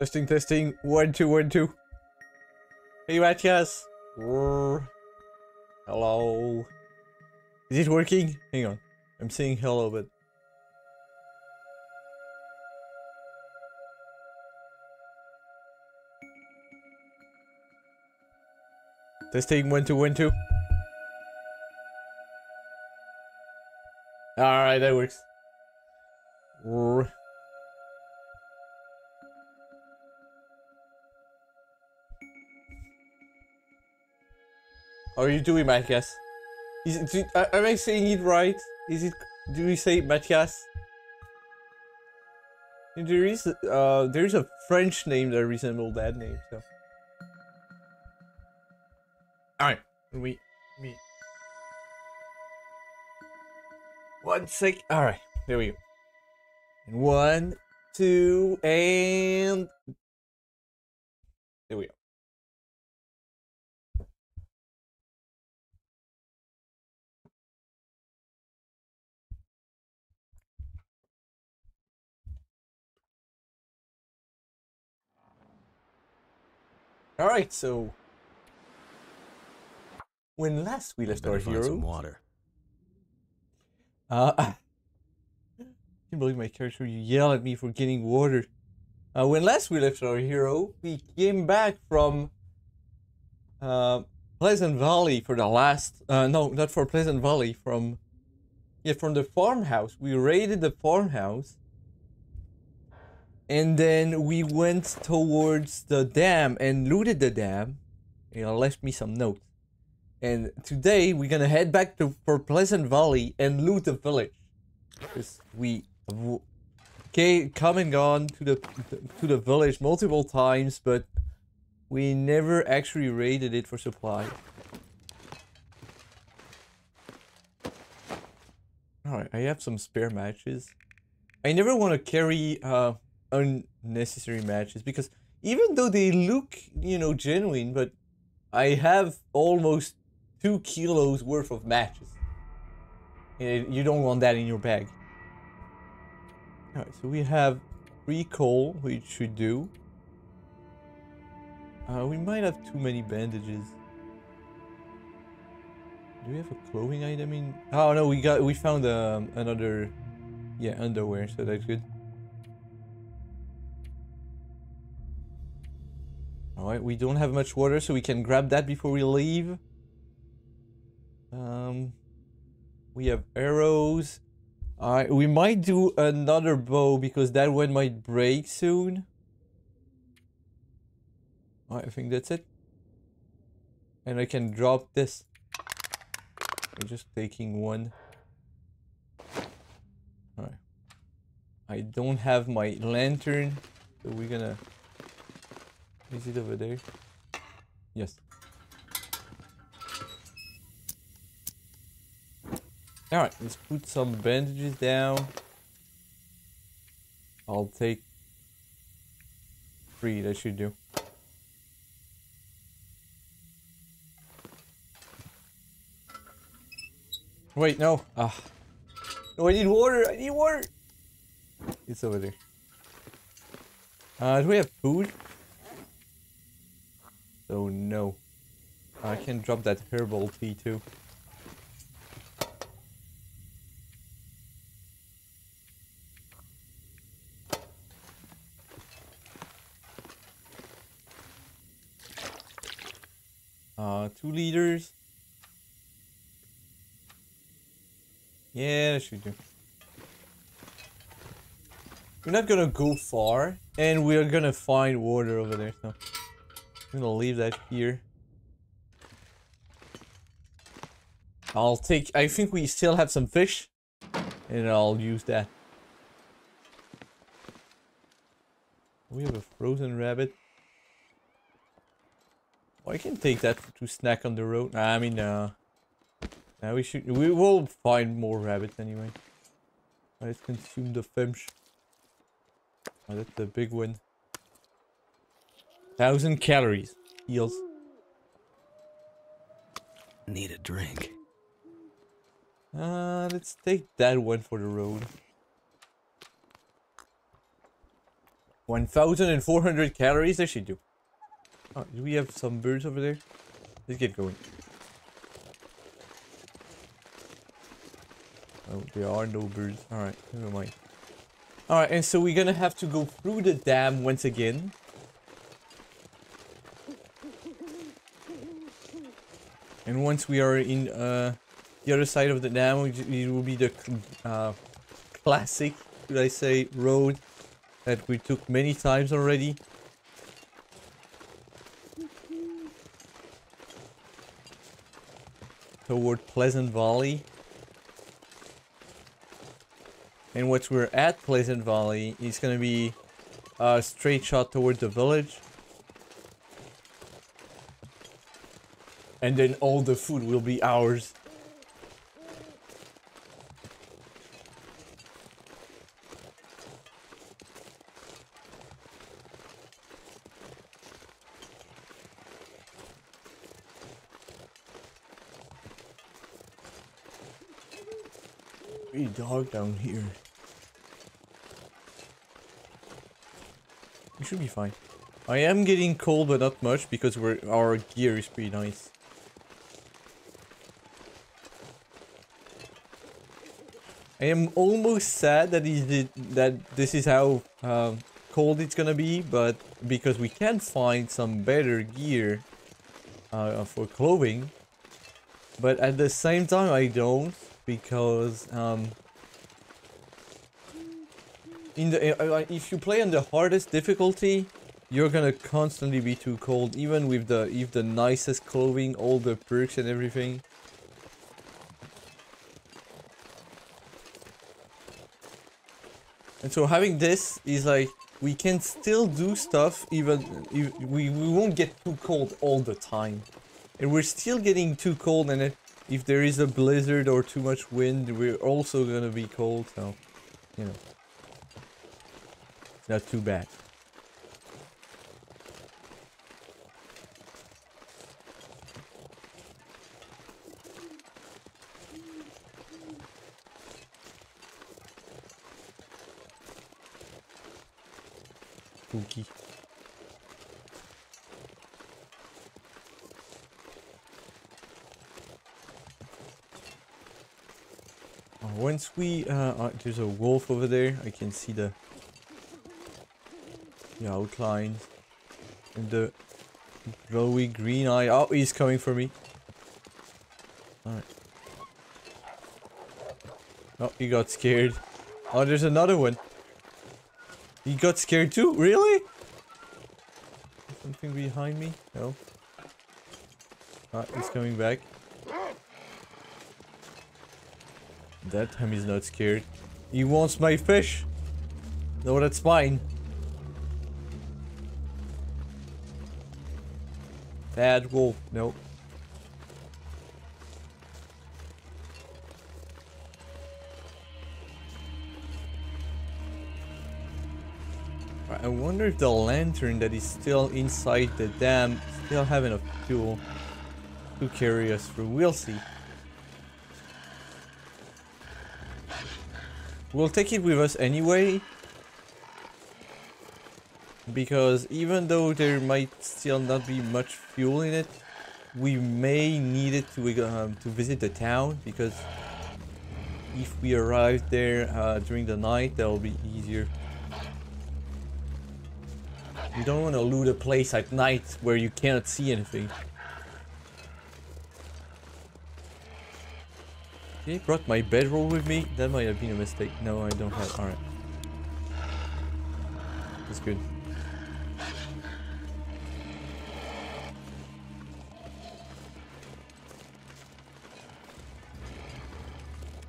Testing, testing. One, two, one, two. Hey, Matthias. Hello. Is it working? Hang on. I'm saying hello, but... Testing, one, two, one, two. Alright, that works. Are you doing, Matthias? Is it, uh, am I saying it right? Is it? Do we say Matthias? There is uh, there is a French name that resembles that name. So. All right, we me. One sec. All right, there we go. One, two, and there we go. All right, so when last we left our hero, water. Uh, I can't believe my character. You yell at me for getting water. Uh, when last we left our hero, we came back from uh, Pleasant Valley for the last. Uh, no, not for Pleasant Valley. From yeah, from the farmhouse. We raided the farmhouse and then we went towards the dam and looted the dam. You know, left me some notes. And today we're gonna head back to for Pleasant Valley and loot the village. Because we okay, come and gone to the to the village multiple times, but we never actually raided it for supply. Alright, I have some spare matches. I never want to carry uh unnecessary matches because even though they look, you know, genuine, but I have almost two kilos worth of matches. You don't want that in your bag. Alright, so we have coal, which should do. Uh, we might have too many bandages. Do we have a clothing item in? Oh no, we got we found um, another, yeah, underwear, so that's good. Alright, we don't have much water, so we can grab that before we leave. Um, we have arrows. Alright, we might do another bow because that one might break soon. Alright, I think that's it. And I can drop this. I'm just taking one. Alright. I don't have my lantern, so we're gonna is it over there? Yes. Alright, let's put some bandages down. I'll take three, that should do. Wait, no. Ah. No, I need water. I need water. It's over there. Uh, do we have food? So no. I can drop that herbal tea too. Uh, two liters. Yeah, that should do. We're not gonna go far, and we're gonna find water over there, so... I'm gonna leave that here. I'll take, I think we still have some fish. And I'll use that. We have a frozen rabbit. Oh, I can take that to snack on the road. I mean, uh... Now we should, we will find more rabbits anyway. Let's consume the fish. Oh, that's a big one. Thousand calories. Heals. Need a drink. Uh, let's take that one for the road. 1,400 calories, I should do. Oh, do we have some birds over there? Let's get going. Oh, there are no birds. Alright, never mind. Alright, and so we're gonna have to go through the dam once again. And once we are in uh, the other side of the dam, it will be the uh, classic, should I say, road that we took many times already. Toward Pleasant Valley. And once we're at Pleasant Valley, it's gonna be a straight shot toward the village. And then all the food will be ours. Pretty dark down here. We should be fine. I am getting cold, but not much because we're our gear is pretty nice. I am almost sad that that this is how um, cold it's gonna be, but because we can find some better gear uh, for clothing, but at the same time I don't because um, in the uh, uh, if you play on the hardest difficulty, you're gonna constantly be too cold, even with the if the nicest clothing, all the perks and everything. And so having this is like, we can still do stuff even, if we, we won't get too cold all the time. And we're still getting too cold and if there is a blizzard or too much wind, we're also gonna be cold, so, you know. Not too bad. spooky. Uh, once we, uh, uh, there's a wolf over there, I can see the, the outlines and the glowy green eye. Oh, he's coming for me. Alright. Oh, he got scared. Oh, there's another one. He got scared too? Really? Something behind me? No. Ah, he's coming back. That time he's not scared. He wants my fish. No, that's mine. Bad wolf. Nope. I wonder if the lantern that is still inside the dam still have enough fuel to carry us through. We'll see. We'll take it with us anyway. Because even though there might still not be much fuel in it, we may need it to, um, to visit the town because if we arrive there uh, during the night, that'll be easier. You don't want to loot a place at night where you cannot see anything. Okay, brought my bedroll with me. That might have been a mistake. No, I don't have. Alright. That's good.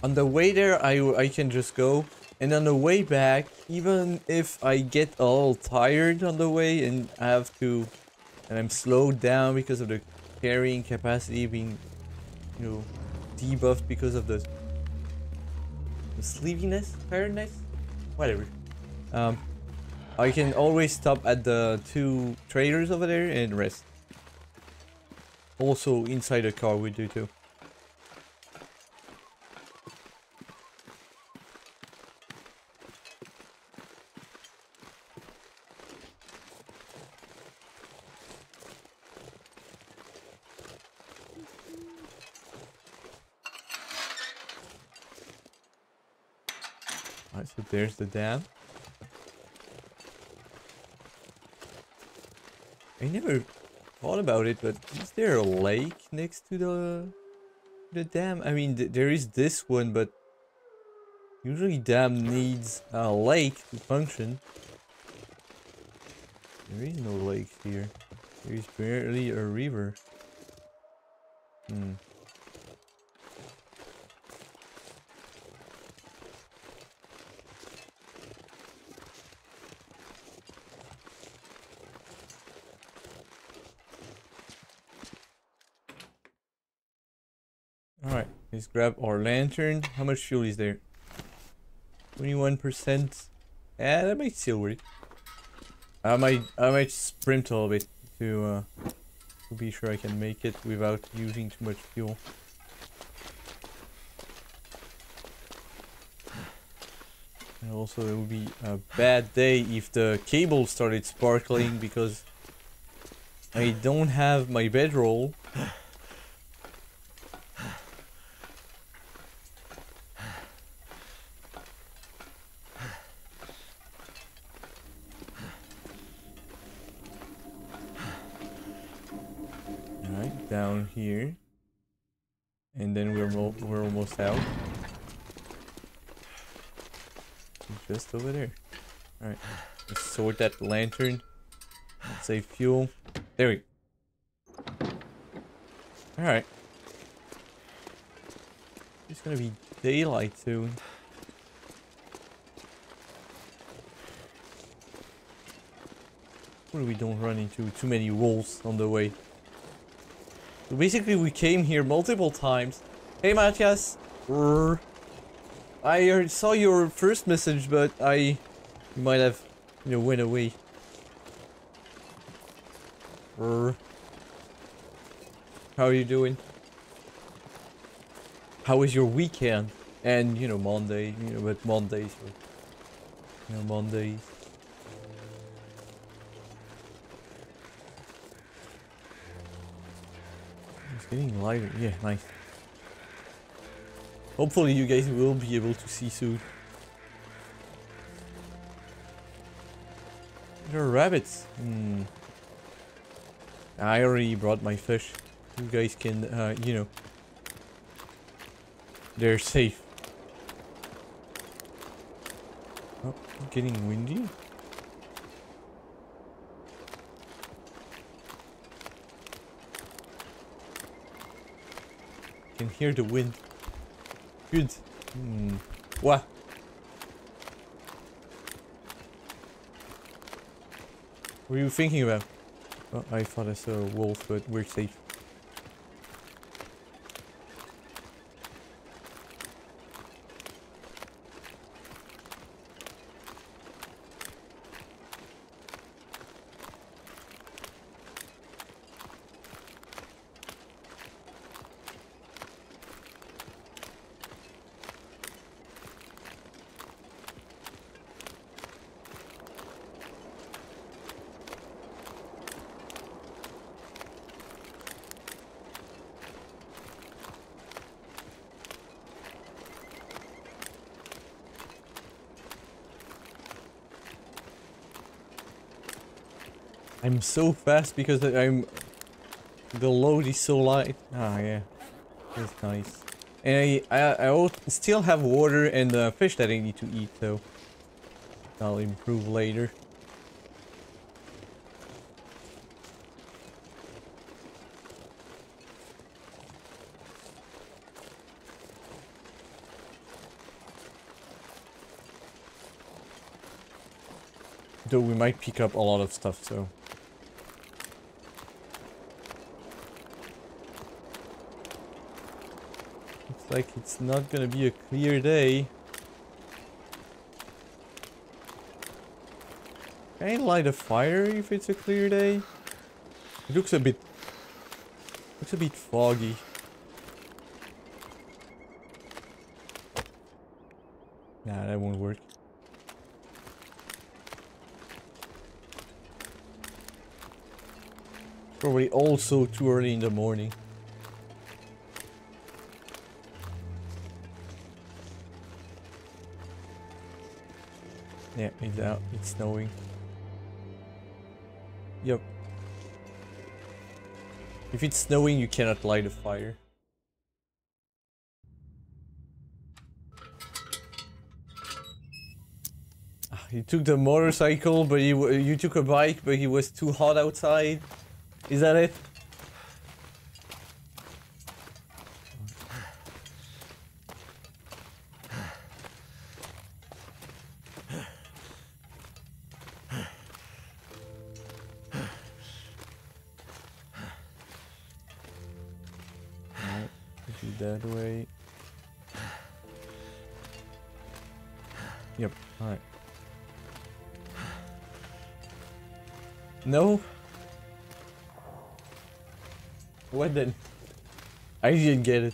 On the way there, I, I can just go and on the way back, even if I get a little tired on the way and I have to, and I'm slowed down because of the carrying capacity being, you know, debuffed because of the, the sleepiness, tiredness, whatever. Um, I can always stop at the two traders over there and rest. Also inside the car we do too. So there's the dam. I never thought about it, but is there a lake next to the the dam? I mean, th there is this one, but usually dam needs a lake to function. There is no lake here. There is barely a river. Hmm. Alright, let's grab our lantern. How much fuel is there? 21%. Yeah, that might still work. I might I might sprint a little bit to uh, to be sure I can make it without using too much fuel. And also it would be a bad day if the cable started sparkling because I don't have my bedroll. Just over there. Alright. Let's sort that lantern. Save fuel. There we go. Alright. It's gonna be daylight soon. Hopefully we don't run into too many walls on the way. So basically we came here multiple times. Hey Matthias! I saw your first message, but I you might have, you know, went away. Brrr. How are you doing? How was your weekend? And you know Monday, you know, but Mondays, but, you know Mondays. It's getting lighter. Yeah, nice. Hopefully you guys will be able to see soon. There are rabbits. Hmm. I already brought my fish. You guys can, uh, you know. They're safe. Oh, getting windy. Can hear the wind. Hmm. What? What were you thinking about? I thought I saw a wolf, but we're safe. I'm so fast because I'm... The load is so light. Ah, yeah. That's nice. And I, I, I still have water and uh, fish that I need to eat, so... I'll improve later. Though we might pick up a lot of stuff, so... like it's not gonna be a clear day. Can I light a fire if it's a clear day? It looks a bit... Looks a bit foggy. Nah, that won't work. Probably also too early in the morning. Yeah, it's out. It's snowing. Yep. If it's snowing, you cannot light a fire. Ah, You took the motorcycle, but w- you took a bike, but it was too hot outside. Is that it? Didn't get it.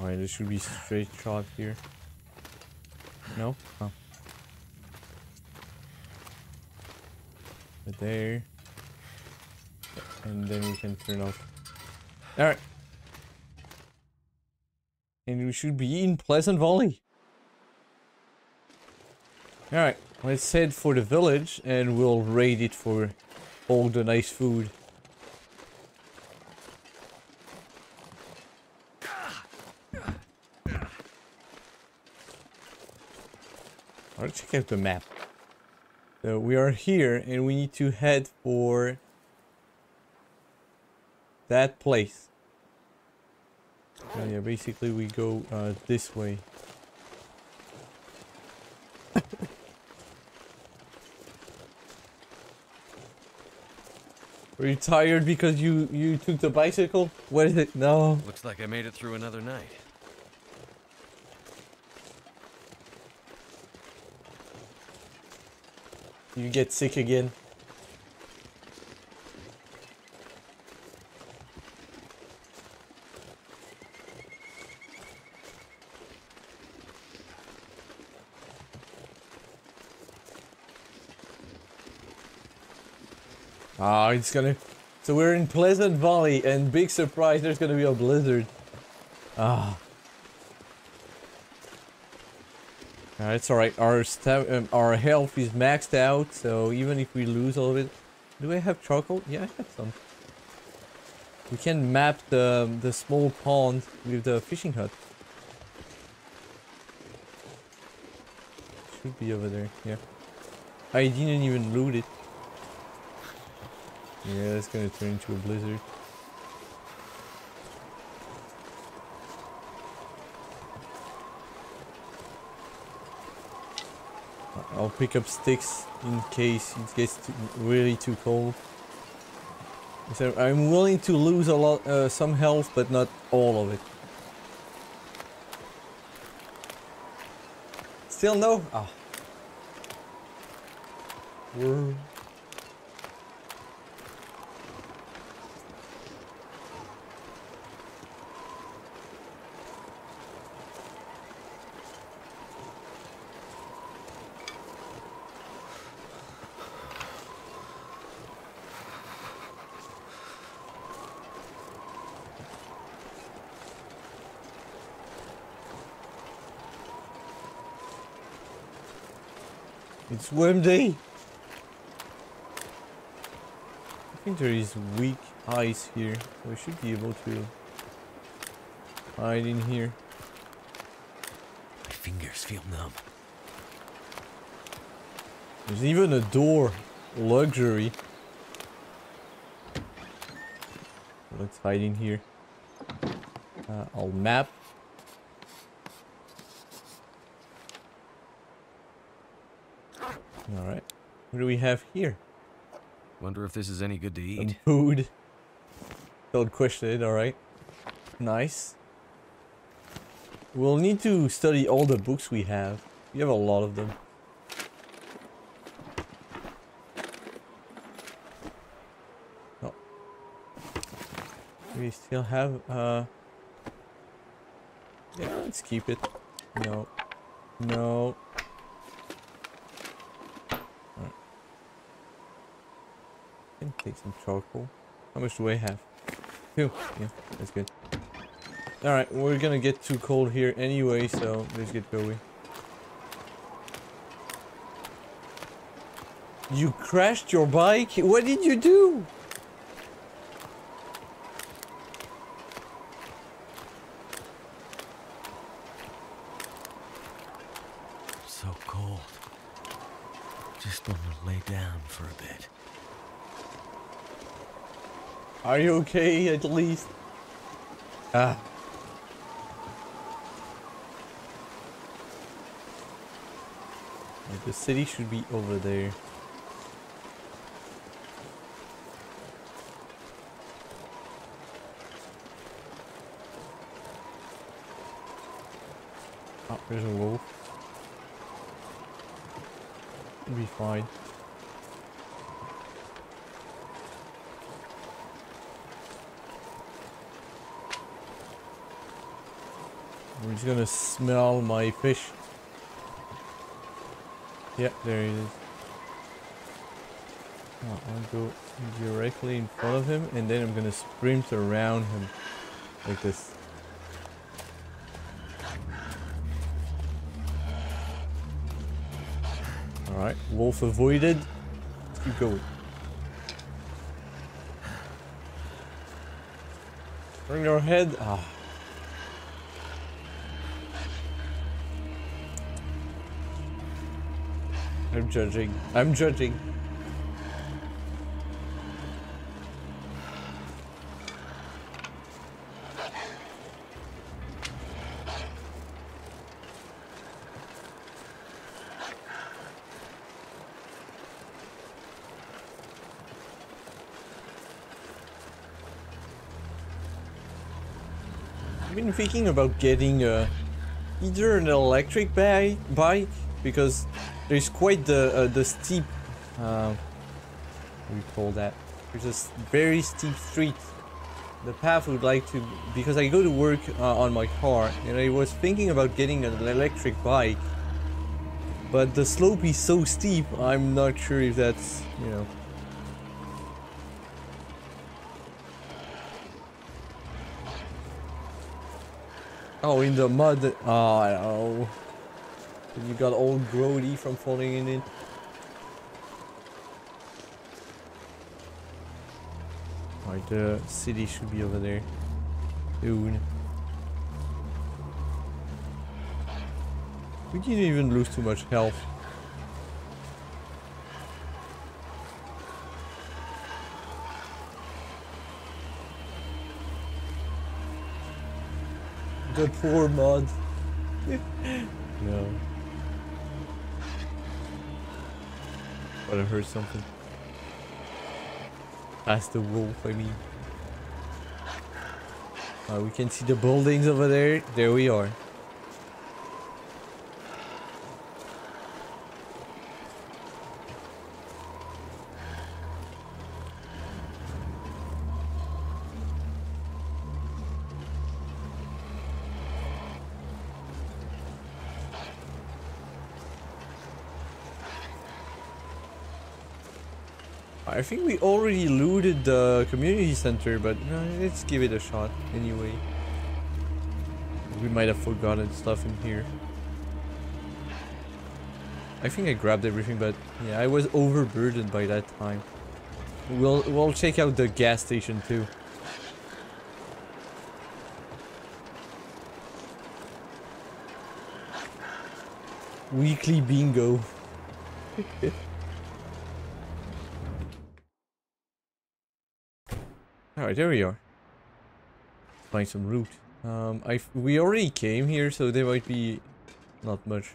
Alright, there should be straight shot here. No? Oh. There. And then we can turn off. Alright. And we should be in Pleasant Valley. Alright, let's head for the village and we'll raid it for all the nice food. Let's check out the map. So we are here and we need to head for that place. So yeah, basically we go uh, this way. Are you tired because you you took the bicycle? What is it? No. Looks like I made it through another night. You get sick again. Ah, it's gonna. So we're in Pleasant Valley, and big surprise, there's gonna be a blizzard. Ah. Uh, it's alright. Our um, our health is maxed out, so even if we lose all of it, do I have charcoal? Yeah, I have some. We can map the the small pond with the fishing hut. Should be over there. Yeah. I didn't even loot it. Yeah, that's gonna turn into a blizzard. I'll pick up sticks in case it gets too, really too cold. So I'm willing to lose a lot, uh, some health, but not all of it. Still no? Ah. We're- It's windy. I think there is weak ice here. We should be able to hide in here. My fingers feel numb. There's even a door. Luxury. Let's hide in here. Uh, I'll map. Alright. What do we have here? Wonder if this is any good to Some eat. food. Don't it, alright. Nice. We'll need to study all the books we have. We have a lot of them. Oh. We still have, uh... Yeah, let's keep it. No. No. Take some charcoal. How much do I have? Two. Yeah, that's good. Alright, we're gonna get too cold here anyway, so let's get going. You crashed your bike? What did you do? So cold. Just want to lay down for a bit. Are you okay at least? Ah. The city should be over there. Oh, there's a wolf. It'll be fine. We're just gonna smell my fish. Yep, there he is. I'll go directly in front of him and then I'm gonna sprint around him like this. Alright, wolf avoided. Let's keep going. Bring your head. Ah. I'm judging. I'm judging. Been thinking about getting uh, either an electric bike, bike because there's quite the uh, the steep. Uh, call that? There's a very steep street. The path would like to because I go to work uh, on my car, and I was thinking about getting an electric bike. But the slope is so steep, I'm not sure if that's you know. Oh, in the mud. Oh. You got all grody from falling in it. Right, the city should be over there. Soon. We didn't even lose too much health. The poor mod. no. But I heard something. That's the wolf, I mean. Uh, we can see the buildings over there. There we are. I think we already looted the community center, but uh, let's give it a shot anyway. We might have forgotten stuff in here. I think I grabbed everything, but yeah, I was overburdened by that time. We'll we'll check out the gas station too. Weekly bingo. Alright, there we are. Find some loot. Um, I we already came here, so there might be not much.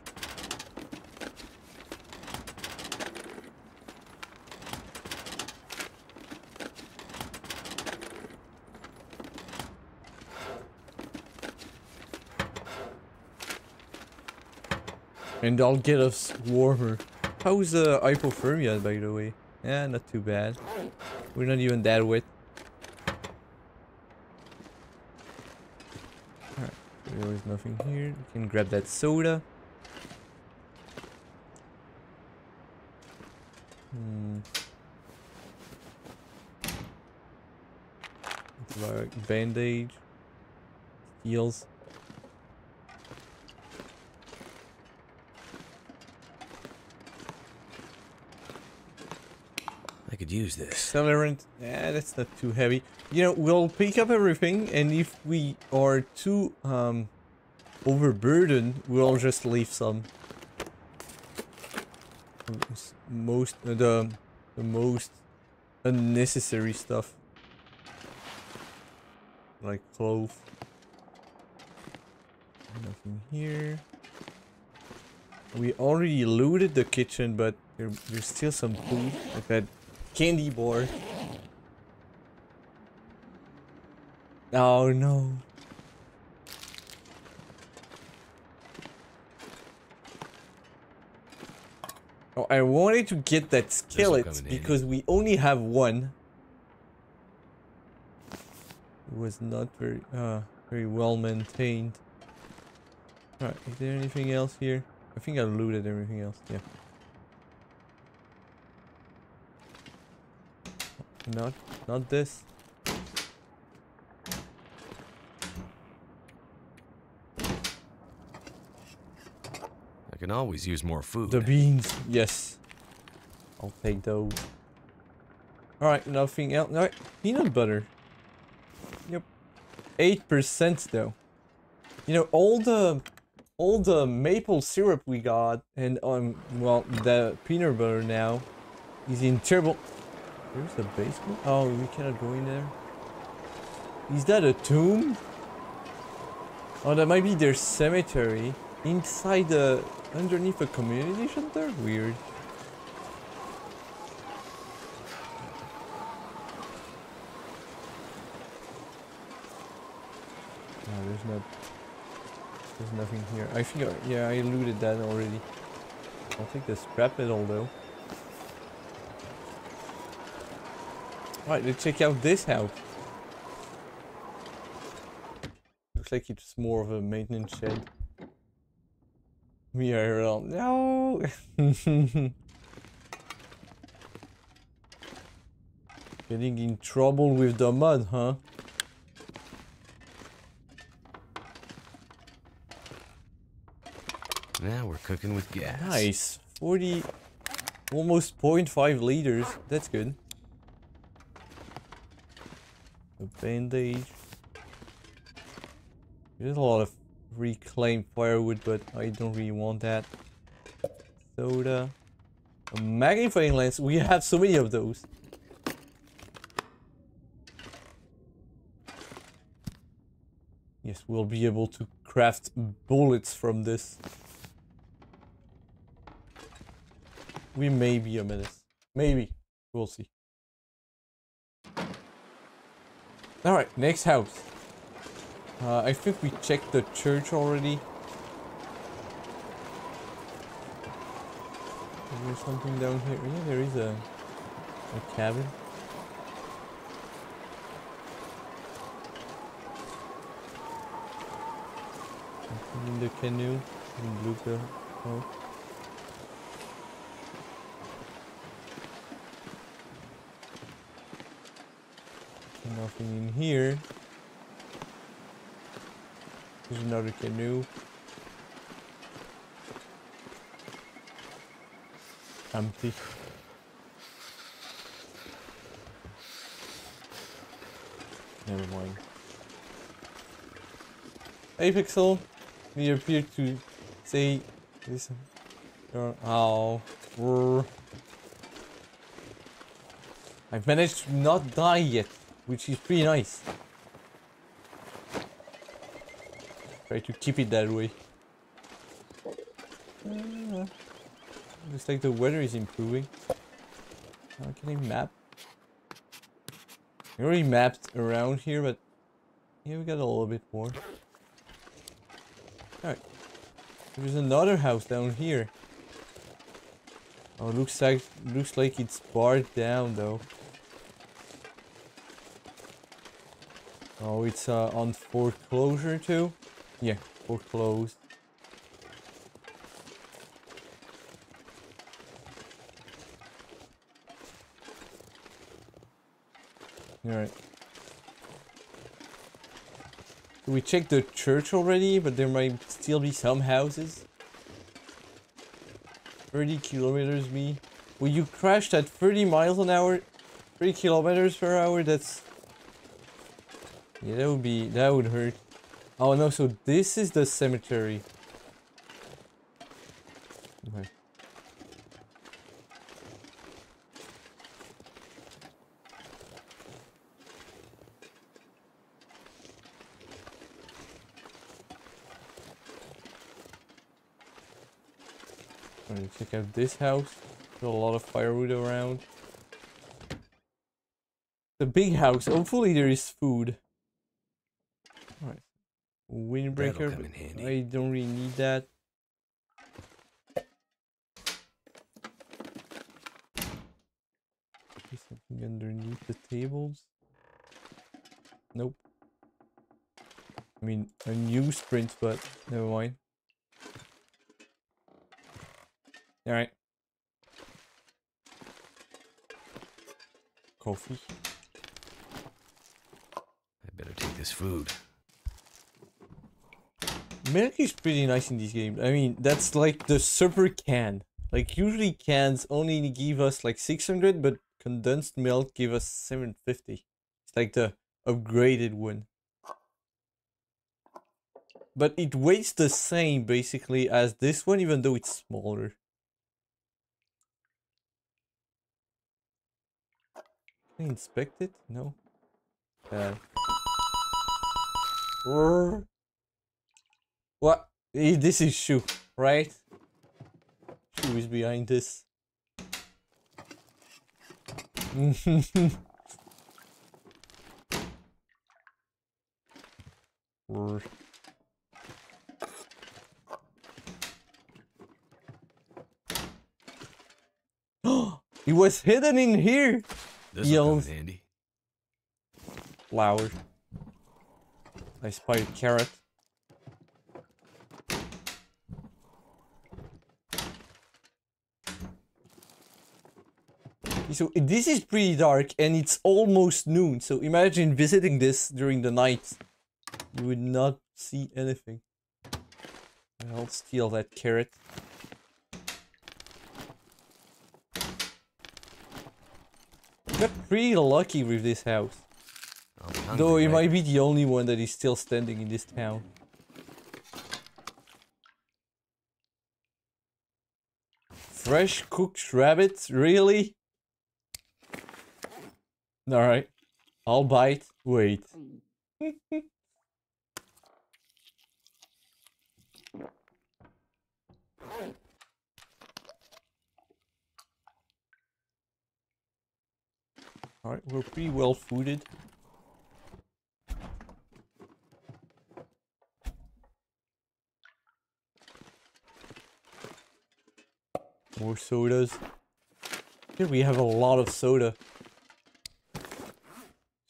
And I'll get us warmer. How's uh, hypothermia, by the way? Yeah, not too bad. We're not even that wet. There is nothing here. You can grab that soda. Hmm. Like bandage. Heals. I could use this. Accelerant. Yeah, that's not too heavy. You know, we'll pick up everything, and if we are too um, overburdened, we'll just leave some. Most uh, the the most unnecessary stuff, like clothes. Nothing here. We already looted the kitchen, but there, there's still some food, like that candy bar. Oh no. Oh, I wanted to get that skillet come in handy. because we only have one. It was not very uh very well maintained. Alright, is there anything else here? I think I looted everything else, yeah. Not not this. Can always use more food. The beans, yes. I'll take those. Alright, nothing else. Alright, peanut butter. Yep. 8% though. You know, all the all the maple syrup we got and um well the peanut butter now is in terrible There's the basement? Oh we cannot go in there. Is that a tomb? Oh that might be their cemetery. Inside the underneath a community center? Weird. No, there's not. There's nothing here. I think, yeah, I looted that already. I'll take the scrap metal though. Right, let's check out this house. Looks like it's more of a maintenance shed. We are all no. Getting in trouble with the mud, huh? Now we're cooking with gas. Nice. 40, almost 0.5 liters. That's good. A bandage. There's a lot of reclaimed firewood, but I don't really want that. Soda. A magnifying lens. We have so many of those. Yes, we'll be able to craft bullets from this. We may be a menace. Maybe. We'll see. Alright, next house. Uh, I think we checked the church already. Is there something down here? Yeah, there is a, a cabin. In the canoe. In blue girl. Oh. Nothing in here. There's another canoe. Empty. Never mind. Hey Pixel, we appear to say this. Oh. I've managed to not die yet, which is pretty nice. Try to keep it that way. Uh, looks like the weather is improving. Uh, can I map? I already mapped around here, but yeah, we got a little bit more. Alright. There's another house down here. Oh, looks like looks like it's barred down though. Oh, it's uh, on foreclosure too. Yeah, foreclosed. Alright. We checked the church already, but there might still be some houses. 30 kilometers me. Well, you crashed at 30 miles an hour? 30 kilometers per hour? That's... Yeah, that would be... That would hurt. Oh no, so this is the cemetery. Okay. Check out this house. Got a lot of firewood around. The big house. Hopefully there is food. Windbreaker. come in handy. I don't really need that. something underneath the tables? Nope. I mean, a new sprint, but never mind. Alright. Coffee. I better take this food. Milk is pretty nice in these games. I mean, that's like the super can. Like, usually cans only give us like 600, but condensed milk give us 750. It's like the upgraded one. But it weighs the same basically as this one, even though it's smaller. Can I inspect it? No. Uh. What? This is Shu, right? Shu is behind this. It was hidden in here! This Yells. handy. Flower. I spy carrot. So this is pretty dark and it's almost noon. So imagine visiting this during the night. You would not see anything. I'll steal that carrot. Got pretty lucky with this house. Hungry, Though it right? might be the only one that is still standing in this town. Fresh cooked rabbits? Really? Alright. I'll bite. Wait. Mm. Alright, we're pretty well fooded. More sodas. Here we have a lot of soda.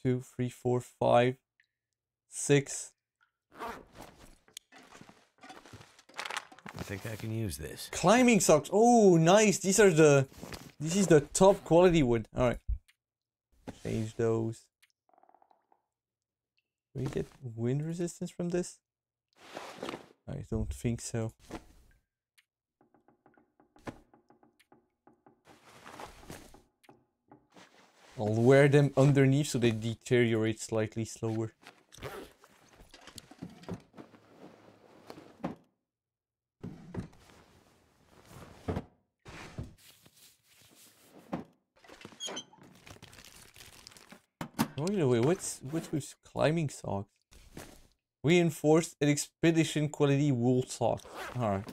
Two, three, four, five, six. I think I can use this. Climbing socks. Oh, nice. These are the. This is the top quality wood. All right. Change those. Do we get wind resistance from this? I don't think so. I'll wear them underneath so they deteriorate slightly slower. Oh, By the way, what's what's with climbing socks? Reinforced expedition quality wool socks. Alright.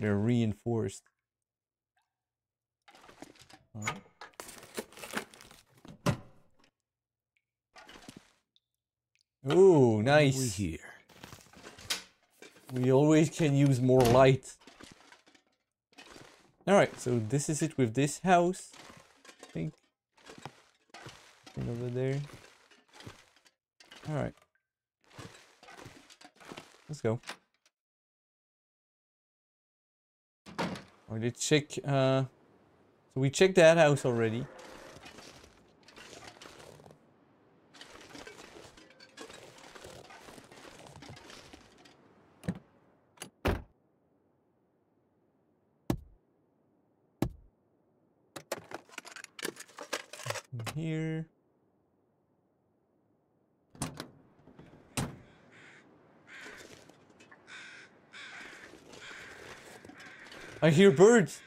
They're reinforced. Alright. Ooh, We nice. here. We always can use more light. Alright, so this is it with this house. I think. And over there. Alright. Let's go. I did check, uh... So we checked that house already. Here. I hear birds.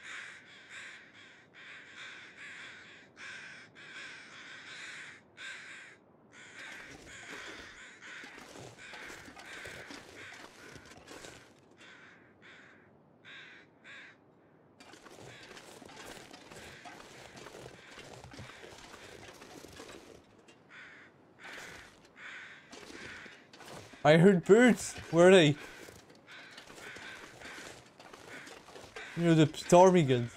I heard birds. Where are they? You know, the stormy ptarmigans.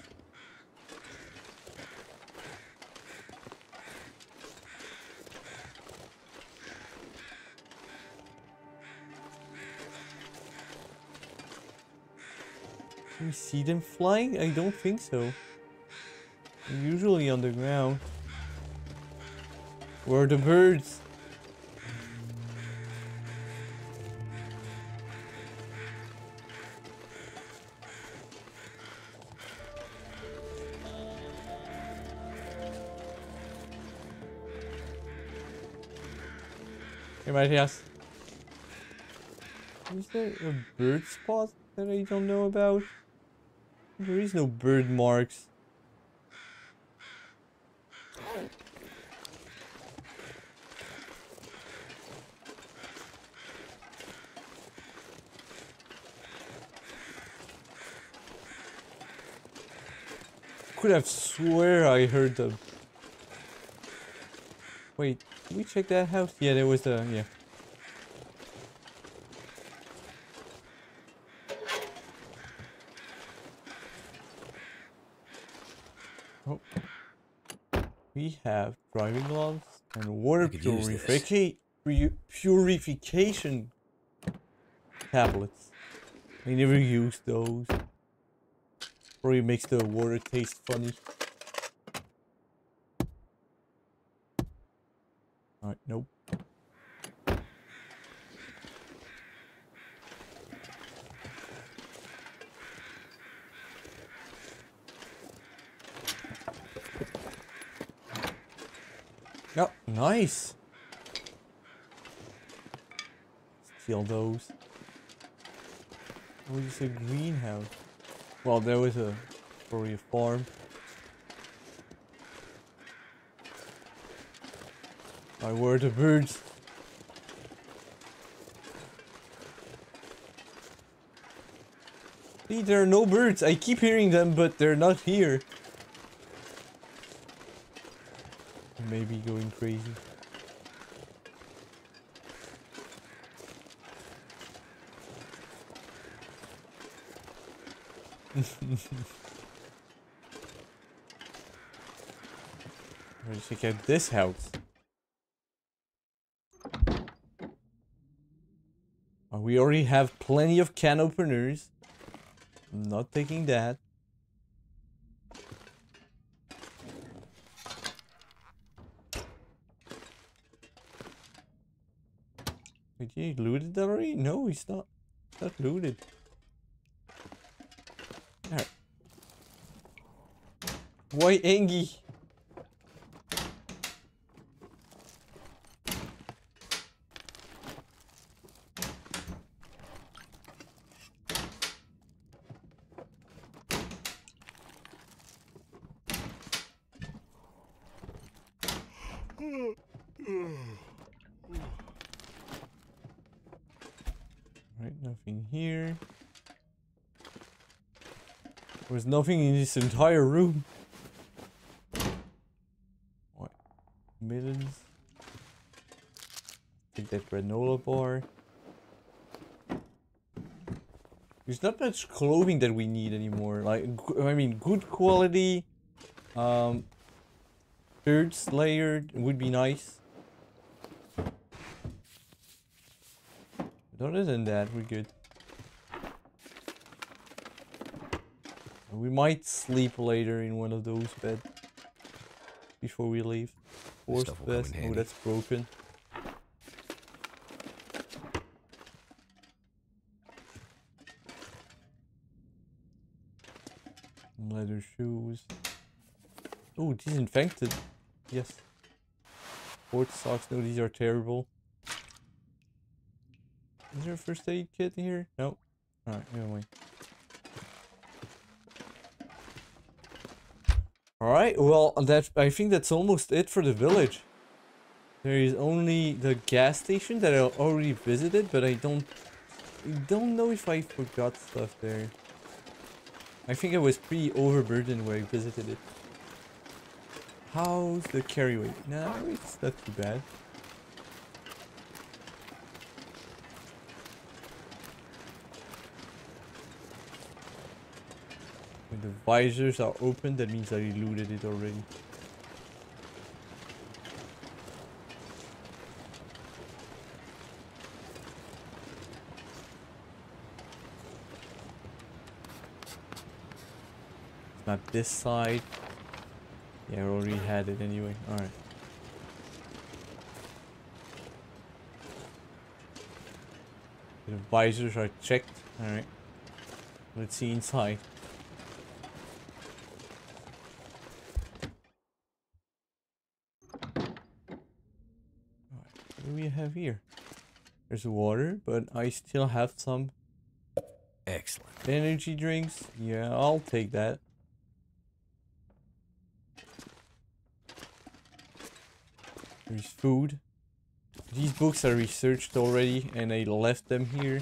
Can we see them flying? I don't think so. They're usually on the ground. Where are the birds? Else? Is there a bird spot that I don't know about? There is no bird marks. Could have swear I heard them. Wait, did we check that house? Yeah, there was a yeah. Oh. We have driving gloves and water I could use this. purifica pu- purification tablets. I never use those. Probably makes the water taste funny. Nope. Yep, nice. Steal those. What is a greenhouse? Well, there was a probably a farm. I were the birds. See, there are no birds. I keep hearing them, but they're not here. Maybe going crazy. Let's check out this house. We already have plenty of can openers. I'm not taking that. Wait, he looted already? No, he's not. Not looted. Why Engie? Right, nothing here. There's nothing in this entire room. What? Mittens. Take that granola bar. There's not much clothing that we need anymore. Like, I mean, good quality. Um, shirts layered would be nice. I don't Other than that, we're good. We might sleep later in one of those beds before we leave. Forced stuff will come in vest. Oh, that's broken. Leather shoes. Oh, disinfected. Yes. Sports socks. No, these are terrible. Is there a first aid kit here? No. Alright, never mind. Alright, well, that I think that's almost it for the village. There is only the gas station that I already visited, but I don't I don't know if I forgot stuff there. I think I was pretty overburdened when I visited it. How's the carry weight? No, it's not too bad. The visors are open, that means I looted it already. Not this side. Yeah, already had it anyway. Alright. The visors are checked. Alright. Let's see inside. Alright, what do we have here? There's water, but I still have some Excellent. energy drinks. Yeah, I'll take that. There's food. These books are researched already and I left them here.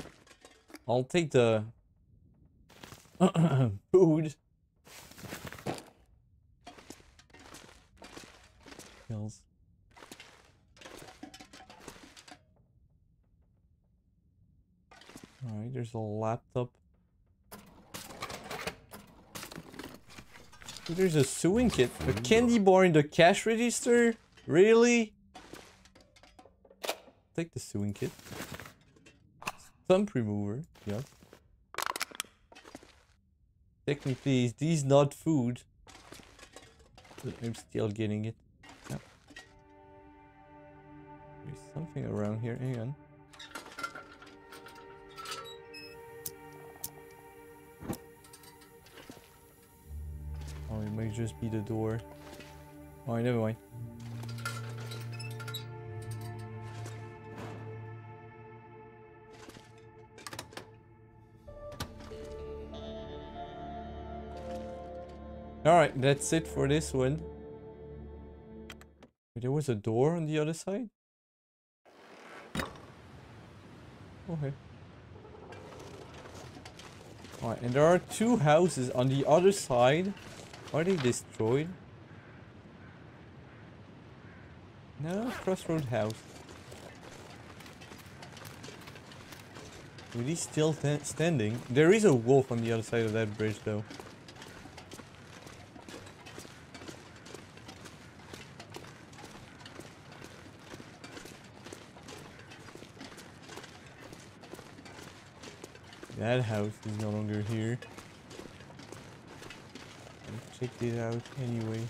I'll take the food. There's a laptop. There's a sewing kit. A candy bar in the cash register? Really? Take the sewing kit. Stump remover. Yeah. Technically, is these not food? I'm still getting it. Yep. There's something around here. Hang on. Oh, it might just be the door. Alright, never mind. Alright, that's it for this one. There was a door on the other side? Okay. Alright, and there are two houses on the other side. Are they destroyed? No, crossroad house. Are these still standing? There is a wolf on the other side of that bridge though. That house is no longer here. Check it out anyway.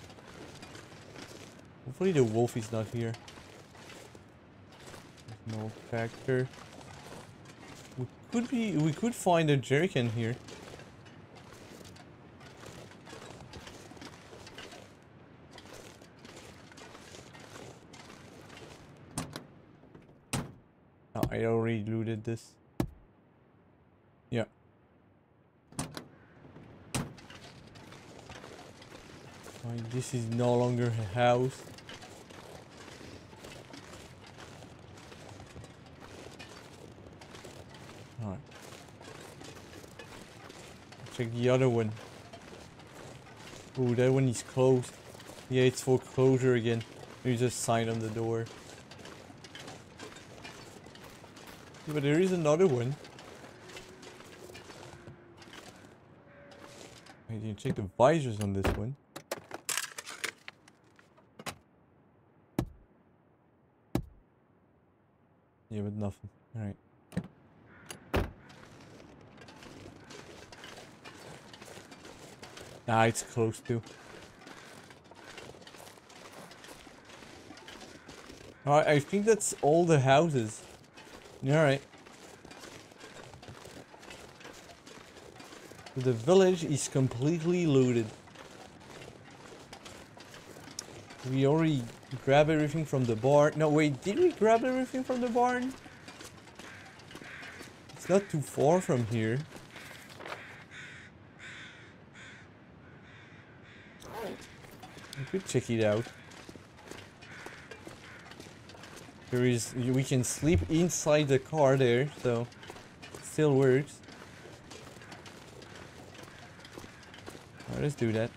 Hopefully the wolf is not here. No factor. We could be we could find a jerrycan here. I already looted this. Yeah. Right, this is no longer a house. Alright. Check the other one. Oh, that one is closed. Yeah, it's for closure again. There's a sign on the door. Yeah, but there is another one. I didn't check the visors on this one. with nothing. Alright. Nah, it's close to. Alright, I think that's all the houses. Alright. The village is completely looted. We already grabbed everything from the barn. No, wait, did we grab everything from the barn? It's not too far from here. We could check it out. There is, we can sleep inside the car there, so still works. Alright, let's do that.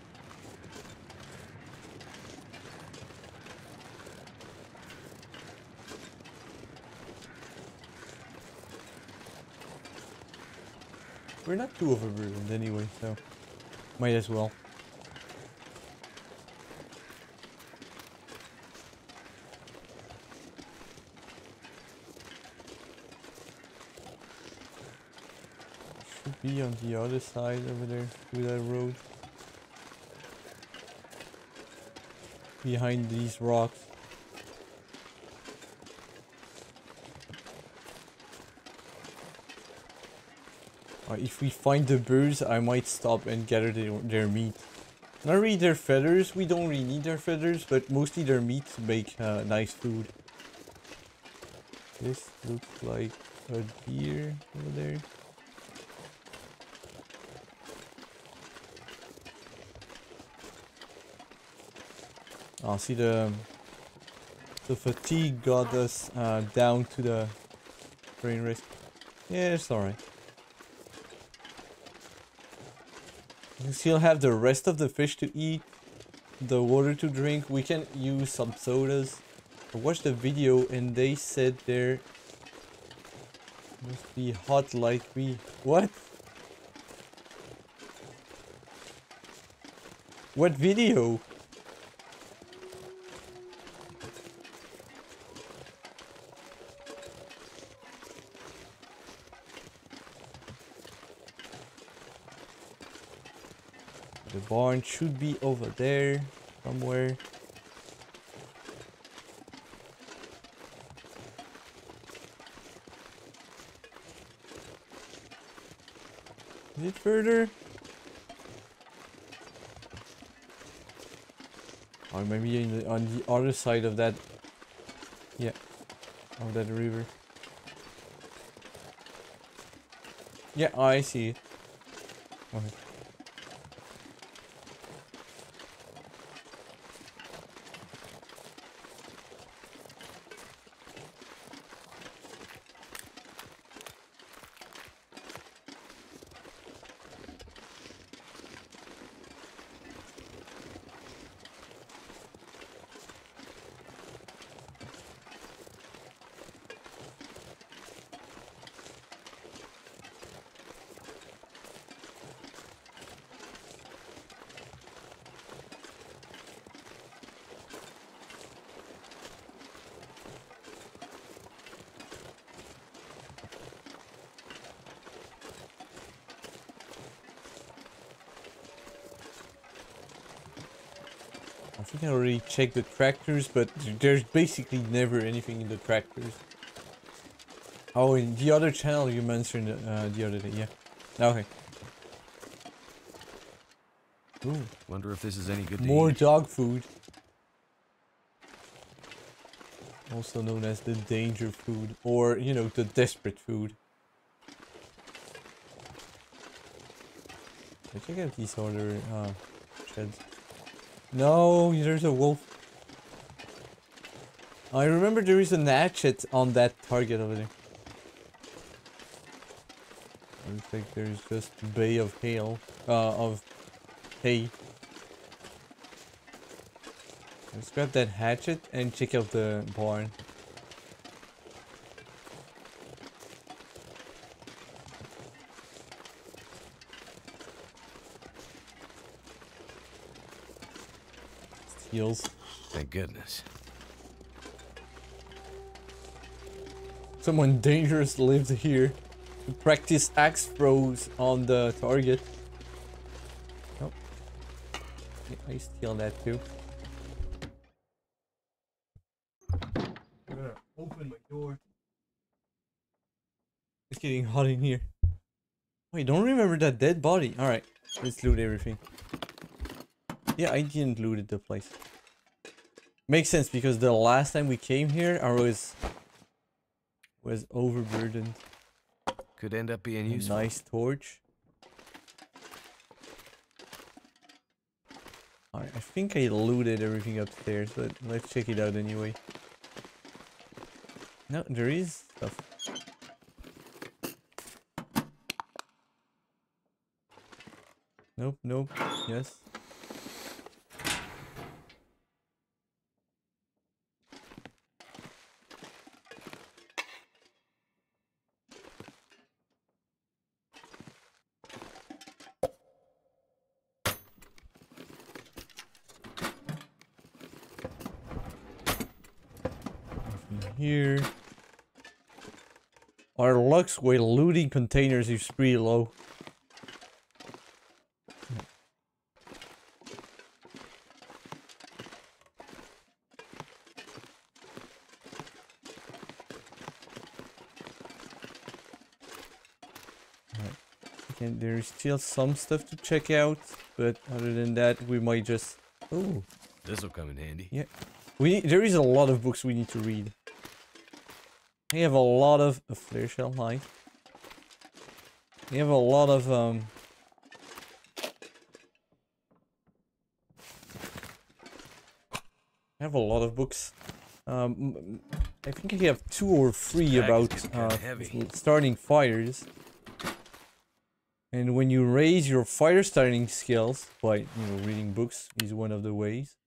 We're not too overburdened anyway, so might as well. Should be on the other side over there, through that road. Behind these rocks. If we find the birds, I might stop and gather their, their meat. Not really their feathers, we don't really need their feathers, but mostly their meat to make uh, nice food. This looks like a deer over there. I'll see the the fatigue got us uh, down to the sprain risk. Yeah, it's alright. We still have the rest of the fish to eat, the water to drink. We can use some sodas. I watched the video and they said there must be hot like me. What? What video? Barn should be over there somewhere. Is it further? Or maybe in the, on the other side of that. Yeah, of that river. Yeah, I see it. Okay. I already checked the tractors, but there's basically never anything in the tractors. Oh, in the other channel you mentioned uh, the other day, yeah. Okay. Ooh, Wonder if this is any good more dog food. Also known as the danger food, or, you know, the desperate food. Check out these other uh, sheds. No, there's a wolf. I remember there is an hatchet on that target over there. Looks like there's just bay of hail, uh, of hay. Let's grab that hatchet and check out the barn. Steals. Thank goodness. Someone dangerous lives here to practice axe throws on the target. Oh. I steal that too. I'm gonna open my door. It's getting hot in here. Wait, don't remember that dead body. Alright, let's loot everything. Yeah, I didn't loot the place. Makes sense because the last time we came here, I was was overburdened. Could end up being A useful. nice torch. Alright, I think I looted everything upstairs, but let's check it out anyway. No, there is stuff. Nope, nope, yes. Nothing here. Luck's with looting containers is pretty low. Alright. There's still some stuff to check out, but other than that, we might just. Oh, This'll come in handy. Yeah. we there is a lot of books we need to read. We have a lot of a flare shell knife. We have a lot of um. I have a lot of books. Um, I think I have two or three about uh, starting fires. And when you raise your fire starting skills by you know reading books is one of the ways.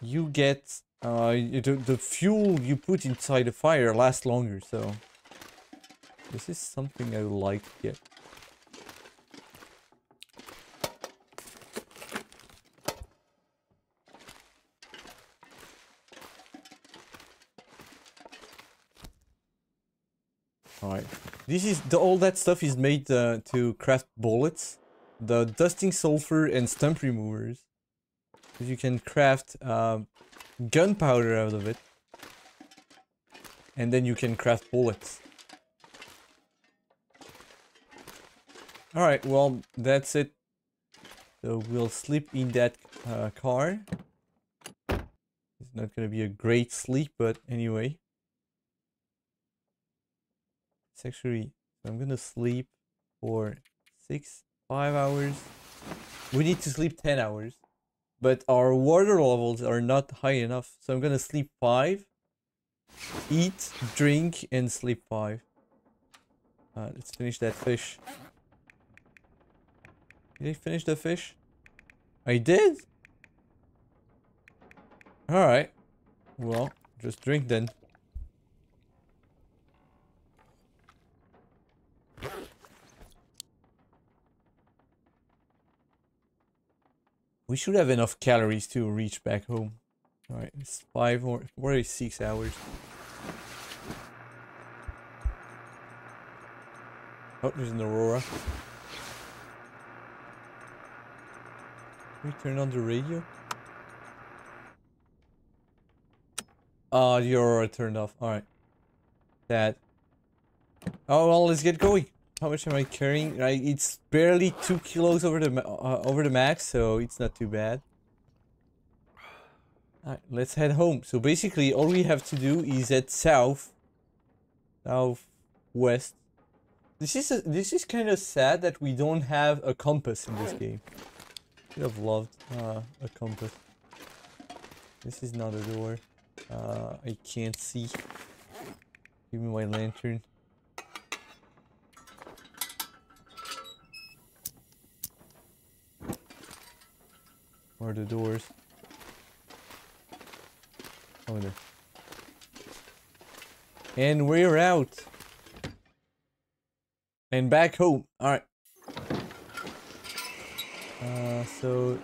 You get uh the, the fuel you put inside the fire lasts longer, so this is something I like get. Alright. This is the all that stuff is made uh, to craft bullets, the dusting sulfur and stump removers. You can craft um, gunpowder out of it, and then you can craft bullets. Alright, well that's it. So we'll sleep in that uh, car. It's not gonna be a great sleep, but anyway. It's actually, I'm gonna sleep for six, five hours. We need to sleep 10 hours, but our water levels are not high enough. So I'm gonna sleep five, eat, drink, and sleep five. Uh, let's finish that fish. Did I finish the fish? I did? Alright. Well, just drink then. We should have enough calories to reach back home. Alright, it's five or what is six hours. Oh, there's an aurora. Can we turn on the radio? Ah, the aurora turned off. Alright. That. Oh well, let's get going. How much am I carrying? Right, it's barely two kilos over the uh, over the max, so it's not too bad. Let's head home. So basically, all we have to do is head south, south west. This is a, this is kind of sad that we don't have a compass in this game. Would have loved uh, a compass. This is not a door. Uh, I can't see. Give me my lantern. Where are the doors? Over there. And we're out. And back home. Alright. Uh, so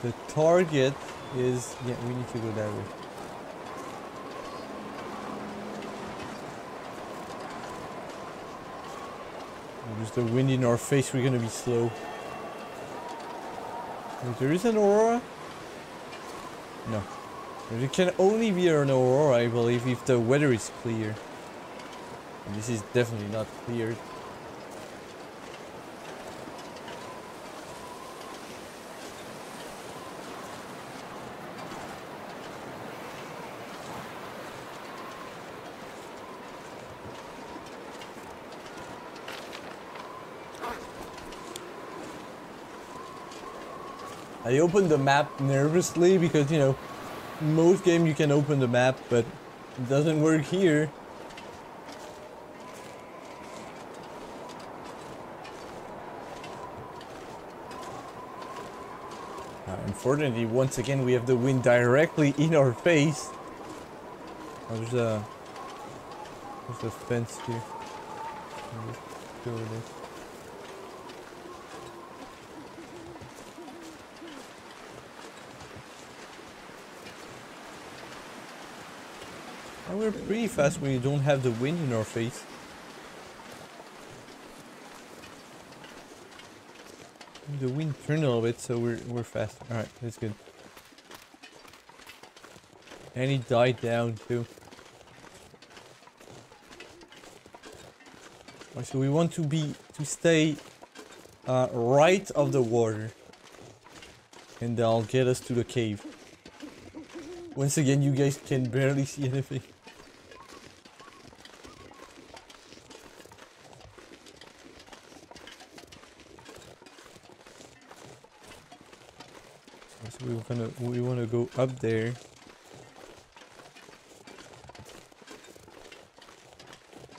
the target is yeah we need to go that way There's the wind in our face, we're gonna be slow. There is an aurora? No. There can only be an aurora, I believe, if the weather is clear. And this is definitely not clear. I opened the map nervously because, you know, most game you can open the map, but it doesn't work here. Uh, unfortunately, once again, we have the wind directly in our face. Oh, there's a, there's a fence here. Go over there. And we're pretty fast when you don't have the wind in our face. The wind turned a little bit, so we're we're fast. Alright, that's good. And he died down too. Alright, so we want to be to stay uh, right of the water. And that'll get us to the cave. Once again, you guys can barely see anything. So we're gonna we want to go up there.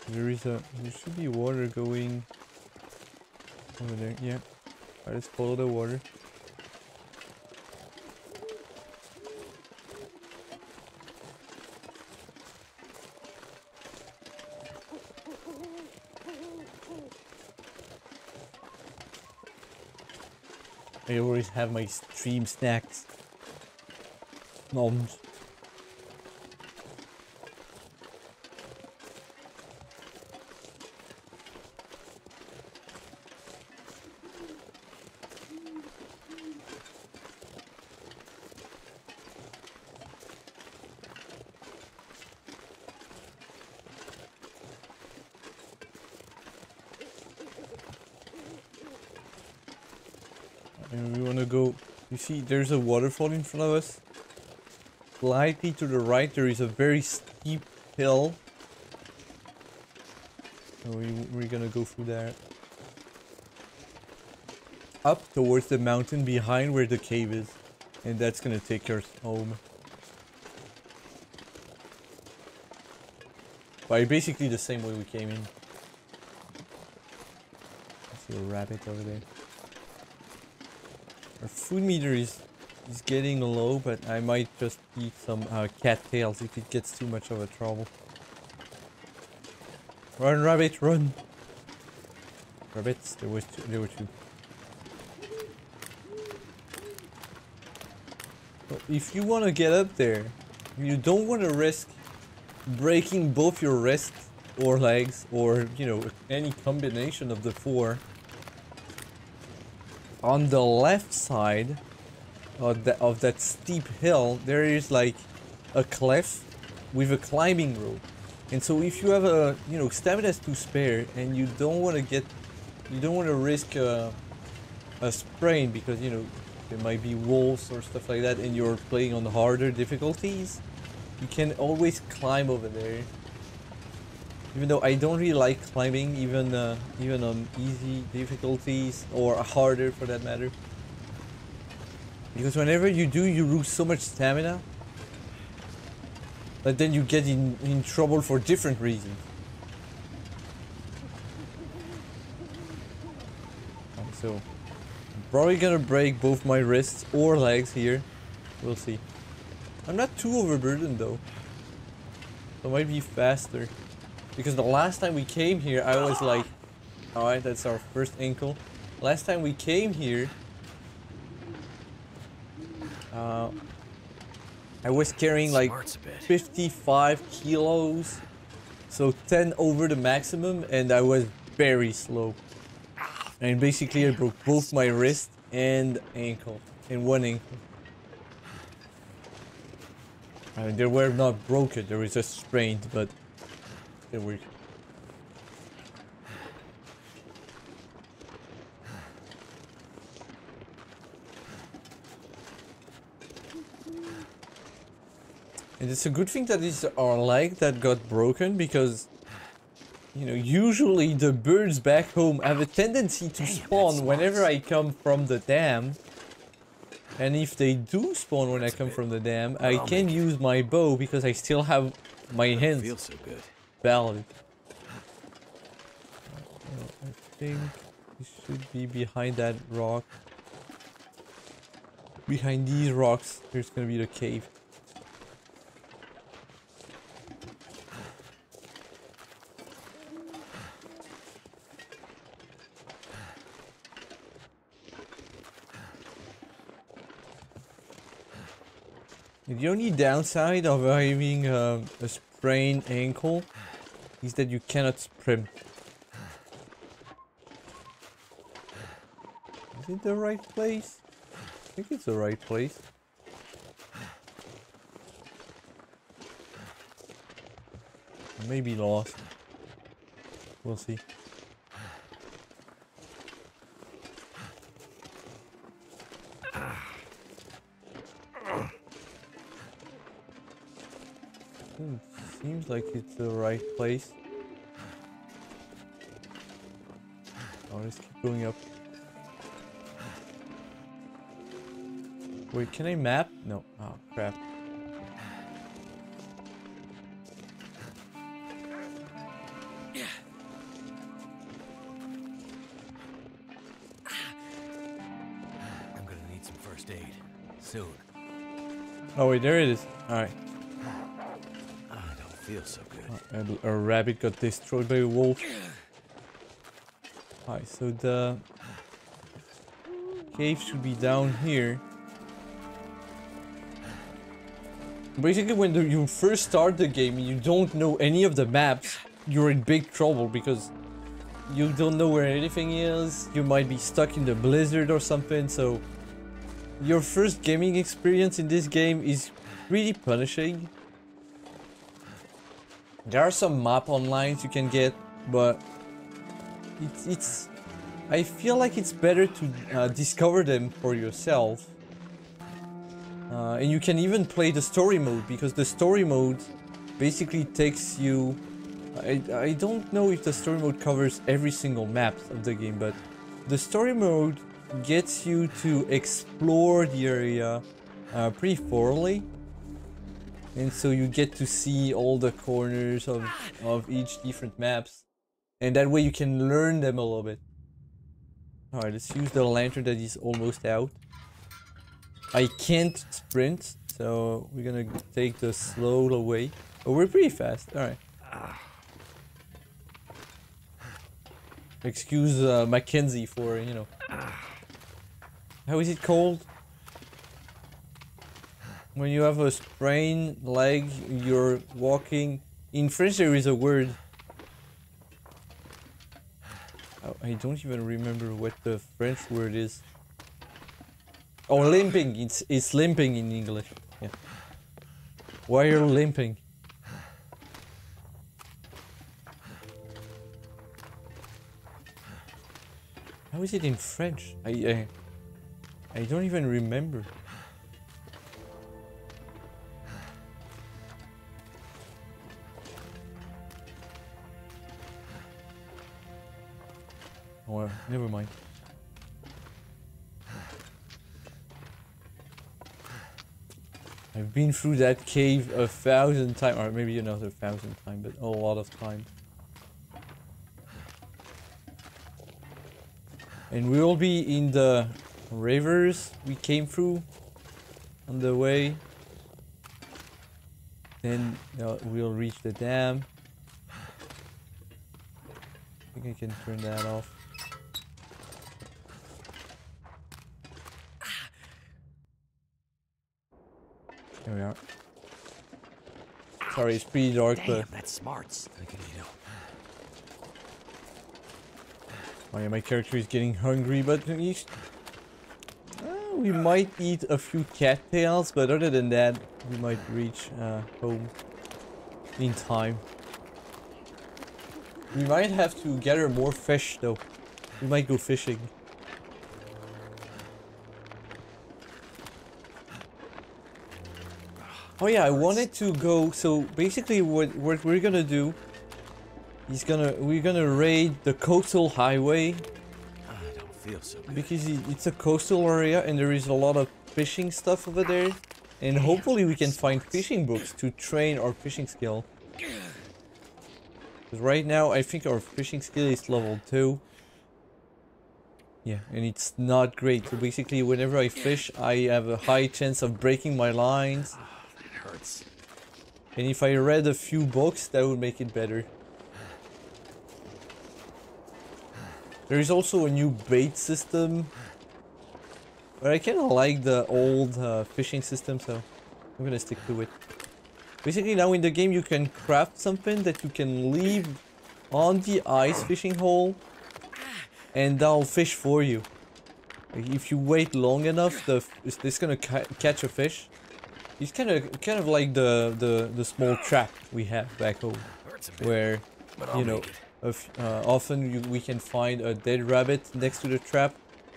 There is a there should be water going over there. Yeah, I let's follow the water. I always have my stream snacks. And we want to go... You see, there's a waterfall in front of us. Slightly to the right, there is a very steep hill. So we, we're gonna go through there. Up towards the mountain behind where the cave is. And that's gonna take us home. By basically the same way we came in. I see a rabbit over there. Our food meter is is getting low, but I might just eat some uh, cattails if it gets too much of a trouble. Run, rabbit, run! Rabbits, there was two, there were two. If you want to get up there, you don't want to risk breaking both your wrists or legs or you know any combination of the four on the left side of, the, of that steep hill, there is like a cliff with a climbing rope. And so if you have a, you know, stamina to spare and you don't want to get, you don't want to risk a, a sprain because, you know, there might be wolves or stuff like that and you're playing on harder difficulties, you can always climb over there. Even though I don't really like climbing, even uh, even on easy difficulties or harder for that matter. Because whenever you do, you lose so much stamina. But then you get in, in trouble for different reasons. So, I'm probably gonna break both my wrists or legs here. We'll see. I'm not too overburdened though. So I might be faster. Because the last time we came here, I was like, alright, that's our first ankle. Last time we came here, uh, I was carrying like 55 kilos, so 10 over the maximum, and I was very slow. And basically I broke both my wrist and ankle. And one ankle. I mean, they were not broken, they were just sprained, but they were And it's a good thing that it's our leg that got broken because, you know, usually the birds back home have a tendency to spawn whenever I come from the dam. And if they do spawn when I come from the dam, I can use my bow because I still have my hands Feels so good. valid. I think it should be behind that rock. Behind these rocks, there's gonna be the cave. The only downside of having um, a sprained ankle is that you cannot sprint. Is it the right place? I think it's the right place. Maybe lost. We'll see. Seems like it's the right place. Oh, let's keep going up. Wait, can I map? No. Oh, crap. I'm gonna need some first aid. Soon. Oh, wait, there it is. Alright. So good. Uh, a, a rabbit got destroyed by a wolf. Alright, so the cave should be down here. Basically, when the, you first start the game and you don't know any of the maps, you're in big trouble because you don't know where anything is. You might be stuck in the blizzard or something, so your first gaming experience in this game is really punishing. There are some map online you can get, but it's it's. I feel like it's better to uh, discover them for yourself. Uh, and you can even play the story mode because the story mode basically takes you. I, I don't know if the story mode covers every single map of the game, but the story mode gets you to explore the area uh, pretty thoroughly. And so you get to see all the corners of, of each different maps. And that way you can learn them a little bit. Alright, let's use the lantern that is almost out. I can't sprint, so we're gonna take the slow way. Oh, we're pretty fast. Alright. Excuse uh, Mackenzie for, you know. How is it called? When you have a sprained leg, you're walking. In French, there is a word. Oh, I don't even remember what the French word is. Oh, limping. It's it's limping in English. Yeah. Why are you limping? How is it in French? I I, I don't even remember. Well, never mind. I've been through that cave a thousand times, or maybe another thousand times, but a lot of times. And we will be in the rivers we came through on the way. Then uh, we'll reach the dam. I think I can turn that off. There we are. Sorry, it's pretty dark, but Damn, that's smarts. I can, you. Oh yeah, my character is getting hungry, but he's... Uh, we might eat a few cattails, but other than that, we might reach uh, home in time. We might have to gather more fish though. We might go fishing. Oh yeah, I wanted to go. So basically, what what we're gonna do is gonna we're gonna raid the coastal highway ah, I don't feel so good. because it's a coastal area and there is a lot of fishing stuff over there, and hopefully we can find fishing books to train our fishing skill. 'Cause right now, I think our fishing skill is level two. Yeah, and it's not great. So basically, whenever I fish, I have a high chance of breaking my lines. Ah. And if I read a few books, that would make it better. There is also a new bait system. But I kind of like the old uh, fishing system, so I'm gonna stick to it. Basically, now in the game, you can craft something that you can leave on the ice fishing hole, and that'll fish for you. If you wait long enough, the it's, it's gonna ca catch a fish. It's kind of kind of like the the the small trap we have back home, bit, where you know of, uh, often you, we can find a dead rabbit next to the trap,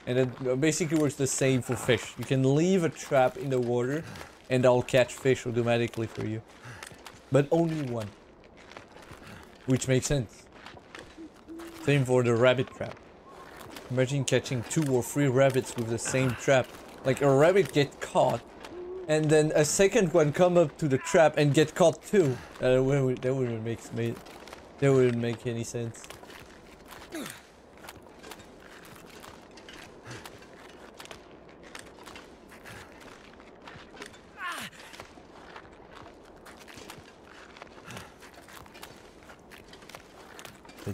and it uh, basically works the same for fish. You can leave a trap in the water, and I'll catch fish automatically for you, but only one, which makes sense. Same for the rabbit trap. Imagine catching two or three rabbits with the same trap. Like a rabbit get caught, and then a second one come up to the trap and get caught too. Uh, wouldn't- that wouldn't make ma- that wouldn't make any sense.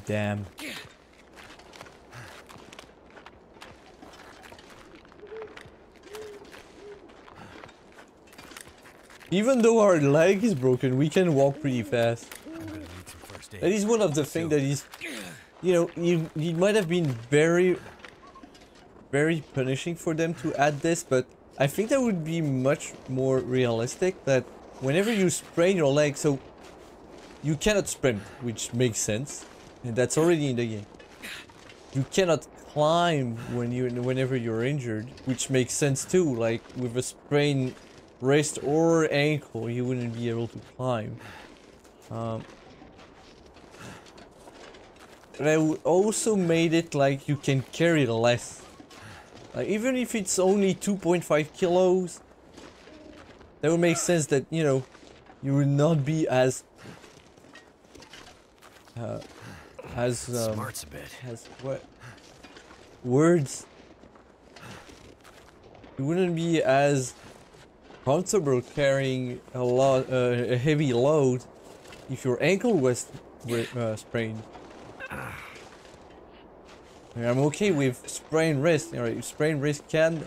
The. Even though our leg is broken, we can walk pretty fast. That is one of the things that is, you know, you it might have been very, very punishing for them to add this, but I think that would be much more realistic. That whenever you sprain your leg, so you cannot sprint, which makes sense, and that's already in the game. You cannot climb when you whenever you're injured, which makes sense too. Like with a sprained wrist or ankle, you wouldn't be able to climb. Um, w- also made it like you can carry less. Like even if it's only 2.5 kilos, that would make sense that, you know, you would not be as... Uh, as... Um, Smarts a bit. as what? Words. You wouldn't be as comfortable carrying a lot, uh, a heavy load if your ankle was uh, sprained. I'm okay with sprained wrist. Alright, sprained wrist can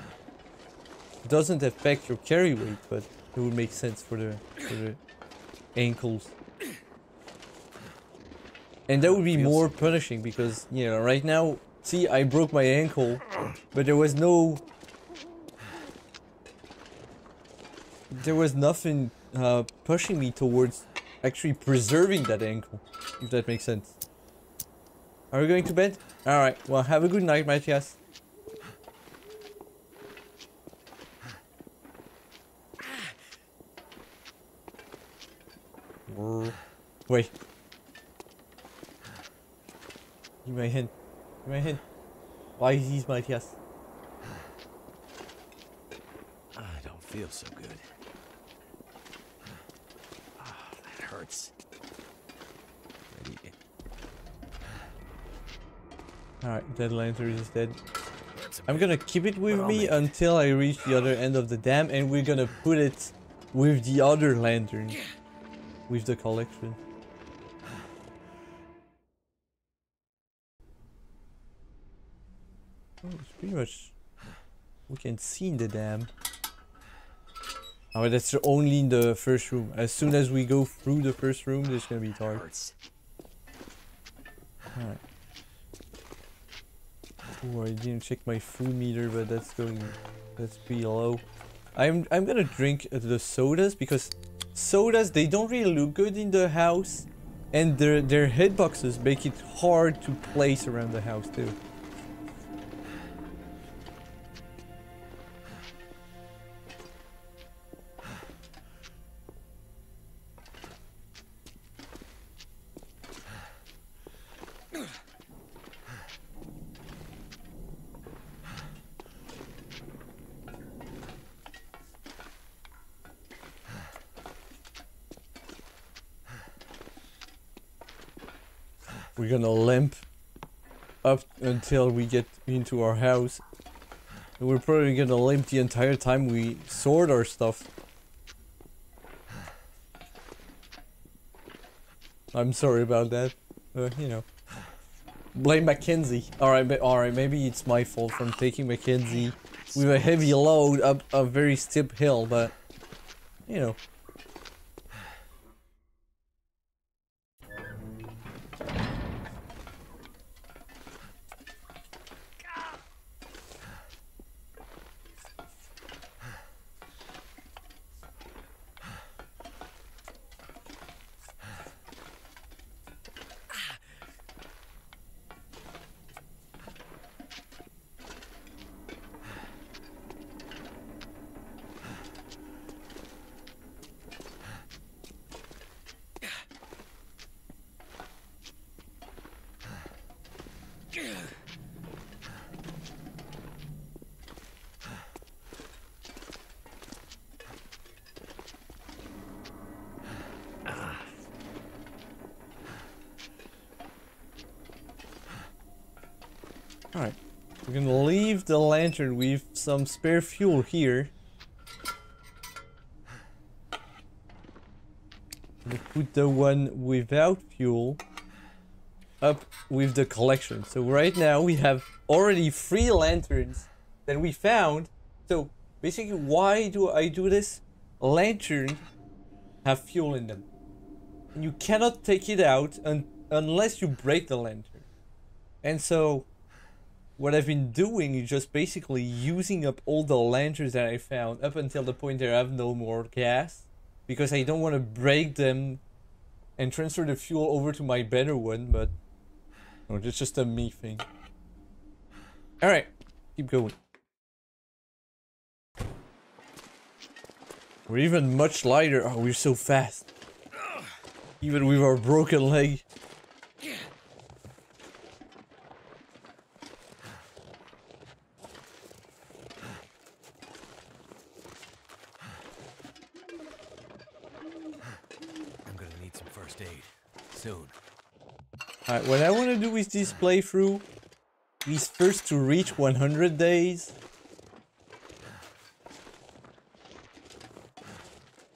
doesn't affect your carry weight, but it would make sense for the for the ankles. And that would be more punishing because you know right now, see, I broke my ankle, but there was no, there was nothing uh, pushing me towards actually preserving that ankle, if that makes sense. Are we going to bed? Alright, well, have a good night, Matthias. Wait. Give a hint. Give a hint. Why is he Matthias? I don't feel so good. Ah, that hurts. Ready? Alright, Dead Lantern is dead. I'm gonna keep it with me until I reach the other end of the dam and we're gonna put it with the other lantern. With the collection. Oh, it's pretty much... We can see in the dam. Oh, that's only in the first room. As soon as we go through the first room, there's gonna be dark. Hurts. Alright. Oh, I didn't check my food meter, but that's going, that's pretty low. I'm I'm gonna drink the sodas because sodas they don't really look good in the house, and their their hitboxes make it hard to place around the house too. Until we get into our house. And we're probably gonna limp the entire time we sort our stuff. I'm sorry about that. Uh, you know. Blame Mackenzie. Alright, alright, maybe it's my fault from taking Mackenzie with a heavy load up a very steep hill, but you know. Alright. We're gonna leave lantern with some spare fuel here. We put the one without fuel up with the collection. So right now we have already three lanterns that we found. So basically why do I do this? Lanterns have fuel in them. And you cannot take it out un unless you break the lantern. And so what I've been doing is just basically using up all the lanterns that I found up until the point that I have no more gas. Because I don't want to break them and transfer the fuel over to my better one, but... Oh, it's just a me thing. Alright, keep going. We're even much lighter. Oh, we're so fast. Even with our broken leg. I'm gonna need some first aid. Soon. Alright, what I want to do with this playthrough is first to reach 100 days.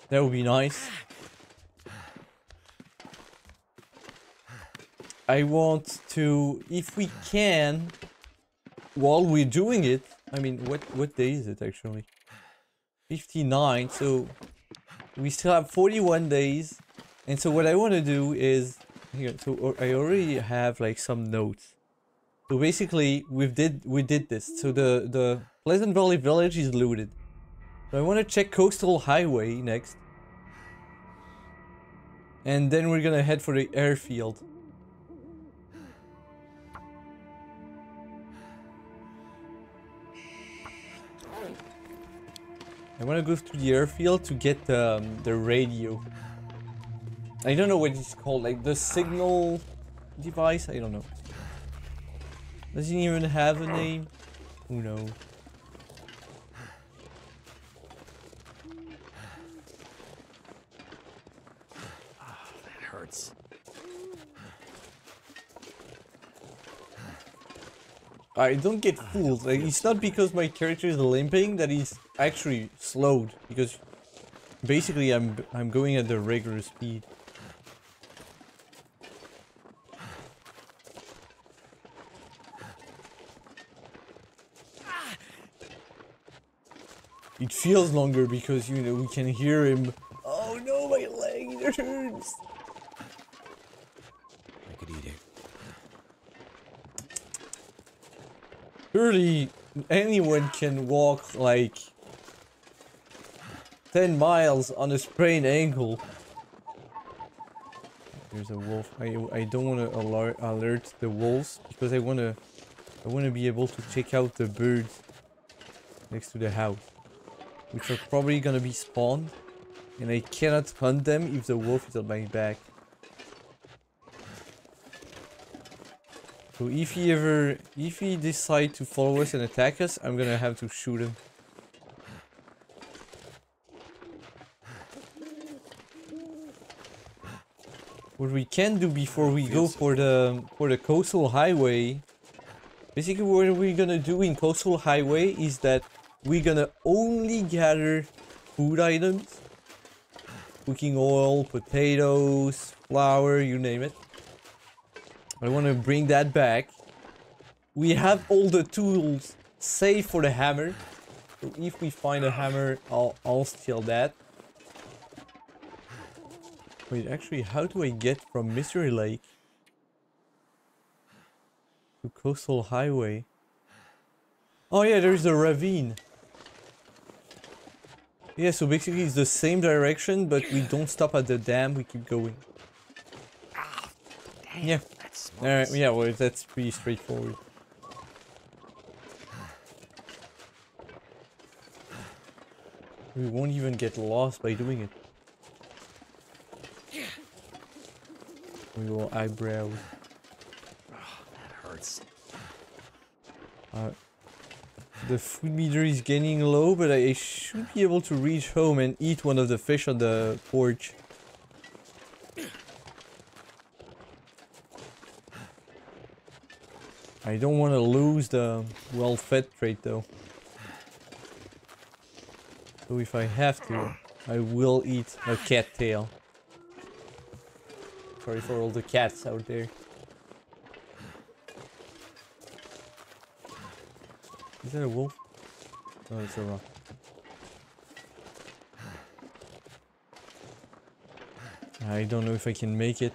That would be nice. I want to, if we can, while we're doing it, I mean, what, what day is it actually? 59, so we still have 41 days. And so what I want to do is, here, so uh, I already have like some notes. So basically, we did we did this. So the the Pleasant Valley Village is looted. So I want to check Coastal Highway next. And then we're gonna head for the airfield. I want to go to the airfield to get um, the radio. I don't know what it's called, like the signal device? I don't know. Doesn't even have a name? Who knows? That hurts. I don't get fooled. Like, it's not because my character is limping that he's actually slowed. Because basically I'm I'm going at the regular speed. It feels longer because you know we can hear him. Oh no, my leg it hurts. I could eat it. Surely anyone can walk like 10 miles on a sprained ankle. There's a wolf. I, I don't want to alert, alert the wolves because I want to I want to be able to check out the birds next to the house. Which are probably going to be spawned. And I cannot hunt them if the wolf is on my back. So if he ever, if he decide to follow us and attack us, I'm gonna have to shoot him. What we can do before we go for the for the coastal highway, basically what we're gonna do in coastal highway is that we're gonna only gather food items, cooking oil, potatoes, flour, you name it. I want to bring that back. We have all the tools save for the hammer. So if we find a hammer, I'll, I'll steal that. Wait, actually, how do I get from Mystery Lake to Coastal Highway? Oh yeah, there's a ravine. Yeah, so basically it's the same direction, but we don't stop at the dam, we keep going. Yeah. Alright, yeah, well, that's pretty straightforward. We won't even get lost by doing it. We will eyebrows. That hurts. Uh, the food meter is getting low, but I should be able to reach home and eat one of the fish on the porch. I don't want to lose the well-fed trait though. So if I have to, I will eat a cattail. Sorry for all the cats out there. Is that a wolf? No, it's a rock. I don't know if I can make it.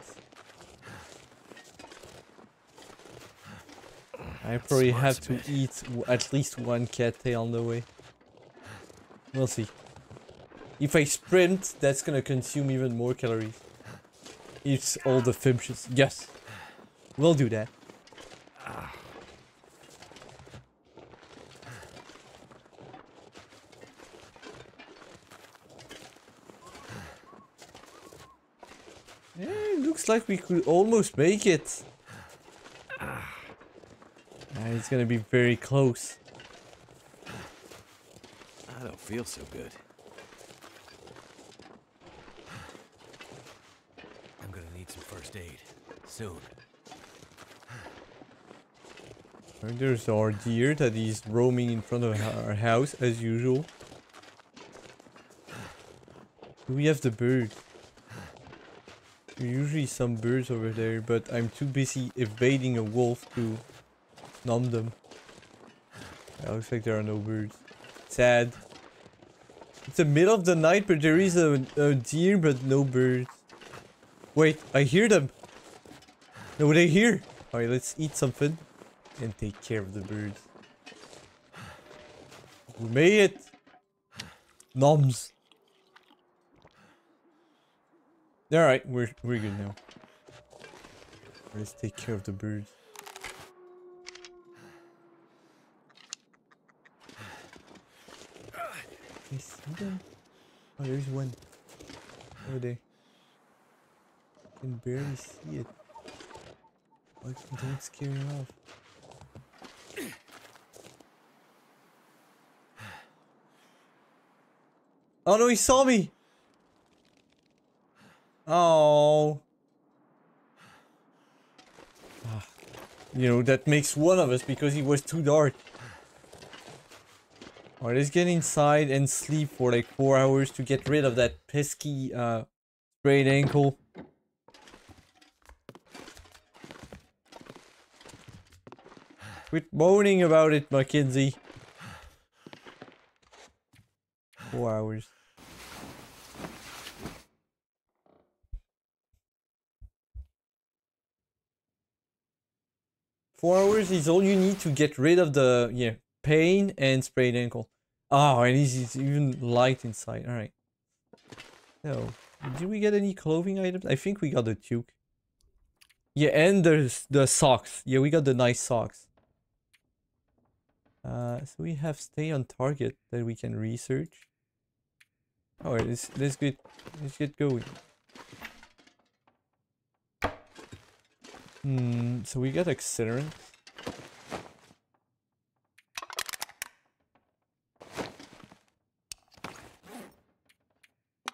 I probably have to eat at least one cattail on the way. We'll see. If I sprint, that's gonna consume even more calories. It's all the finishes. Yes. We'll do that. Yeah, it looks like we could almost make it. Uh, it's gonna be very close. I don't feel so good. I'm gonna need some first aid. Soon. There's our deer that is roaming in front of our house as usual. We have the bird? Usually some birds over there, but I'm too busy evading a wolf to numb them. It looks like there are no birds. Sad. It's the middle of the night, but there is a, a deer, but no birds. Wait, I hear them. No, they here. Alright, let's eat something and take care of the birds. We made it! Noms. Alright, we're we're good now. Let's take care of the birds. I see them? Oh, there's one. Over there. I can barely see it. Like, don't scare it off. Oh no, he saw me! Oh. You know, that makes one of us because he was too dark. Alright, let's get inside and sleep for like four hours to get rid of that pesky uh, sprained ankle. Quit moaning about it, Mackenzie. Four hours. Four hours is all you need to get rid of the yeah pain and sprained ankle. Oh, and he's even light inside. All right. So, did we get any clothing items? I think we got the tuque. Yeah, and there's the socks. Yeah, we got the nice socks. Uh, so we have stay on target that we can research. Alright, let's let's get let's get going. Hmm, so we got accelerant.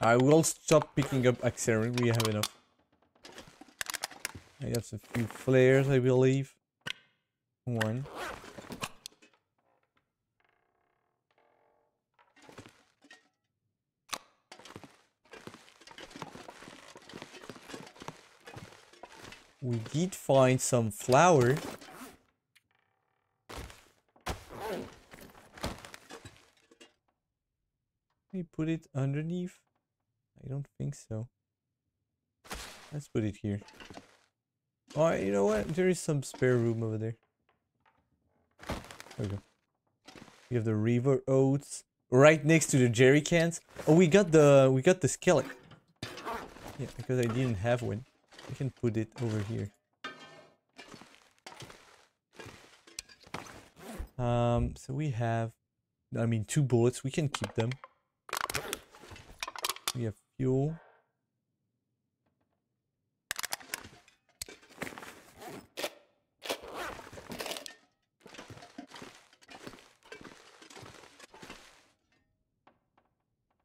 I will stop picking up accelerant, we have enough. I have a few flares, I believe. One. We did find some flour. We put it underneath? I don't think so. Let's put it here. Oh, you know what? There is some spare room over there. There we go. We have the river oats right next to the jerry cans. Oh, we got the we got the skillet. Yeah, because I didn't have one. We can put it over here. Um, so we have, I mean, two bullets. We can keep them. We have fuel.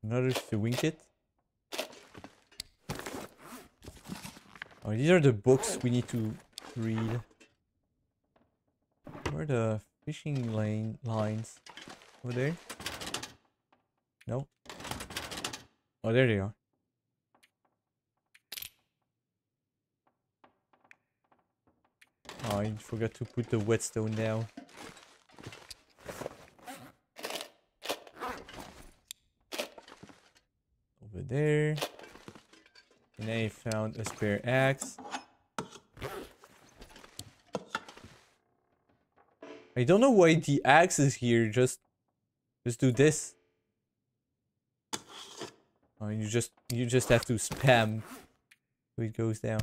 Another sewing kit. Oh, these are the books we need to read. Where are the fishing lane lines? Over there? No. Oh, there they are. Oh, I forgot to put the whetstone down. Over there. And then I found a spare axe. I don't know why the axe is here, just just do this. Oh, you just you just have to spam so it goes down.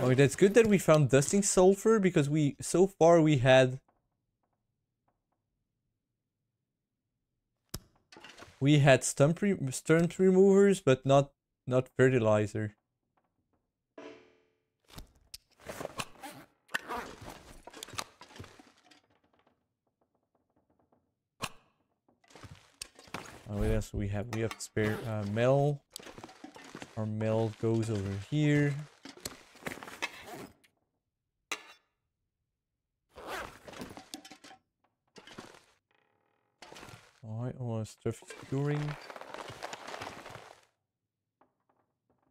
Oh, that's good that we found dusting sulfur because we so far we had we had stump, re stump removers, but not not fertilizer. Oh, what else we have? We have spare uh, mill. Our mill goes over here. Alright, I want to start securing.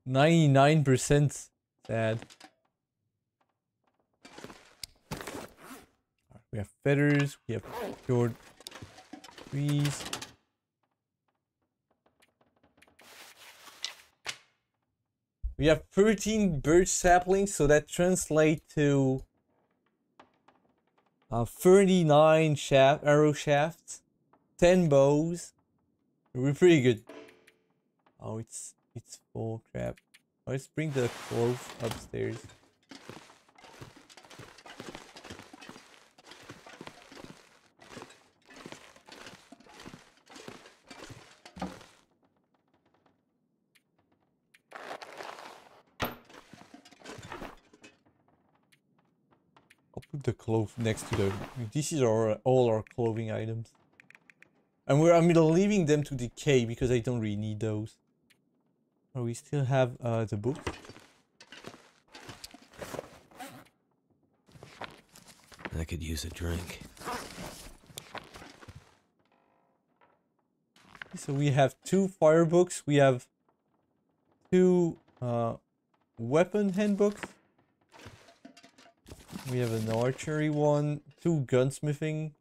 99% sad. we have feathers, we have cured trees. We have 13 birch saplings, so that translates to uh, 39 shaft arrow shafts, 10 bows. We're pretty good. Oh, it's it's full crap. Let's bring the clothes upstairs. I'll put the clothes next to the... This is our all our clothing items. And we're I'm leaving them to decay because I don't really need those. Oh, we still have uh, the book. I could use a drink. So we have two fire books. We have two uh, weapon handbooks. We have an archery one, two gunsmithing.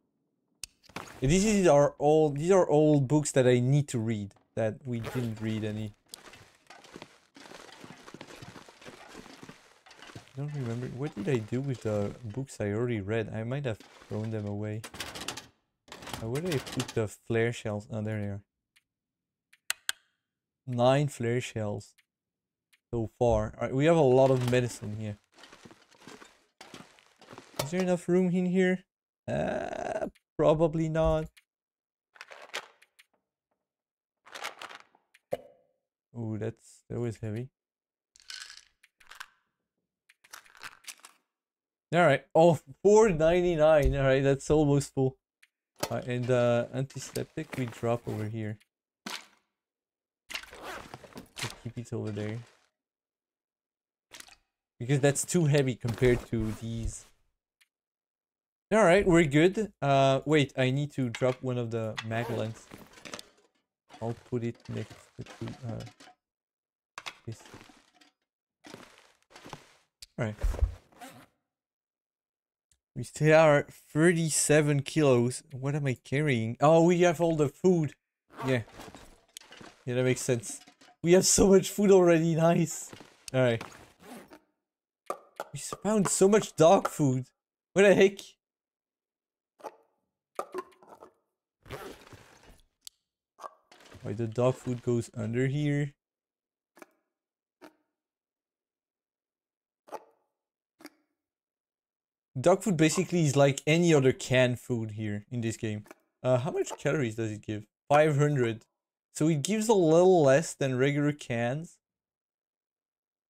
These are all these are all books that I need to read that we didn't read any. I don't remember. What did I do with the books I already read? I might have thrown them away. Where did I put the flare shells? Oh, there they are. Nine flare shells so far. Alright, we have a lot of medicine here. Is there enough room in here? Uh, probably not. Oh, that's that was heavy. All right. Oh, 4.99. All right, that's almost full. Uh, and uh, antiseptic we drop over here. Keep it over there. Because that's too heavy compared to these. Alright, we're good. Uh, wait, I need to drop one of the maglens. I'll put it next to uh, this. Alright. We still are 37 kilos. What am I carrying? Oh, we have all the food. Yeah. Yeah, that makes sense. We have so much food already. Nice. Alright. We found so much dog food. What the heck? Why the dog food goes under here? Dog food basically is like any other canned food here in this game. Uh, how much calories does it give? 500. So it gives a little less than regular cans.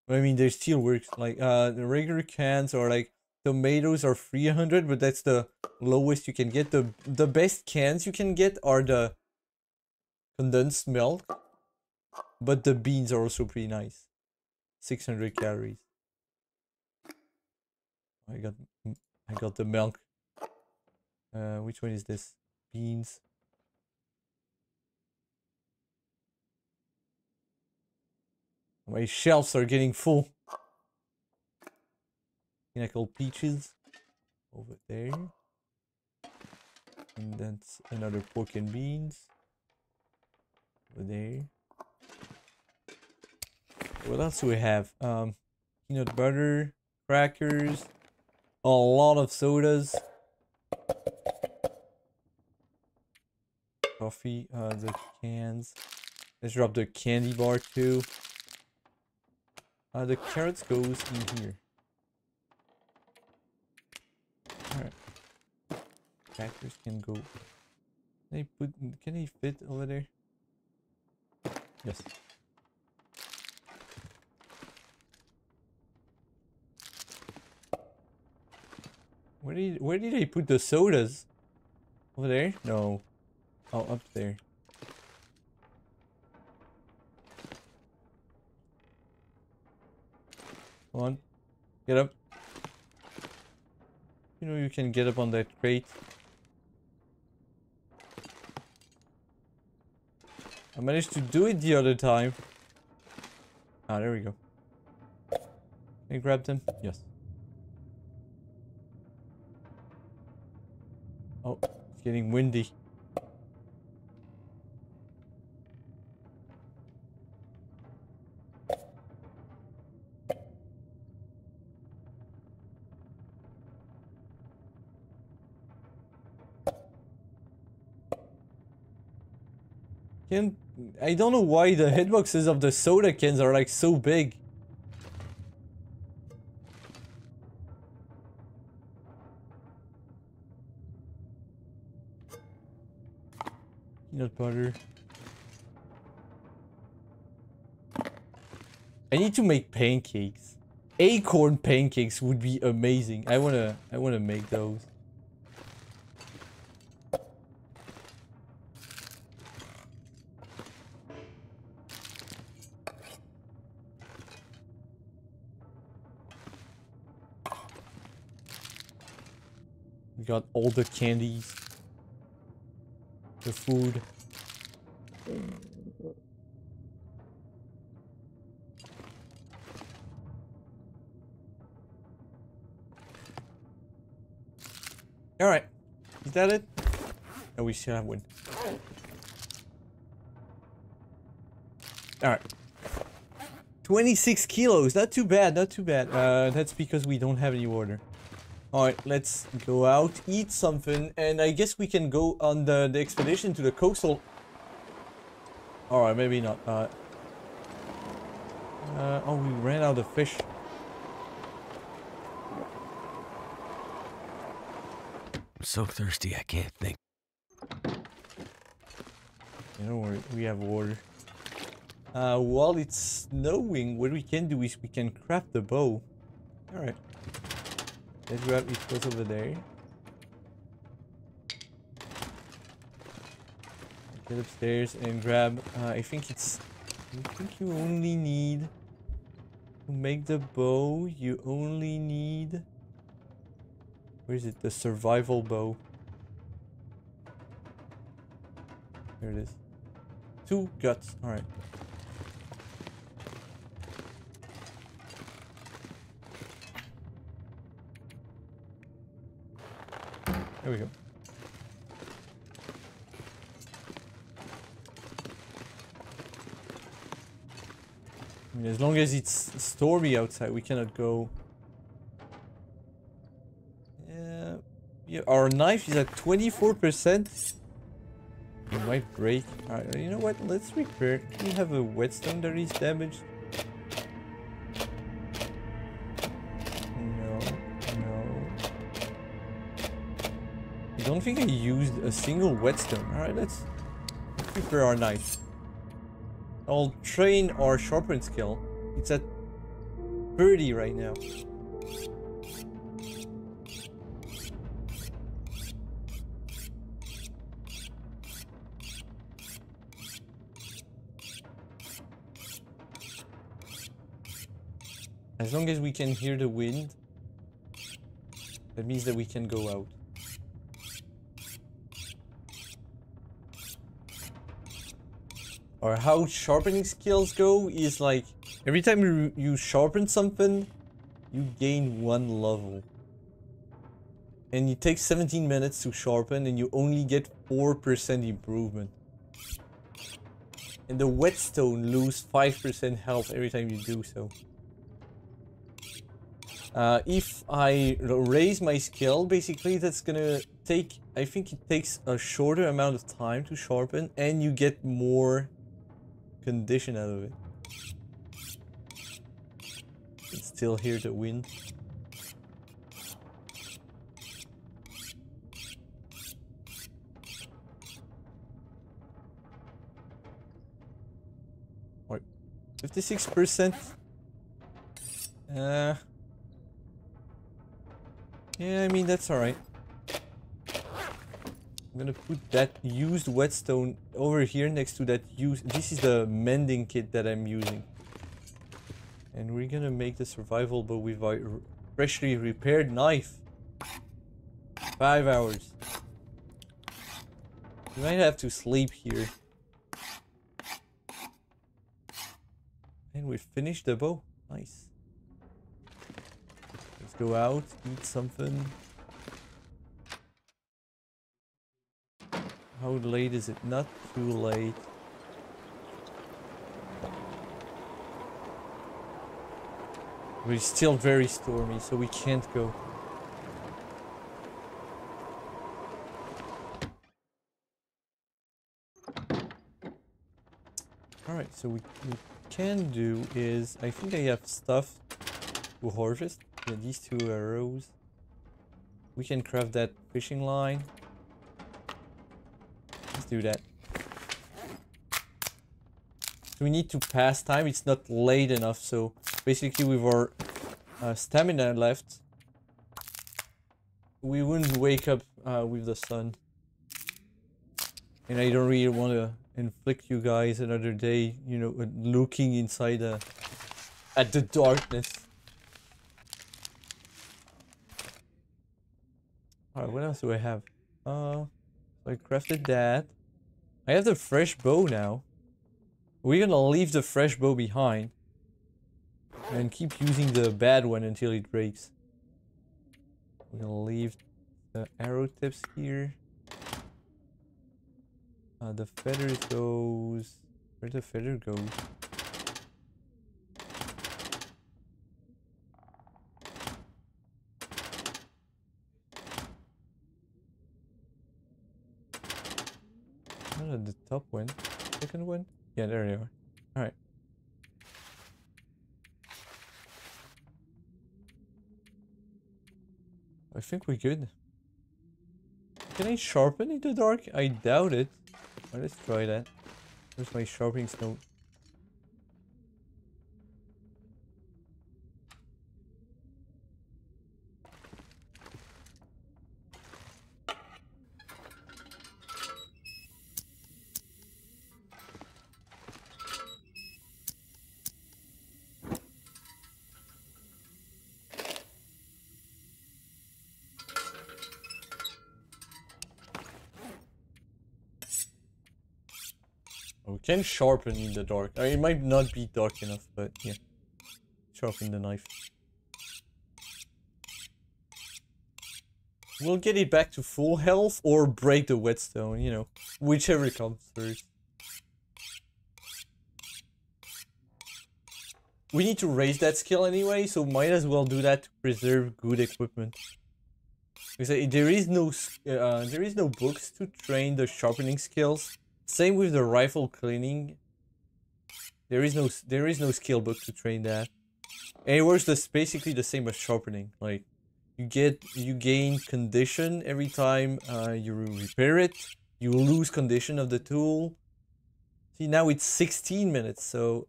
I mean, they still works. Like, uh, the regular cans are like, tomatoes are 300, but that's the lowest you can get. The, the best cans you can get are the condensed milk. But the beans are also pretty nice. 600 calories. I got I got the milk. Uh, which one is this? Beans. My shelves are getting full. Pinnacle peaches over there. And that's another pork and beans over there. What else do we have? Um, peanut butter, crackers, a lot of sodas. Coffee, uh, the cans. Let's drop the candy bar too. Uh, the carrots goes in here. Alright. Crackers can go. Can they put? Can they fit over there? Yes. Where did where did they put the sodas? Over there? No. Oh, up there. Come on. Get up. You know you can get up on that crate. I managed to do it the other time. Ah, there we go. Can you grab them? Yes. Oh, it's getting windy. Can I don't know why the hitboxes of the soda cans are like so big. Butter. I need to make pancakes. Acorn pancakes would be amazing. I wanna I wanna make those. We got all the candies. The food. Alright. Is that it? No, we still have one. Alright. 26 kilos, not too bad, not too bad. Uh, that's because we don't have any water. Alright, let's go out, eat something, and I guess we can go on the, the expedition to the coastal... Alright, maybe not. Uh, uh, oh, we ran out of fish. I'm so thirsty I can't think. You know, we have water. Uh, while it's snowing, what we can do is we can craft the bow. Alright. Let's grab it goes over there. Get upstairs and grab, uh, I think it's, I think you only need, to make the bow, you only need, where is it, the survival bow. There it is. Two guts, alright. There we go. Mean, as long as it's stormy outside, we cannot go. Yeah, yeah. Our knife is at 24%. It might break. Alright, you know what? Let's repair. We have a whetstone that is damaged? No, no. I don't think I used a single whetstone. Alright, let's repair our knife. I'll train our sharpen skill. It's at 30 right now. As long as we can hear the wind, that means that we can go out. Or how sharpening skills go is like, every time you, you sharpen something, you gain one level. And it takes 17 minutes to sharpen and you only get 4% improvement. And the whetstone lose 5% health every time you do so. Uh, if I raise my skill, basically that's gonna take, I think it takes a shorter amount of time to sharpen and you get more condition out of it. It's still here to win. What? 56%? Uh... Yeah, I mean, that's alright. I'm gonna put that used whetstone over here next to that used... This is the mending kit that I'm using. And we're gonna make the survival but with uh, a freshly repaired knife. Five hours. We might have to sleep here. And we finished the bow. Nice. Let's go out, eat something. How late is it? Not too late. But it's still very stormy, so we can't go. Alright, so we, we can do is... I think I have stuff to harvest. Yeah, these two arrows. We can craft that fishing line. Do that. We need to pass time. It's not late enough, so basically with our uh, stamina left, we wouldn't wake up uh, with the sun. And I don't really want to inflict you guys another day, you know, looking inside the, at the darkness. Alright, what else do I have? Uh, I crafted that. I have the fresh bow now. We're gonna leave the fresh bow behind. And keep using the bad one until it breaks. We're gonna leave the arrow tips here. Uh, the feather goes... Where the feather goes? Oh, the top one. Second one? Yeah, there you are. Alright. I think we're good. Can I sharpen in the dark? I doubt it. Let's try that. Where's my sharpening stone? Can sharpen in the dark. Uh, it might not be dark enough, but yeah. Sharpen the knife. We'll get it back to full health or break the whetstone, you know. Whichever comes first. We need to raise that skill anyway, so might as well do that to preserve good equipment. Because uh, there is no uh, there is no books to train the sharpening skills. Same with the rifle cleaning. There is no there is no skill book to train that. And it works just basically the same as sharpening. Like you get you gain condition every time uh, you repair it. You lose condition of the tool. See now it's 16 minutes, so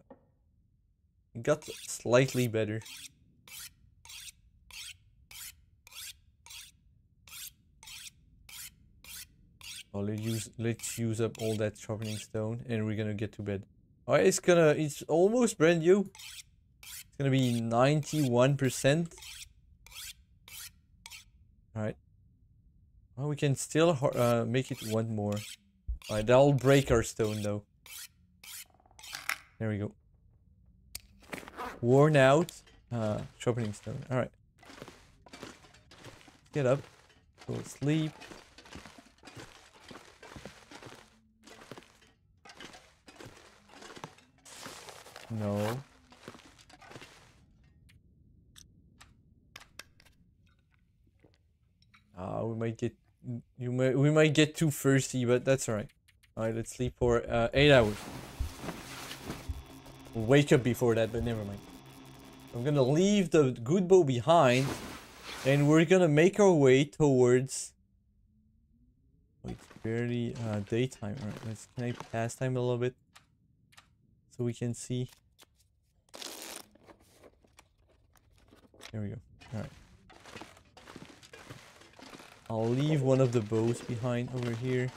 it got slightly better. Well, let's use let's use up all that sharpening stone, and we're gonna get to bed. Alright, it's gonna it's almost brand new. It's gonna be ninety one percent. Alright. Well, we can still uh, make it one more. Alright, that'll break our stone though. There we go. Worn out uh, sharpening stone. Alright. Get up. Go to sleep. No. Ah, uh, we might get you may we might get too thirsty, but that's alright. Alright, let's sleep for uh, eight hours. We'll wake up before that, but never mind. I'm gonna leave the good bow behind, and we're gonna make our way towards. Wait, barely uh, daytime. Alright, let's can I pass time a little bit so we can see. There we go. Alright. I'll leave one of the bows behind over here.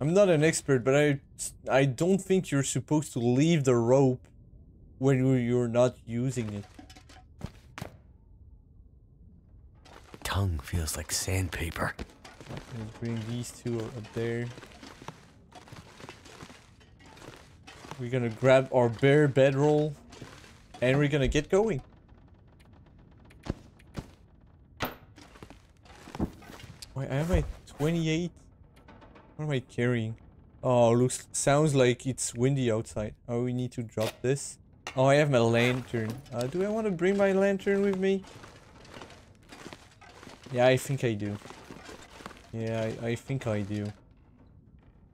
I'm not an expert, but I I don't think you're supposed to leave the rope when you're not using it. Tongue feels like sandpaper. Let's bring these two up there. We're gonna grab our bare bedroll and we're gonna get going. Wait, I have my 28. What am I carrying? Oh, looks sounds like it's windy outside. Oh, we need to drop this. Oh, I have my lantern. Uh, do I want to bring my lantern with me? Yeah, I think I do. Yeah, I, I think I do.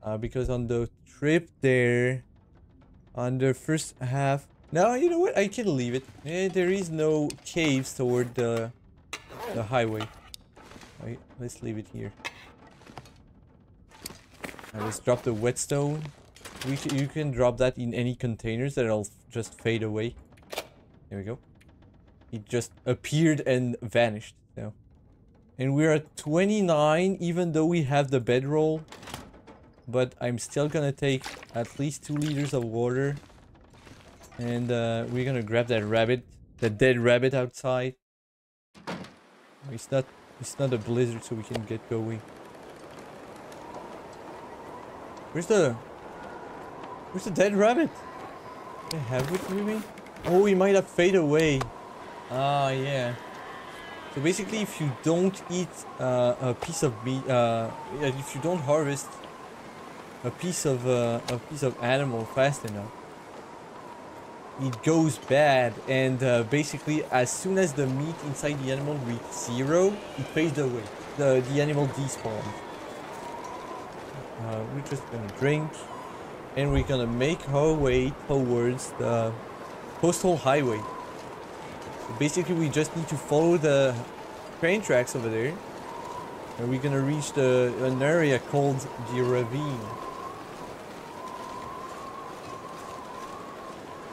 Uh, because on the trip there, on the first half... No, you know what? I can leave it. Eh, there is no caves toward the, the highway. Right, let's leave it here. Right, let's drop the whetstone. We you can drop that in any containers that'll just fade away. There we go. It just appeared and vanished. And we're at 29 even though we have the bedroll. But I'm still gonna take at least 2 liters of water. And uh, we're gonna grab that rabbit. The dead rabbit outside. It's not it's not a blizzard so we can get going. Where's the... Where's the dead rabbit? I have it with me? Oh, he might have faded away. Ah, yeah. So basically, if you don't eat uh, a piece of meat, uh, if you don't harvest a piece of uh, a piece of animal fast enough, it goes bad and uh, basically as soon as the meat inside the animal reaches zero, it fades away. The, the animal despawns. Uh, we're just gonna drink and we're gonna make our way towards the coastal highway. Basically we just need to follow the train tracks over there and we're gonna reach the an area called the ravine.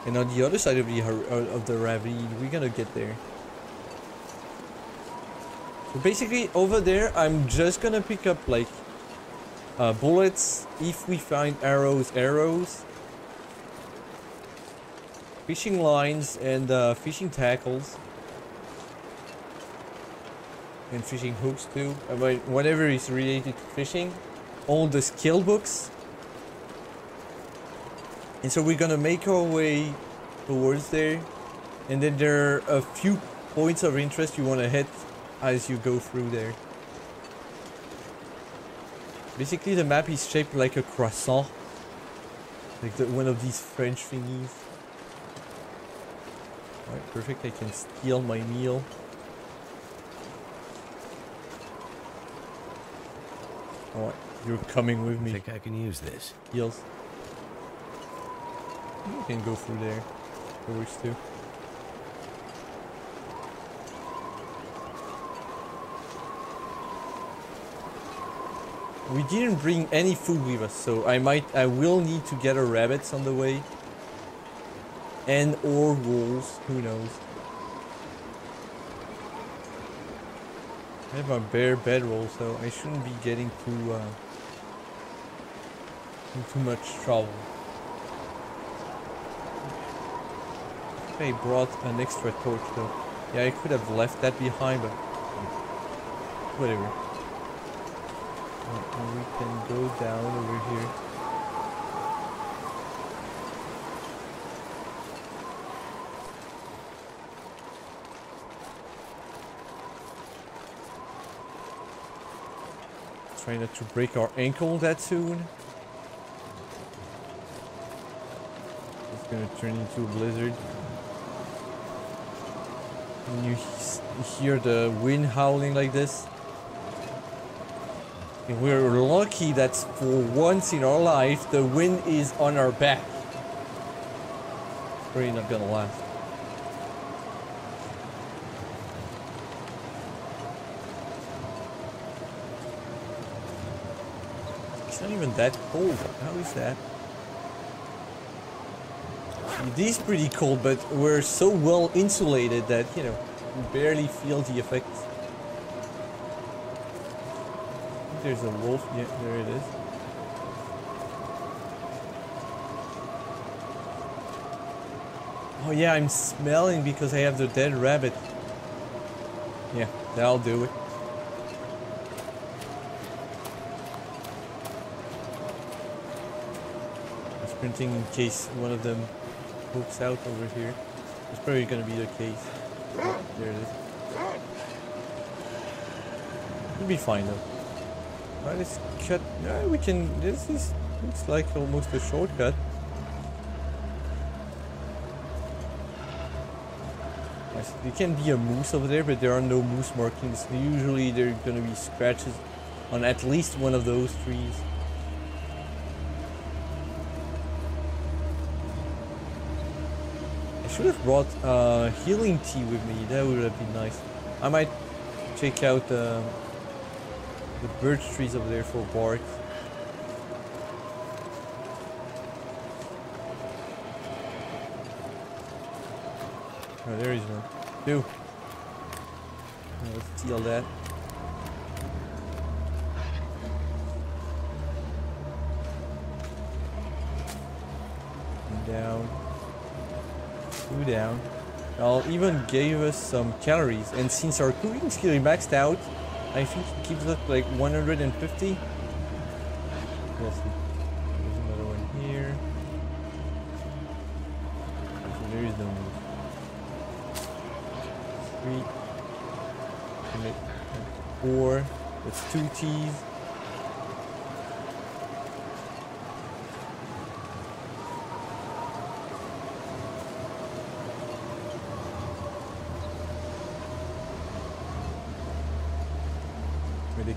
And on the other side of the uh, of the ravine, we're gonna get there. So basically, over there, I'm just gonna pick up like uh, bullets. If we find arrows, arrows, fishing lines, and uh, fishing tackles, and fishing hooks too. I mean, whatever is related to fishing. All the skill books. And so we're gonna make our way towards there. And then there are a few points of interest you wanna hit as you go through there. Basically the map is shaped like a croissant. Like the, one of these French thingies. Alright, perfect, I can steal my meal. Alright, you're coming with me. I think I can use this. Heals. You can go through there. Doors too. We didn't bring any food with us, so I might, I will need to get a rabbit on the way. And or wolves, who knows. I have a bare bedroll, so I shouldn't be getting too, uh, too much trouble. I brought an extra torch though. Yeah, I could have left that behind, but whatever. Uh, we can go down over here. Try not to break our ankle that soon. It's gonna turn into a blizzard. When you hear the wind howling like this. And we're lucky that for once in our life the wind is on our back. Probably not gonna last. It's not even that cold. How is that? It is pretty cold, but we're so well insulated that, you know, we barely feel the effects. There's a wolf. Yeah, there it is. Oh yeah, I'm smelling because I have the dead rabbit. Yeah, that'll do it. I'm sprinting in case one of them pokes out over here. It's probably gonna be the case. There it is. We'll be fine though. Alright, let's cut. We can. This is looks like almost a shortcut. There can be a moose over there, but there are no moose markings. Usually, there are gonna be scratches on at least one of those trees. Should have brought uh, healing tea with me. That would have been nice. I might check out the the birch trees over there for bark. Oh, there is one. Two. Let's steal that. And down. Two down. I'll even gave us some calories, and since our cooking skill is maxed out, I think it gives us like 150. We'll see. There's another one here. So there is no move. Three. Four. That's two T's.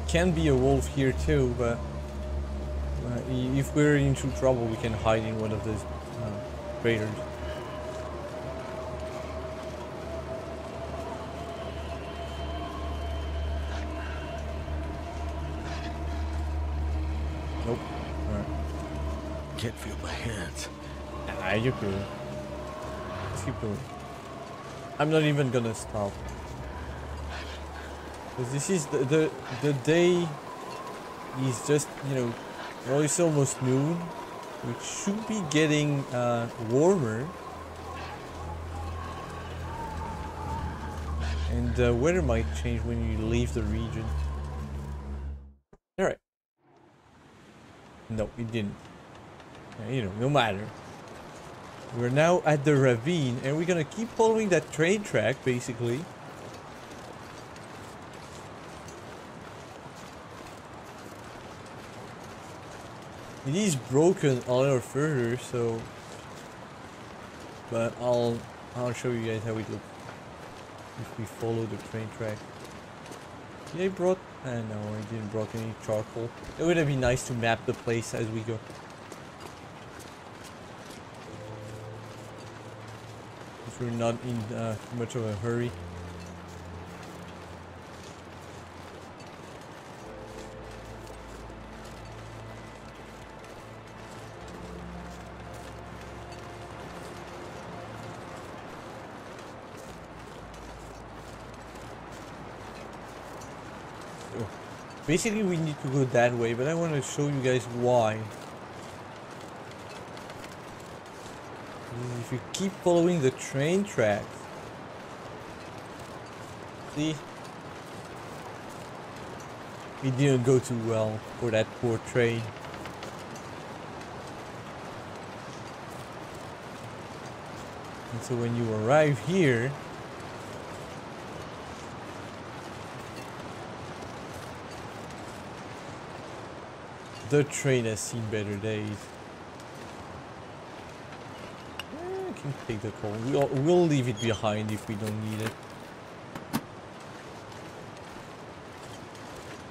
Can be a wolf here too, but uh, if we're into trouble, we can hide in one of those uh, craters. Nope. Alright. Can't feel my hands. Nah, you're good. Keep going. I'm not even gonna stop. Because this is the, the, the day is just, you know, well, it's almost noon, which should be getting uh, warmer. And the weather might change when you leave the region. Alright. No, it didn't. You know, no matter. We're now at the ravine, and we're gonna keep following that train track, basically. It is broken a little further, so... But I'll, I'll show you guys how it looks. If we follow the train track. Did I brought... Uh, no, I didn't brought any charcoal. It would have been nice to map the place as we go. If we're not in uh, much of a hurry. Basically, we need to go that way, but I want to show you guys why. If you keep following the train tracks, see, it didn't go too well for that poor train. And so when you arrive here, The train has seen better days. Eh, I can take the coal. We'll, we'll leave it behind if we don't need it.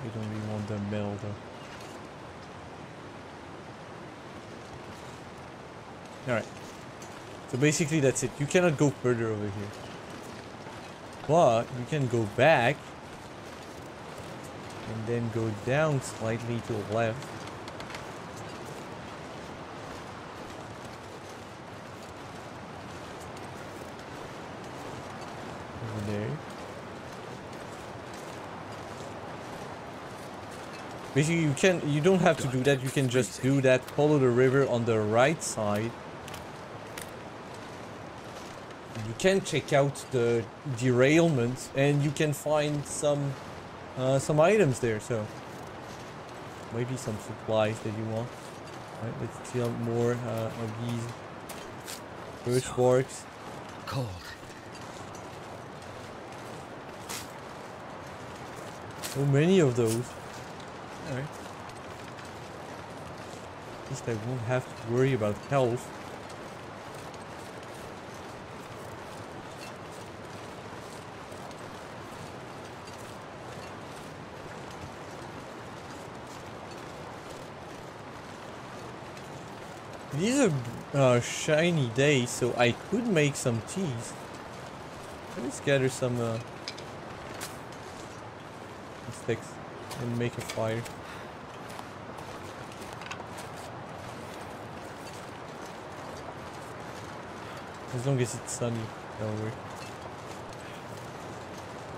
We don't really want the metal though. Alright. So basically that's it. You cannot go further over here. But you can go back and then go down slightly to the left. Over there. Basically, you can you don't have to do that. You can just do that. Follow the river on the right side. You can check out the derailment, and you can find some uh, some items there. So maybe some supplies that you want. Right, let's see more uh, of these birch So- Cold. So many of those. Alright. At least I won't have to worry about health. It is a uh, shiny day, so I could make some teas. Let's gather some uh, sticks and make a fire. As long as it's sunny, that'll work.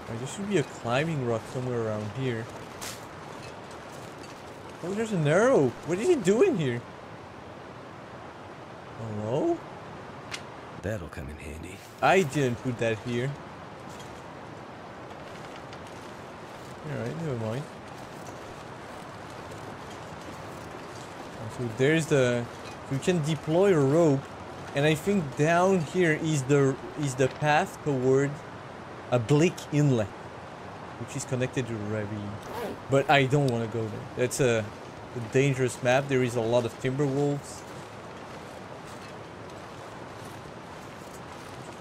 Alright, there should be a climbing rock somewhere around here. Oh, there's an arrow! What is he doing here? Hello? That'll come in handy. I didn't put that here. Alright, never mind. So there's the you can deploy a rope and I think down here is the is the path toward a bleak inlet which is connected to ravine. But I don't want to go there. That's a, a dangerous map. There is a lot of timber wolves.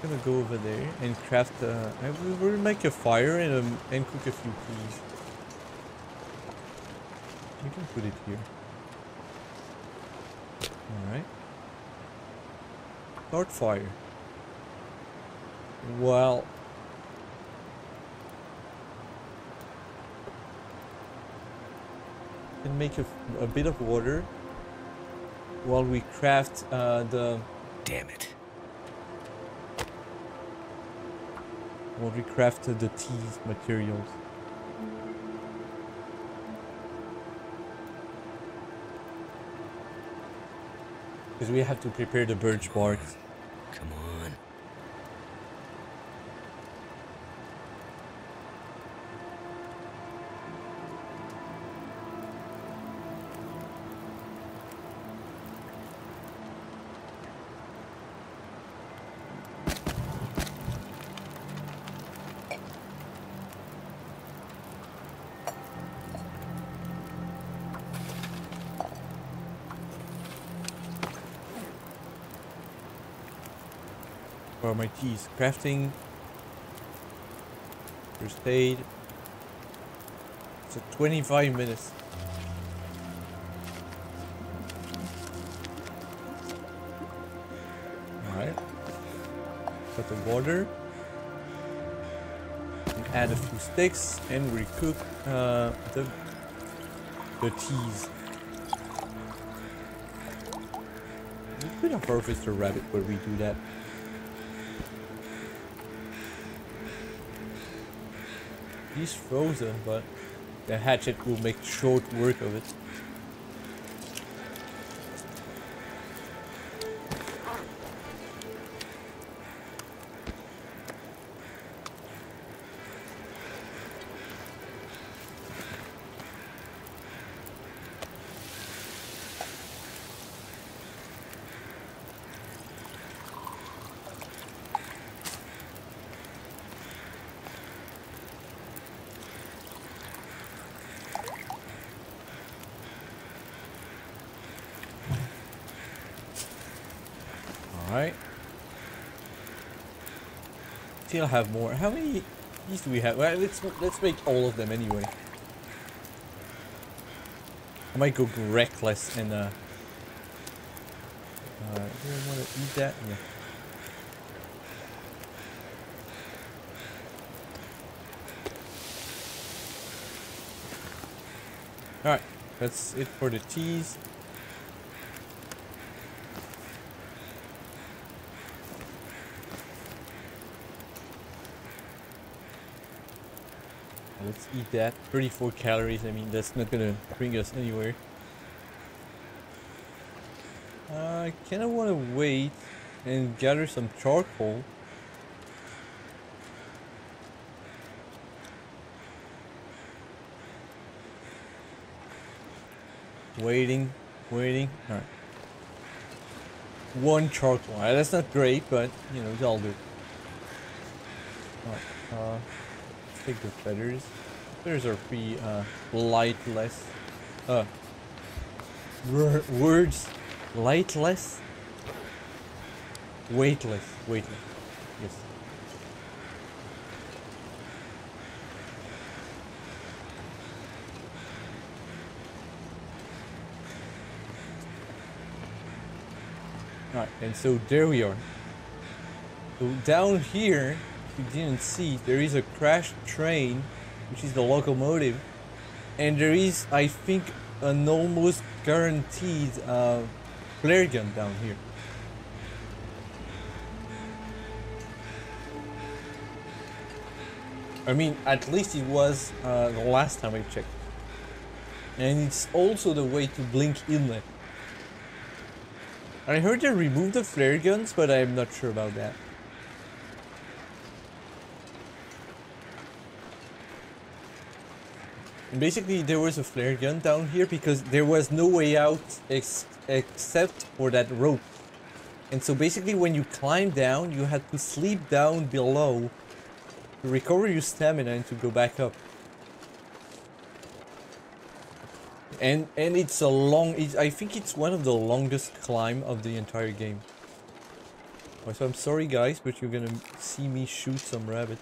gonna go over there and craft uh, I will make a fire and um, and cook a few peas. We can put it here. Alright. Start fire. Well. Can make a, a bit of water while we craft uh, the Damn it. while we craft the teas materials. Because we have to prepare the birch bark. Come on. Teas. Crafting. First aid. So 25 minutes. Alright. Got the water. And add a few sticks and recook uh, the, the teas. We have harvested a rabbit where we do that. He's frozen, but the hatchet will make short work of it. Still have more. How many these do we have? Well, let's let's make all of them anyway. I might go reckless and uh. Uh, do I want to eat that? Yeah. Alright, that's it for the teas. Let's eat that. 34 calories, I mean, that's not gonna bring us anywhere. I kinda wanna wait and gather some charcoal. Waiting, waiting. Alright. One charcoal. Alright, that's not great, but, you know, it'll do. Alright, uh, take the feathers. Feathers are pretty, uh, lightless. Uh, words. Lightless? Weightless. Weightless. Yes. Alright, and so there we are. So down here, if you didn't see, there is a crashed train, which is the locomotive. And there is, I think, an almost guaranteed uh, flare gun down here. I mean, at least it was uh, the last time I checked. And it's also the way to Bleak Inlet. I heard they removed the flare guns, but I'm not sure about that. Basically, there was a flare gun down here because there was no way out ex except for that rope. And so basically, when you climb down, you had to sleep down below to recover your stamina and to go back up. And and it's a long. It's, I think it's one of the longest climb of the entire game. So I'm sorry, guys, but you're gonna see me shoot some rabbit.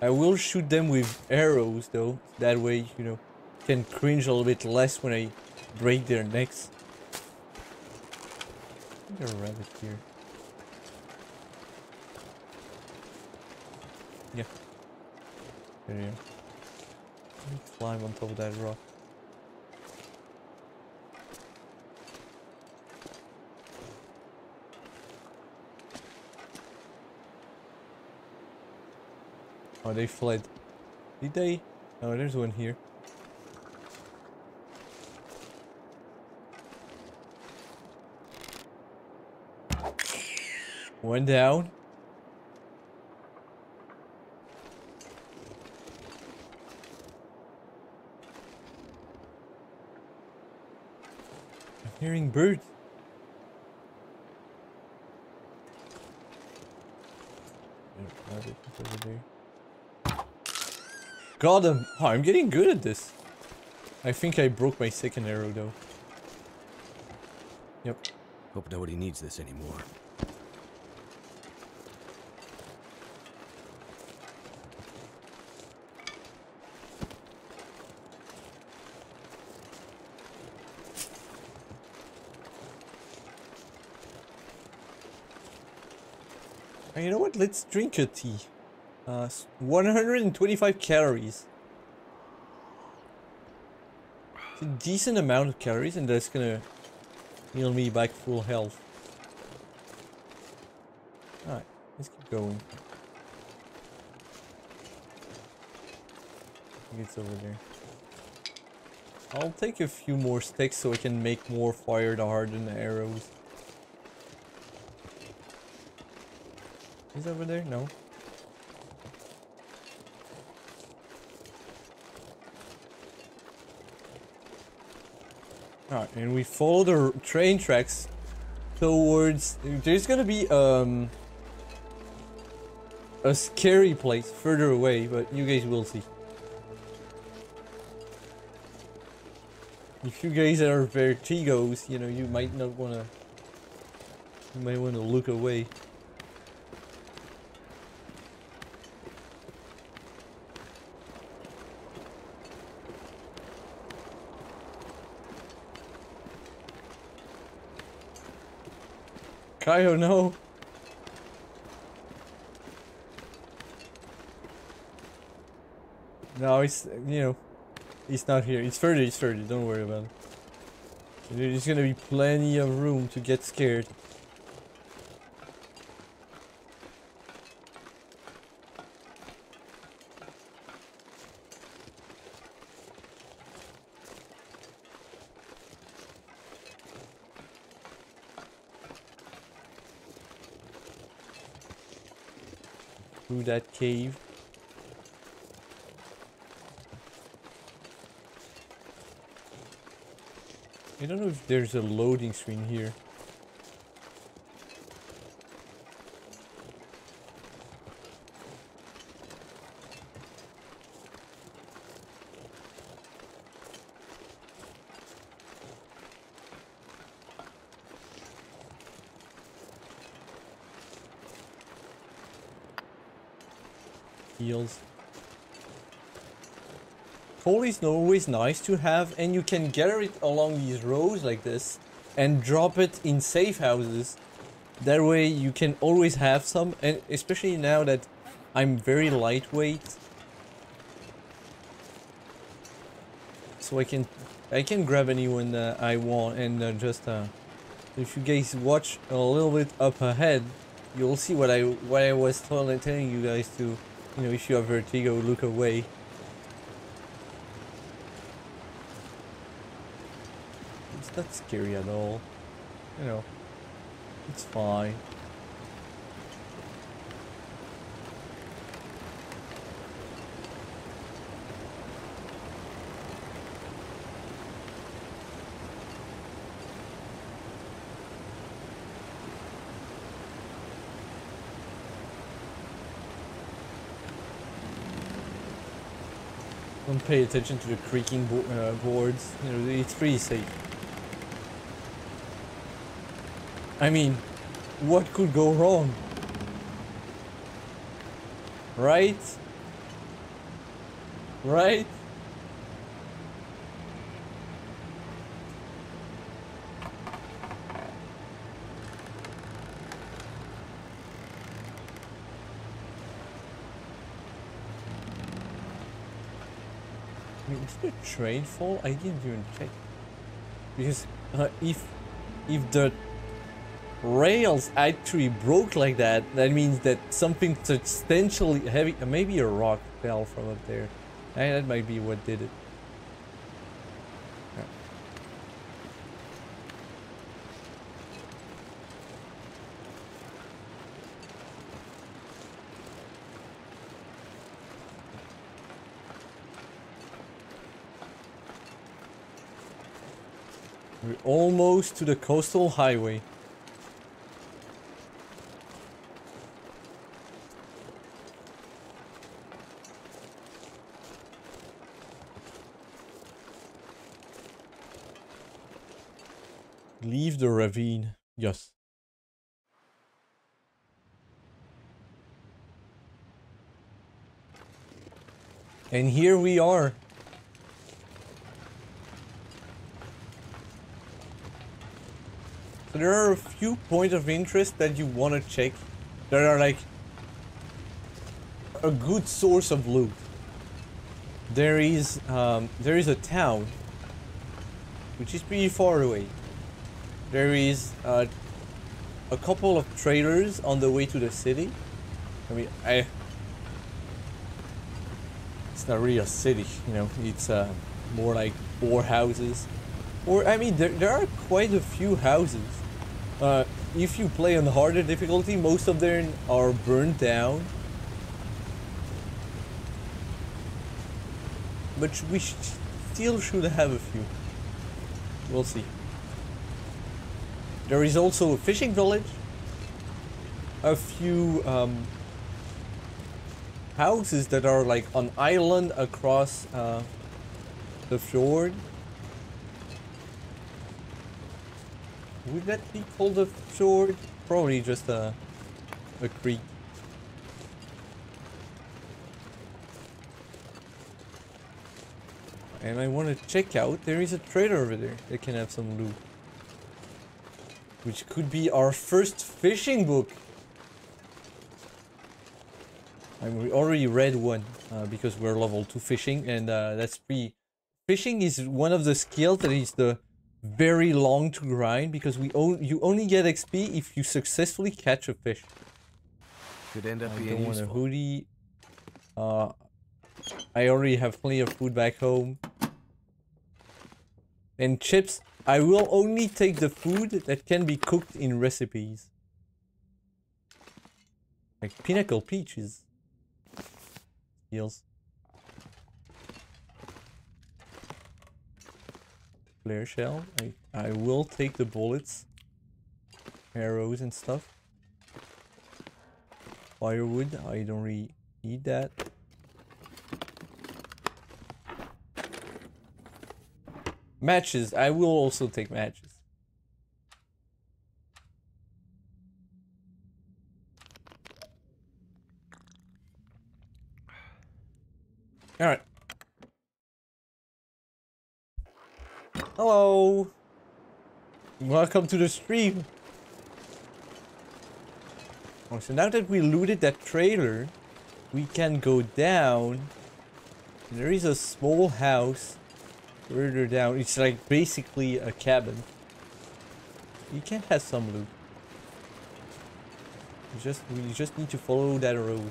I will shoot them with arrows though. That way, you know, can cringe a little bit less when I break their necks. A rabbit here. Yeah. There you go. Climb on top of that rock. Oh, they fled. Did they? Oh, there's one here. One down. I'm hearing birds. Over there. Got him! Oh, I'm getting good at this. I think I broke my second arrow though. Yep. Hope nobody needs this anymore. Ah, you know what? Let's drink a tea. Uh, 125 calories. It's a decent amount of calories and that's gonna heal me back full health. Alright, let's keep going. I think it's over there. I'll take a few more sticks so I can make more fire to harden the arrows. Is over there? No. Alright, and we follow the train tracks towards... There's gonna be, um... A scary place further away, but you guys will see. If you guys are vertigos, you know, you might not wanna... You might wanna look away. Kaio, no. No, it's, you know, he's not here. It's further, it's further, don't worry about it. There's gonna be plenty of room to get scared. Through that cave. I don't know if there's a loading screen here. Heals. Coal is always nice to have and you can gather it along these rows like this and drop it in safe houses. That way you can always have some and especially now that I'm very lightweight. So I can I can grab anyone that I want and uh, just uh, if you guys watch a little bit up ahead you'll see what I what I was telling you guys to you know if you have vertigo look away. Not scary at all. You know, it's fine. Don't pay attention to the creaking bo uh, boards. You know, it's pretty safe. I mean, what could go wrong? Right? Right? Train fall? I didn't even check. Because uh, if if the rails actually broke like that, that means that something substantially heavy, maybe a rock fell from up there. And that might be what did it. We're almost to the coastal highway. Leave the ravine. Yes. And here we are. So there are a few points of interest that you want to check that are like a good source of loot. There is um, there is a town which is pretty far away. There is uh, a couple of trailers on the way to the city. I mean, I it's not really a city, you know. It's uh, more like four houses, or I mean, there there are quite a few houses. Uh, if you play on harder difficulty, most of them are burned down. But we still should have a few. We'll see. There is also a fishing village. A few um, houses that are like on island across uh, the fjord. Would that be called a fjord? Probably just a, a creek. And I want to check out, there is a trader over there that can have some loot. Which could be our first fishing book. I we already read one uh, because we're level 2 fishing and uh, that's pretty... Fishing is one of the skills that is the very long to grind because we o you only get XP if you successfully catch a fish. Could end up I being don't want a useful. hoodie. Uh, I already have plenty of food back home. And chips, I will only take the food that can be cooked in recipes. Like pinnacle peaches. Heals. Flare shell. I, I will take the bullets. Arrows and stuff. Firewood, I don't really need that. Matches, I will also take matches. Alright. Hello. Welcome to the stream. Oh, so now that we looted that trailer, we can go down. There is a small house further down. It's like basically a cabin. You can have some loot. You just we just need to follow that road.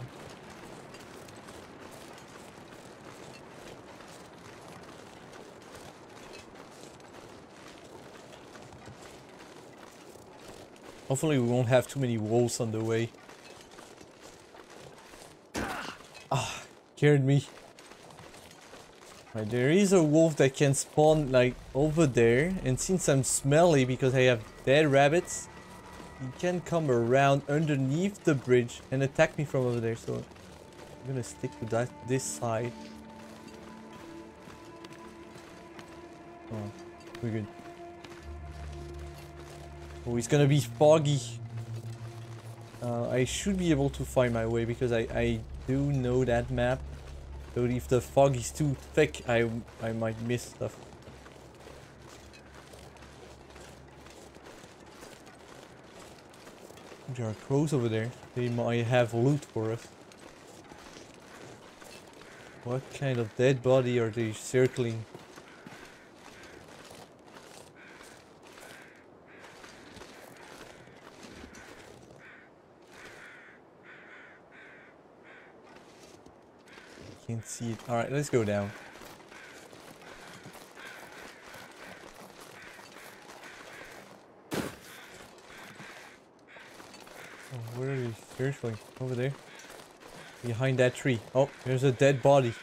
Hopefully we won't have too many wolves on the way. Ah, scared me. Right, there is a wolf that can spawn like over there and since I'm smelly because I have dead rabbits he can come around underneath the bridge and attack me from over there so I'm gonna stick to that this side. Oh, we're good. Oh, it's gonna be foggy. Uh, I should be able to find my way because I, I do know that map. So if the fog is too thick, I I might miss stuff. There are crows over there. They might have loot for us. What kind of dead body are they circling? Can't see it. Alright, let's go down. Oh, where are you circling? Over there? Behind that tree. Oh, there's a dead body.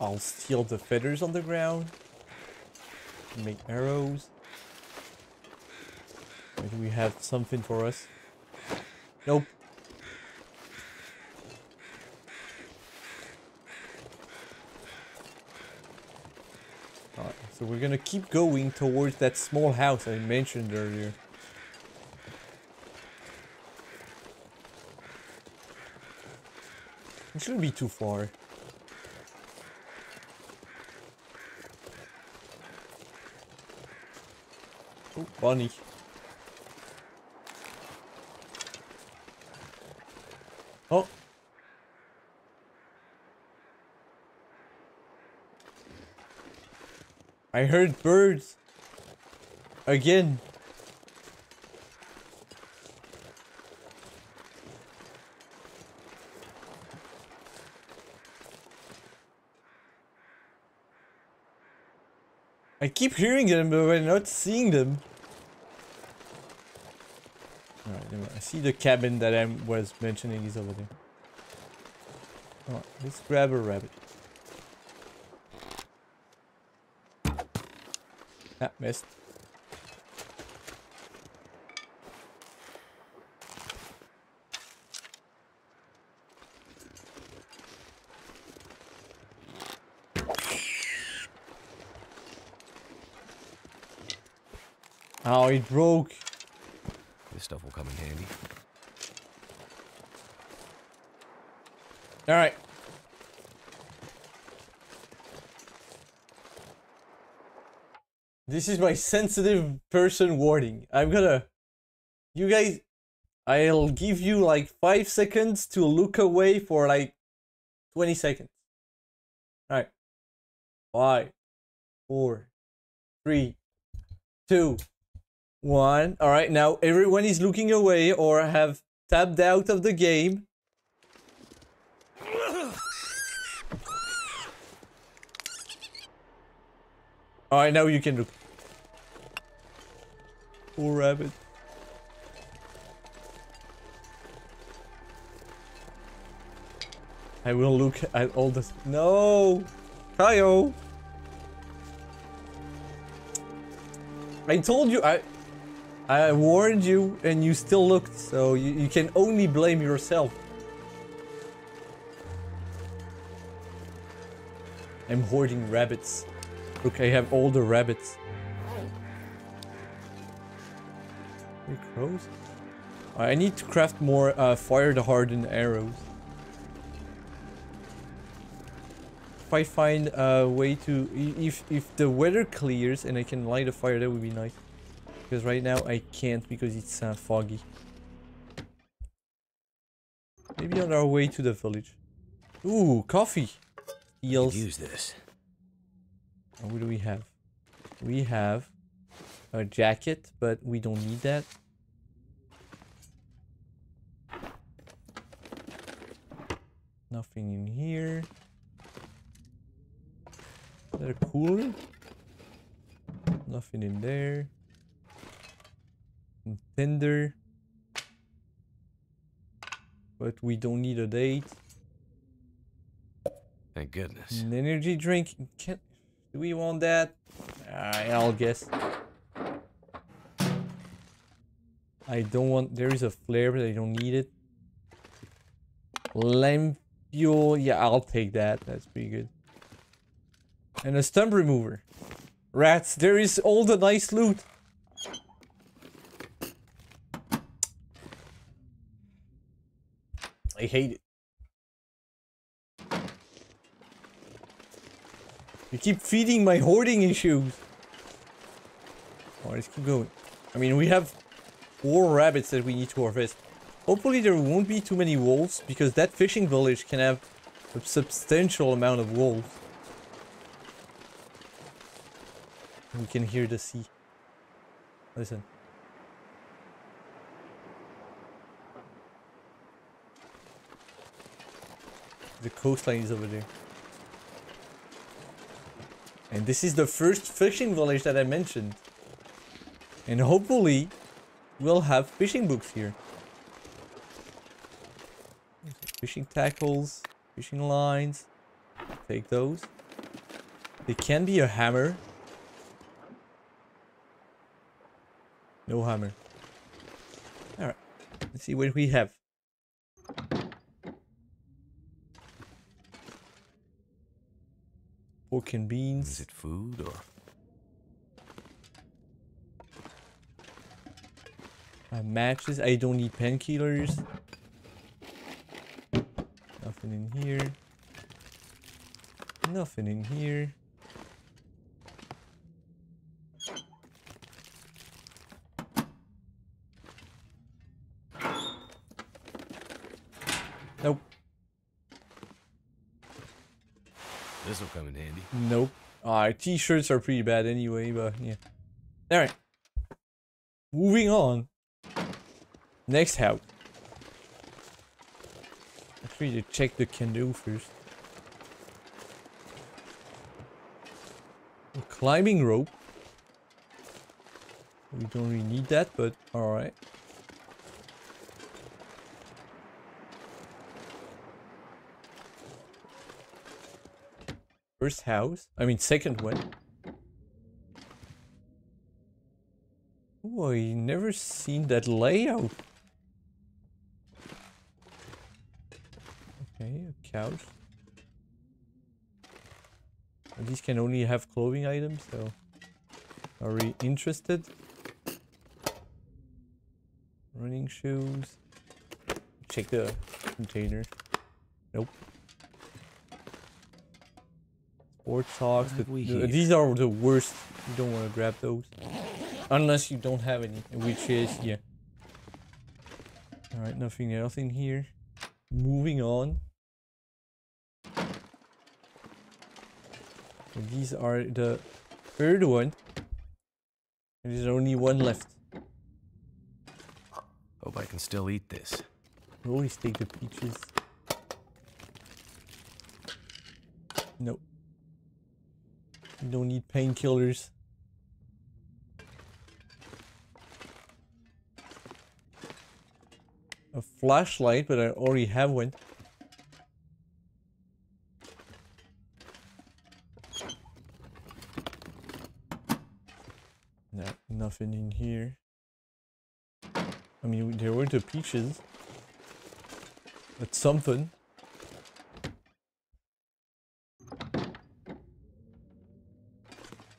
I'll steal the feathers on the ground. Make arrows. Maybe we have something for us. Nope. Alright, so we're gonna keep going towards that small house I mentioned earlier. It shouldn't be too far. Oh, bunny. I heard birds. Again. I keep hearing them, but we're not seeing them. Alright. I see the cabin that I was mentioning is over there. Alright, let's grab a rabbit. Ah, missed. Oh, it broke. This stuff will come in handy. All right. This is my sensitive person warning. I'm gonna... You guys... I'll give you like 5 seconds to look away for like 20 seconds. Alright. Five, four, three, two, one. Alright, now everyone is looking away or have tapped out of the game. Alright, now you can look. Poor rabbit. I will look at all this. No! Kyle! I told you, I... I warned you and you still looked, so you, you can only blame yourself. I'm hoarding rabbits. Look, I have all the rabbits. Any crows? I need to craft more uh, fire hardened arrows. If I find a way to, if if the weather clears and I can light a fire, that would be nice. Because right now I can't because it's uh, foggy. Maybe on our way to the village. Ooh, coffee. Use this. And What do we have? We have a jacket, but we don't need that. Nothing in here. Is that a cooler? Nothing in there. Some Tinder. But we don't need a date. Thank goodness. An energy drink. Can do we want that? I I'll guess. I don't want. There is a flare, but I don't need it. Lamp fuel. Yeah, I'll take that. That's pretty good. And a stump remover. Rats. There is all the nice loot. I hate it. You keep feeding my hoarding issues. Alright, let's keep going. I mean, we have four rabbits that we need to harvest. Hopefully there won't be too many wolves, because that fishing village can have a substantial amount of wolves. We can hear the sea. Listen. The coastline is over there. And this is the first fishing village that I mentioned. And hopefully, we'll have fishing books here. Fishing tackles, fishing lines. Take those. There can be a hammer. No hammer. Alright. Let's see what we have. Pork and beans. Is it food or matches. I don't need painkillers. Nothing in here. Nothing in here. This will come in handy? Nope. Uh, t-shirts are pretty bad anyway, but yeah. Alright. Moving on. Next house. Actually, to check the canoe first. A climbing rope. We don't really need that, but alright. First house. I mean, second one. Oh, I never seen that layout. Okay, a couch. These can only have clothing items, so are we interested? Running shoes. Check the container. Nope. Sport socks. What but we here? these are the worst. You don't want to grab those. Unless you don't have any, which is, yeah. Alright, nothing else in here. Moving on. So these are the third one. And there's only one left. Hope I can still eat this. Always take the peaches. Nope. Don't need painkillers. A flashlight, but I already have one. No, nothing in here. I mean, there were the peaches. But something.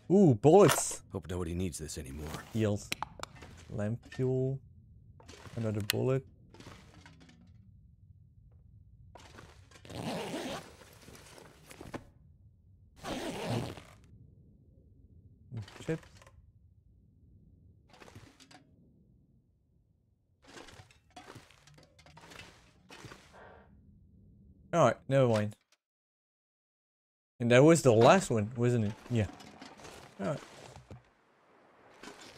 Ooh, bullets! Hope nobody needs this anymore. Heals. Lamp fuel. Another bullet. Chips. Alright, never mind. And that was the last one, wasn't it? Yeah. Alright.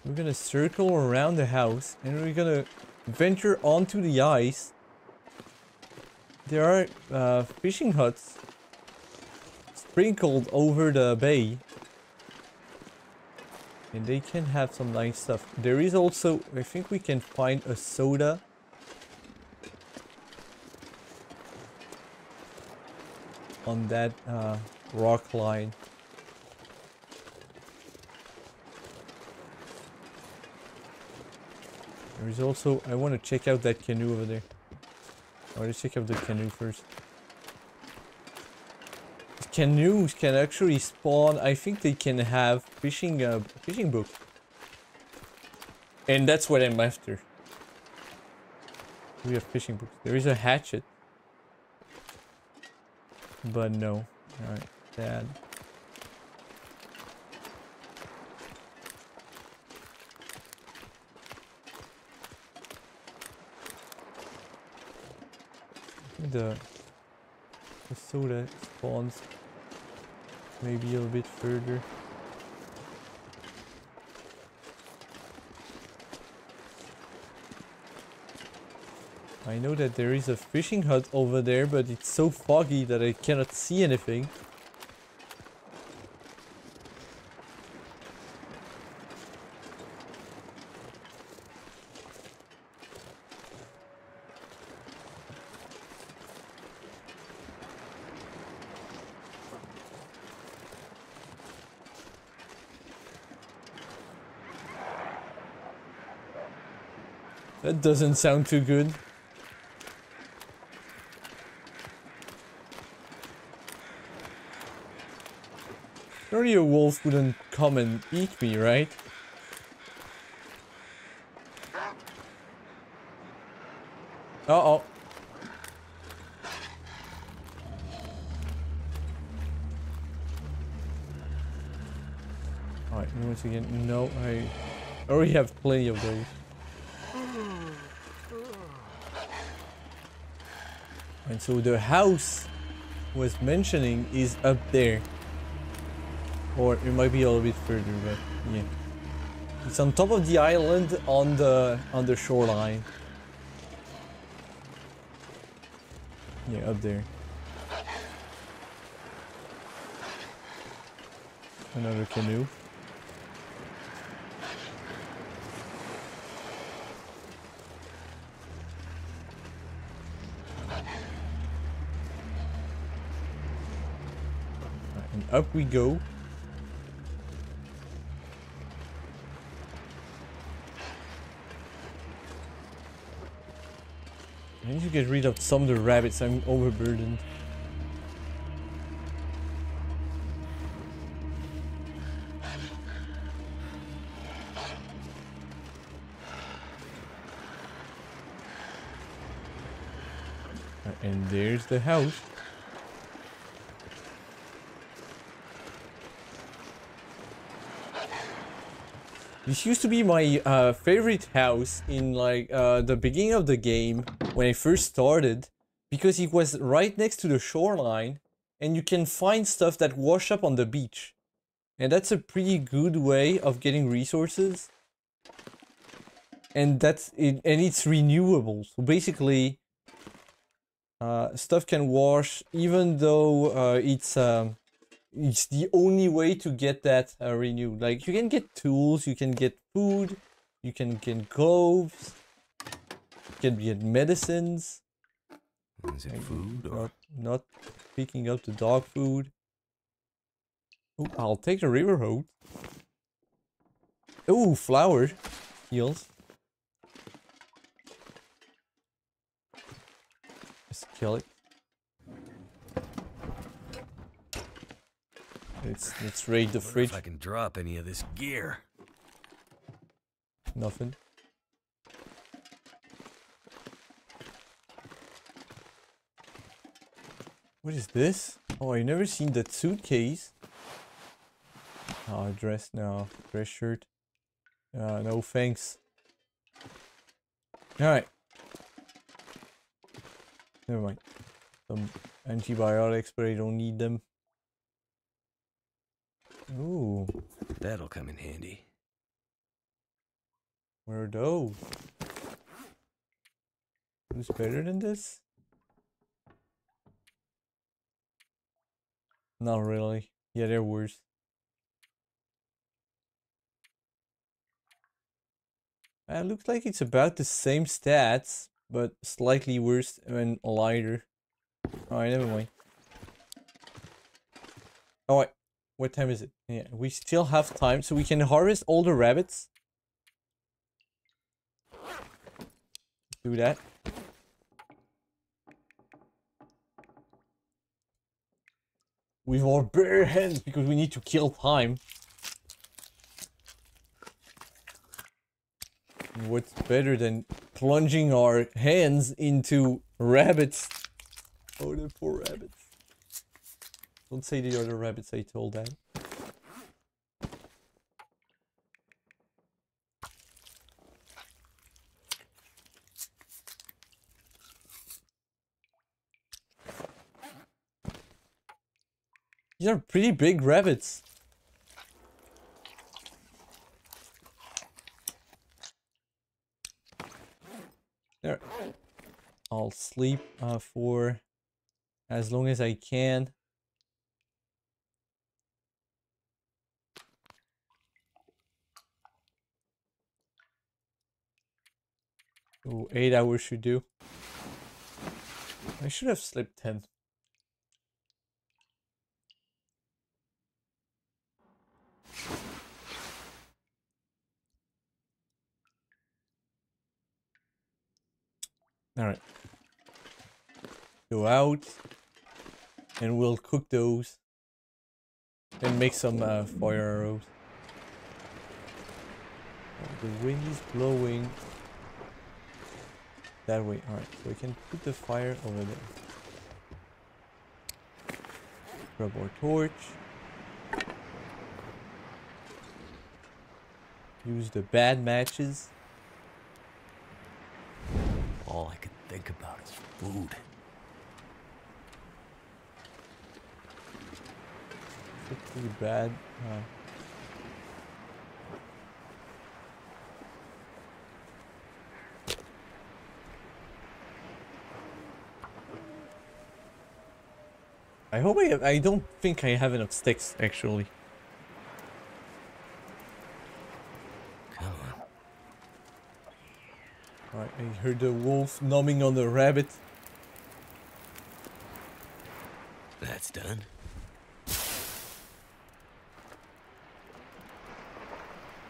We're gonna circle around the house and we're gonna venture onto the ice. There are uh, fishing huts sprinkled over the bay. And they can have some nice stuff. There is also, I think we can find a soda. On that uh, rock line. There is also, I want to check out that canoe over there. Oh, let's check out the canoe first. Canoes can actually spawn, I think they can have fishing, uh, fishing book. And that's what I'm after. We have fishing books. There is a hatchet. But no. Alright, sad. The, the soda spawns maybe a little bit further. I know that there is a fishing hut over there, but it's so foggy that I cannot see anything. Doesn't sound too good. Surely a wolf wouldn't come and eat me, right? Uh-oh. Alright, once again, no, I already have plenty of those. And so the house was mentioning is up there. Or it might be a little bit further, but yeah. It's on top of the island on the on the shoreline. Yeah, up there. Another canoe. Up we go. I need to get rid of some of the rabbits, I'm overburdened. And there's the house. This used to be my uh, favorite house in like uh, the beginning of the game when I first started because it was right next to the shoreline and you can find stuff that wash up on the beach. And that's a pretty good way of getting resources. And that's it, and it's renewable. So basically, uh, stuff can wash even though uh, it's um, it's the only way to get that uh, renewed. Like you can get tools, you can get food, you can get gloves, you can get medicines. Is it food or Not, not picking up the dog food. Oh, I'll take the river road. Oh, flower heals. Let's kill it. Let's let's raid the fridge. if I can drop any of this gear? Nothing. What is this? Oh, I never seen that suitcase. Oh, dress now. Dress shirt. Uh, no thanks. Alright. Never mind. Some antibiotics, but I don't need them. Ooh, That'll come in handy. where are those? Who's better than this? Not really. Yeah, they're worse. Uh, looks like it's about the same stats, but slightly worse and lighter. Alright, never mind. Oh wait, what time is it? Yeah, we still have time, so we can harvest all the rabbits. Do that. With our bare hands, because we need to kill time. What's better than plunging our hands into rabbits? Oh, the poor rabbits. Don't say the other rabbits I all that. These are pretty big rabbits. There. I'll sleep uh, for as long as I can. Oh, eight hours should do. I should have slept 10. Alright. Go out. And we'll cook those. And make some uh, fire arrows. Oh, the wind is blowing that way. Alright, so we can put the fire over there. Grab our torch. Use the bad matches. All I can think about is food. It's pretty bad. Uh, I hope I have, I don't think I have enough sticks actually. Come on. Alright, I heard the wolf numbing on the rabbit. That's done.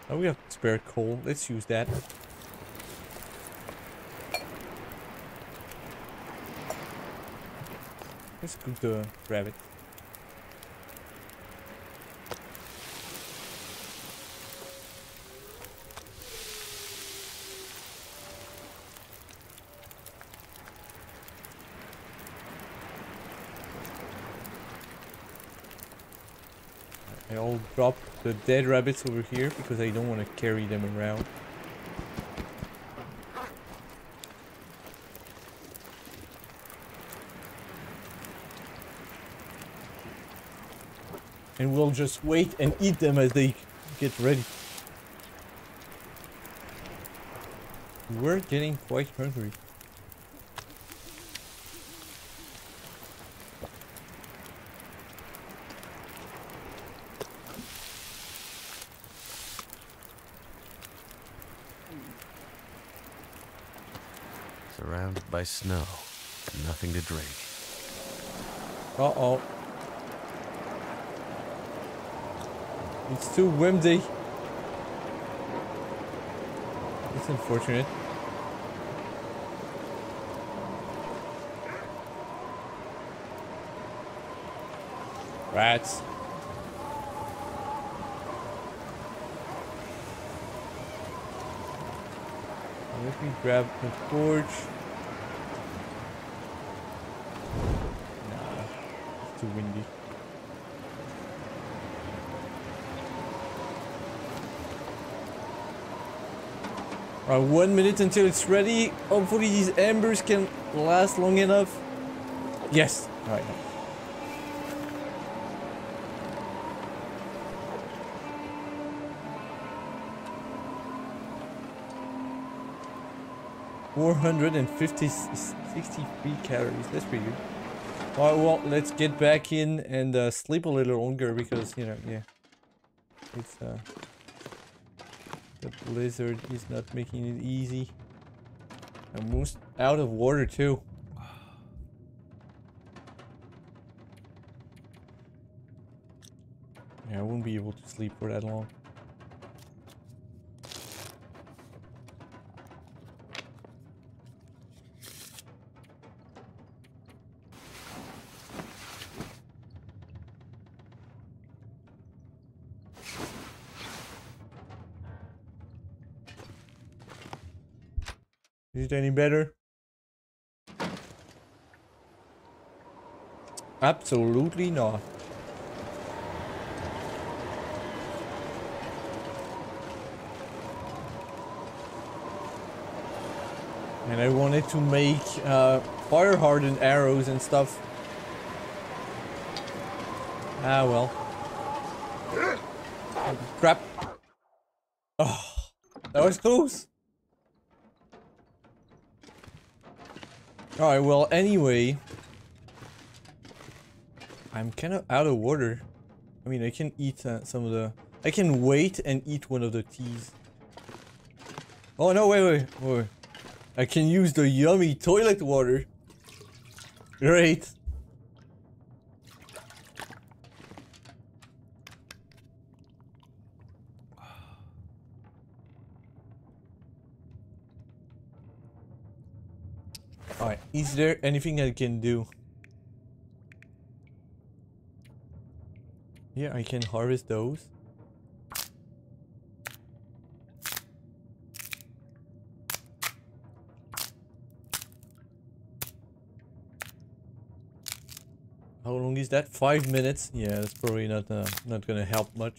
Oh, we have spare coal. Let's use that. Let's cook the rabbit. I'll drop the dead rabbits over here because I don't want to carry them around. And we'll just wait and eat them as they get ready. We're getting quite hungry. Surrounded by snow. Nothing to drink. Uh-oh. It's too windy. It's unfortunate. Rats. Let me grab the torch. Nah, it's too windy. Alright, one minute until it's ready. Hopefully these embers can last long enough. Yes. Alright. Four hundred and fifty sixty-three calories. That's pretty good. Alright, well, let's get back in and uh, sleep a little longer because you know, yeah, it's uh. Blizzard is not making it easy. I'm most out of water too. Yeah, I won't be able to sleep for that long. it any better? Absolutely not. And I wanted to make uh, fire hardened arrows and stuff. Ah, well. Crap. Oh, that was close. Alright, well, anyway. I'm kind of out of water. I mean, I can eat uh, some of the... I can wait and eat one of the teas. Oh, no, wait, wait, wait. I can use the yummy toilet water. Great. Alright, is there anything I can do? Yeah, I can harvest those. How long is that? Five minutes? Yeah, that's probably not uh, not gonna help much.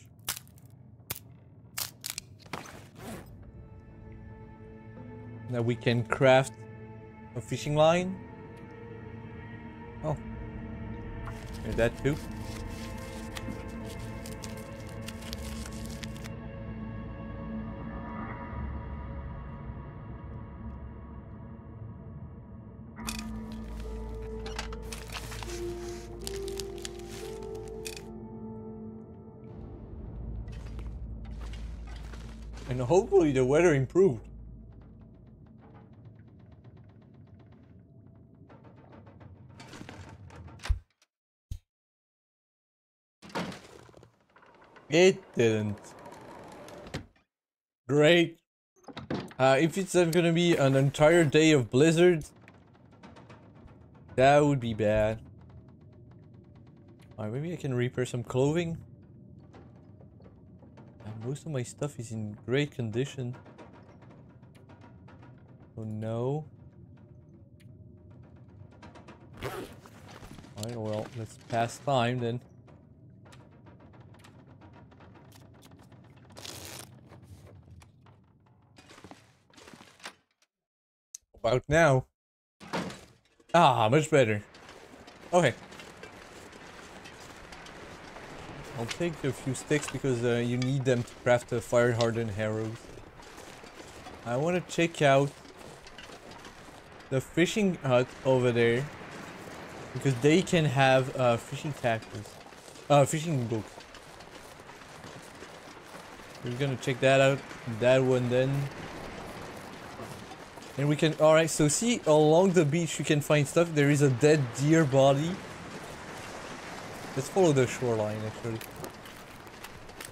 Now we can craft a fishing line. Oh. There's that too. And hopefully the weather improved. It didn't. Great. Uh, if it's gonna be an entire day of blizzard, that would be bad. Alright, maybe I can repair some clothing. Uh, most of my stuff is in great condition. Oh no. Alright, well, let's pass time then. About now. Ah, much better. Okay. I'll take a few sticks because uh, you need them to craft the fire hardened arrows. I want to check out the fishing hut over there because they can have uh, fishing tackles, uh, fishing books. We're gonna check that out. That one then. And we can, alright, so see along the beach you can find stuff. There is a dead deer body. Let's follow the shoreline actually.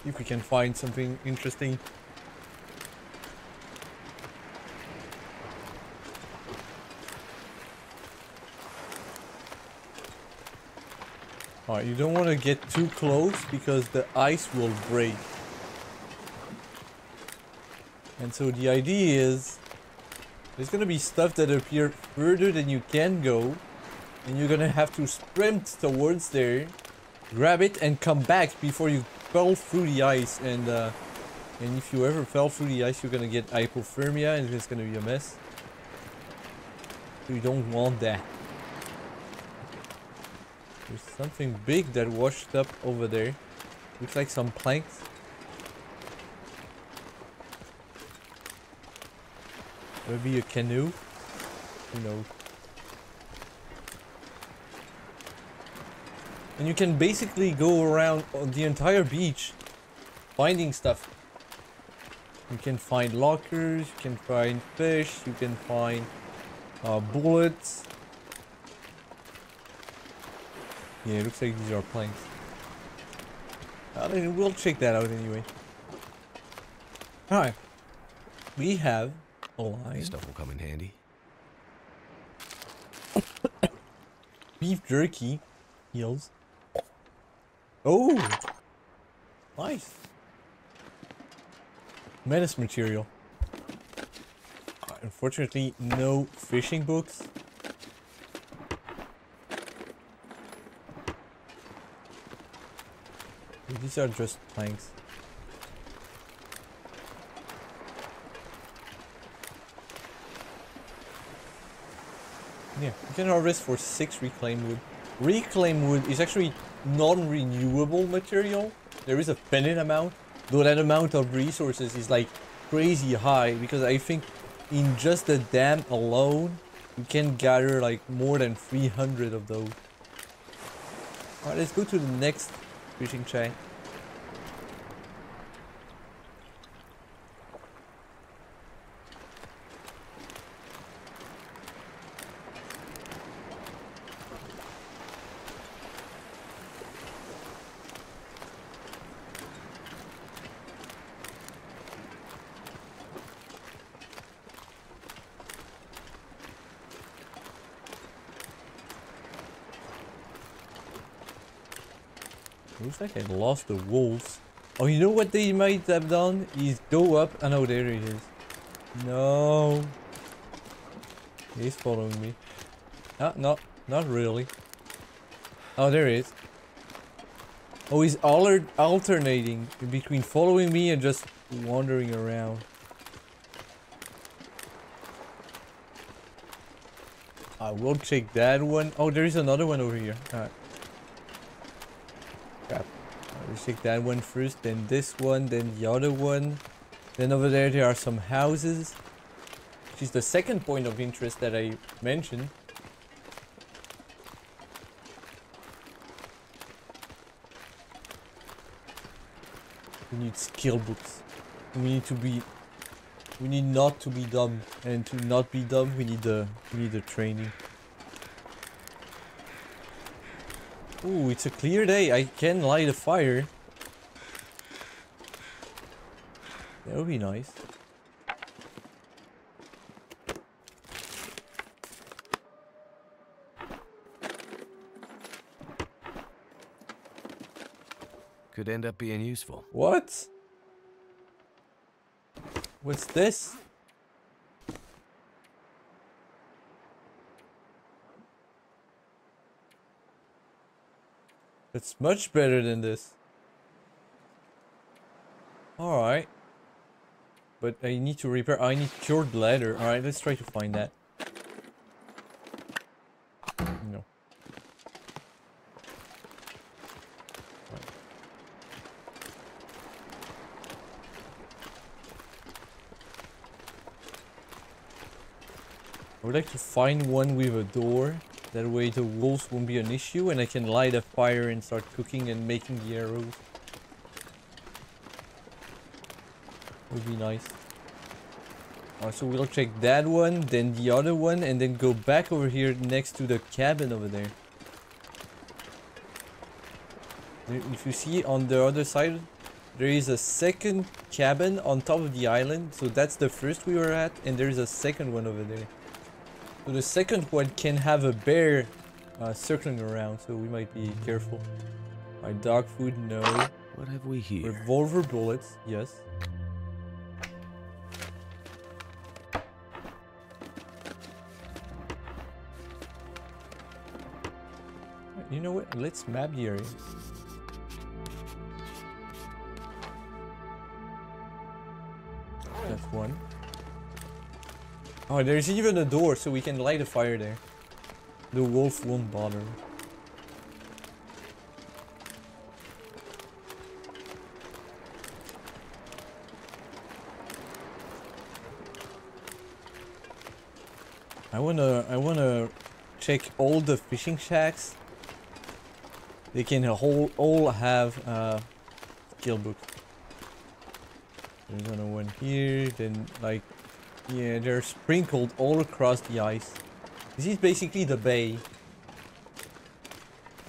If we can find something interesting. Alright, you don't want to get too close because the ice will break. And so the idea is there's gonna be stuff that appear further than you can go. And you're gonna have to sprint towards there, grab it and come back before you fall through the ice. And uh, and if you ever fell through the ice, you're gonna get hypothermia and it's gonna be a mess. You don't want that. There's something big that washed up over there. Looks like some planks. Maybe a canoe? Who knows? And you can basically go around the entire beach finding stuff. You can find lockers, you can find fish, you can find uh, bullets. Yeah, it looks like these are planks. Uh, we'll check that out anyway. Alright. We have a line. Stuff will come in handy. Beef jerky. Heels. Oh! Nice. Menace material. Unfortunately, no fishing books. These are just planks. Yeah, you can harvest for 6 reclaimed wood. Reclaimed wood is actually non-renewable material. There is a finite amount, though that amount of resources is like crazy high because I think in just the dam alone, you can gather like more than 300 of those. Alright, let's go to the next fishing shack. I lost the wolves. Oh, you know what they might have done? Is go up. and Oh there is. No. He's following me. Ah, no, not really. Oh, there he is. Oh, he's alter alternating between following me and just wandering around. I will check that one. Oh, there is another one over here. Alright. Crap. Let's that one first, then this one, then the other one. Then over there, there are some houses. Which is the second point of interest that I mentioned. We need skill books. We need to be... We need not to be dumb. And to not be dumb, we need the, we need the training. Ooh, it's a clear day. I can light a fire. That would be nice. Could end up being useful. What? What's this? It's much better than this. Alright. But I need to repair. I need cured leather. Alright, let's try to find that. No. I would like to find one with a door. That way the wolves won't be an issue and I can light a fire and start cooking and making the arrows. Would be nice. Uh, so we'll check that one, then the other one, and then go back over here next to the cabin over there. There- If you see on the other side, there is a second cabin on top of the island. So that's the first we were at, and there's a second one over there. So the second one can have a bear uh, circling around, so we might be careful. My dog food, no. What have we here? Revolver bullets, yes. You know what? Let's map the area. That's one. Oh, there's even a door, so we can light a fire there. The wolf won't bother. I wanna, I wanna check all the fishing shacks. They can all, all have uh, skill book. There's another one here. Then like, yeah, they're sprinkled all across the ice. This is basically the bay.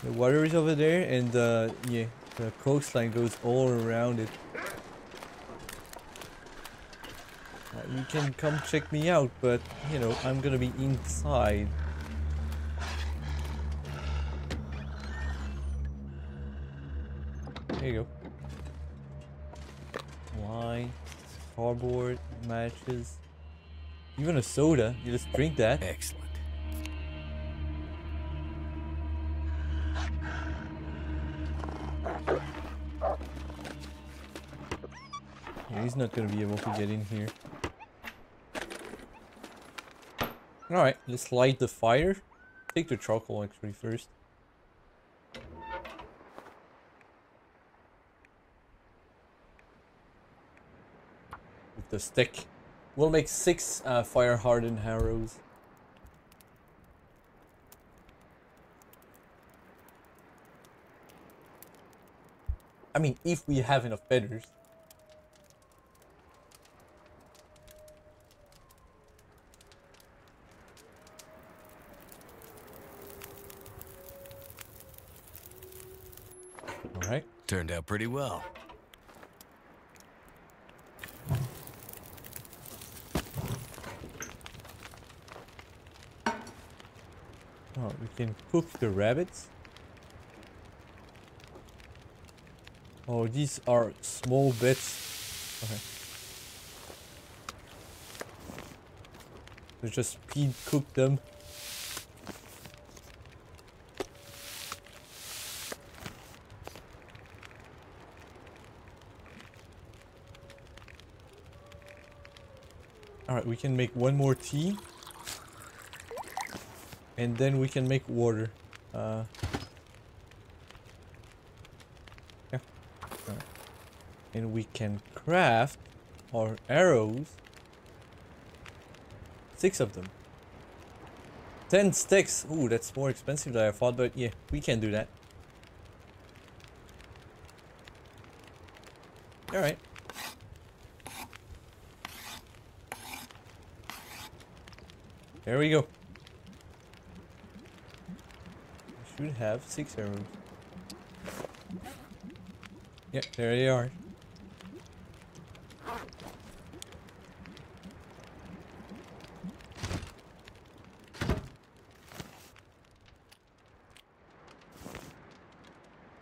The water is over there, and uh, yeah, the coastline goes all around it. Uh, you can come check me out, but you know, I'm gonna be inside. Cardboard, matches, even a soda. You just drink that. Excellent. Yeah, he's not gonna be able to get in here. Alright, let's light the fire. Take the charcoal actually first. The stick. We'll make six uh, fire hardened arrows. I mean, if we have enough feathers. Alright. Turned out pretty well. We can cook the rabbits. Oh, these are small bits. Okay. Let's just speed cook them. Alright, we can make one more tea. And then we can make water. Uh, yeah. Alright. And we can craft our arrows. Six of them. Ten sticks. Ooh, that's more expensive than I thought, but yeah, we can do that. Alright. There we go. We should have six arrows. Yeah, there they are.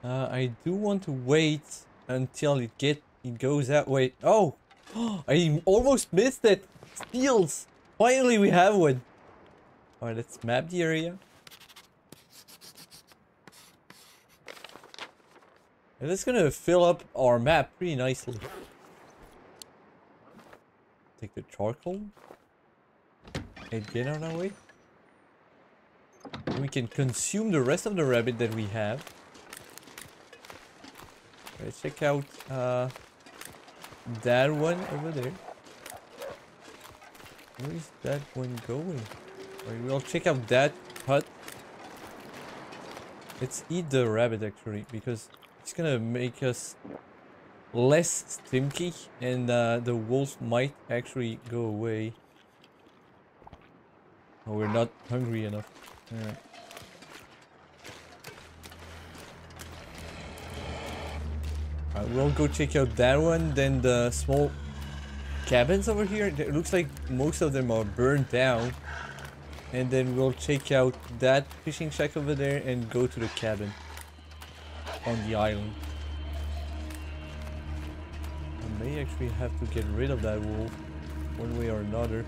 Uh, I do want to wait until it get it goes that way. Oh, I almost missed it. Steals. Finally, we have one. Alright, let's map the area. And it's gonna fill up our map pretty nicely. Take the charcoal. And get on our way. We can consume the rest of the rabbit that we have. Let's check out uh, that one over there. Where is that one going? Right, we'll check out that hut. Let's eat the rabbit actually, because it's gonna make us less stinky and uh, the wolf might actually go away. Oh, we're not hungry enough. Alright. Alright, we'll go check out that one, then the small cabins over here. It looks like most of them are burned down. And then we'll check out that fishing shack over there and go to the cabin on the island. I may actually have to get rid of that wolf one way or another.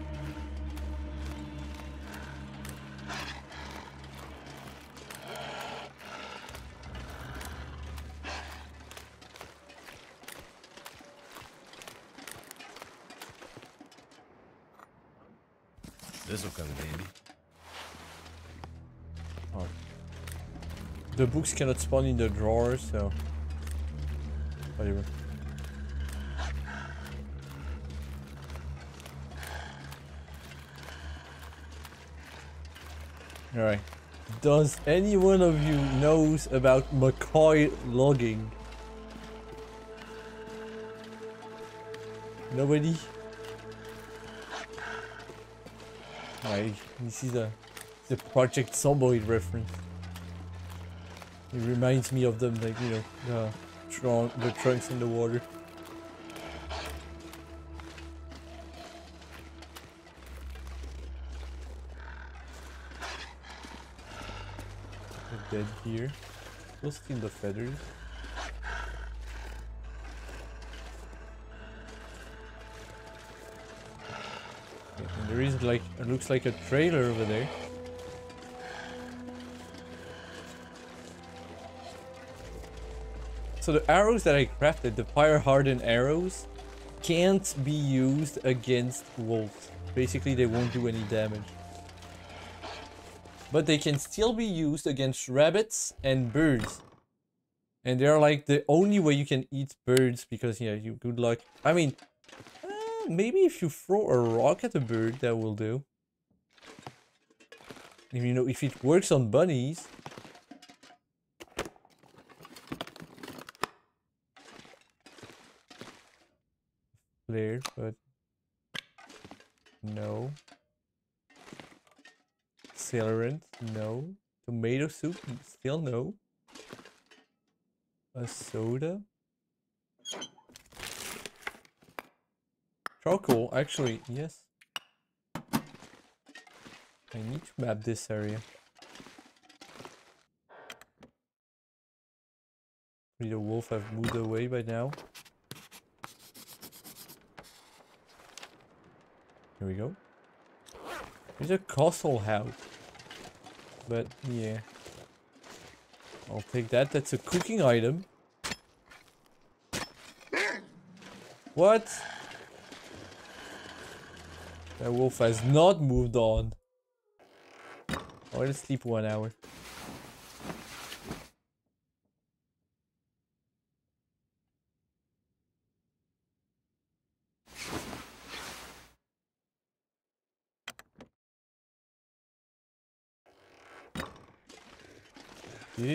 Books cannot spawn in the drawer, so whatever. Alright. Does any one of you knows about McCoy logging? Nobody? Alright, this is a the Project Zomboid reference. It reminds me of them, like, you know, uh, the, trunk, the trunks in the water. Dead here. We'll the feathers. Okay, there is like, it looks like a trailer over there. So the arrows that I crafted, the fire hardened arrows, can't be used against wolves. Basically, they won't do any damage. but they can still be used against rabbits and birds. And they're like the only way you can eat birds because yeah, you good luck. I mean, uh, maybe if you throw a rock at a bird, that will do. You know, if it works on bunnies. Flare, but no. Accelerant, no. Tomato soup, still no. A soda? Charcoal, actually, yes. I need to map this area. Maybe the wolf have moved away by now. Here we go. There's a castle house. But yeah. I'll take that. That's a cooking item. What? That wolf has not moved on. Let's sleep one hour.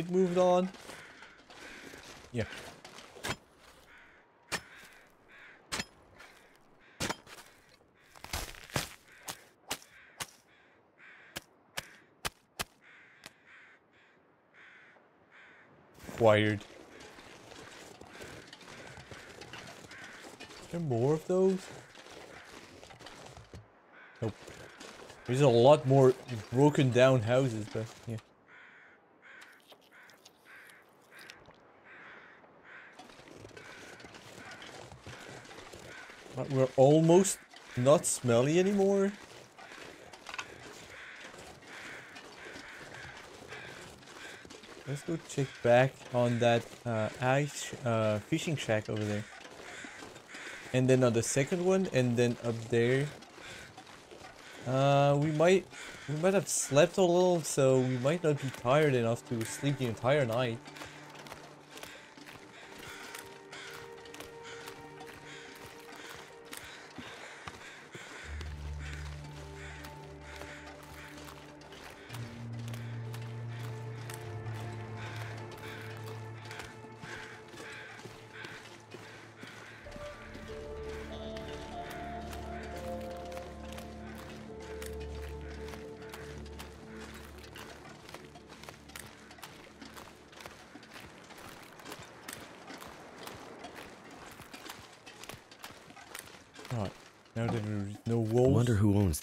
Did it move on? Yeah. Acquired. There more of those? Nope. There's a lot more broken down houses, but yeah. We're almost not smelly anymore. Let's go check back on that uh, ice uh, fishing shack over there. And then on the second one, and then up there. Uh, we might, we might have slept a little, so we might not be tired enough to sleep the entire night.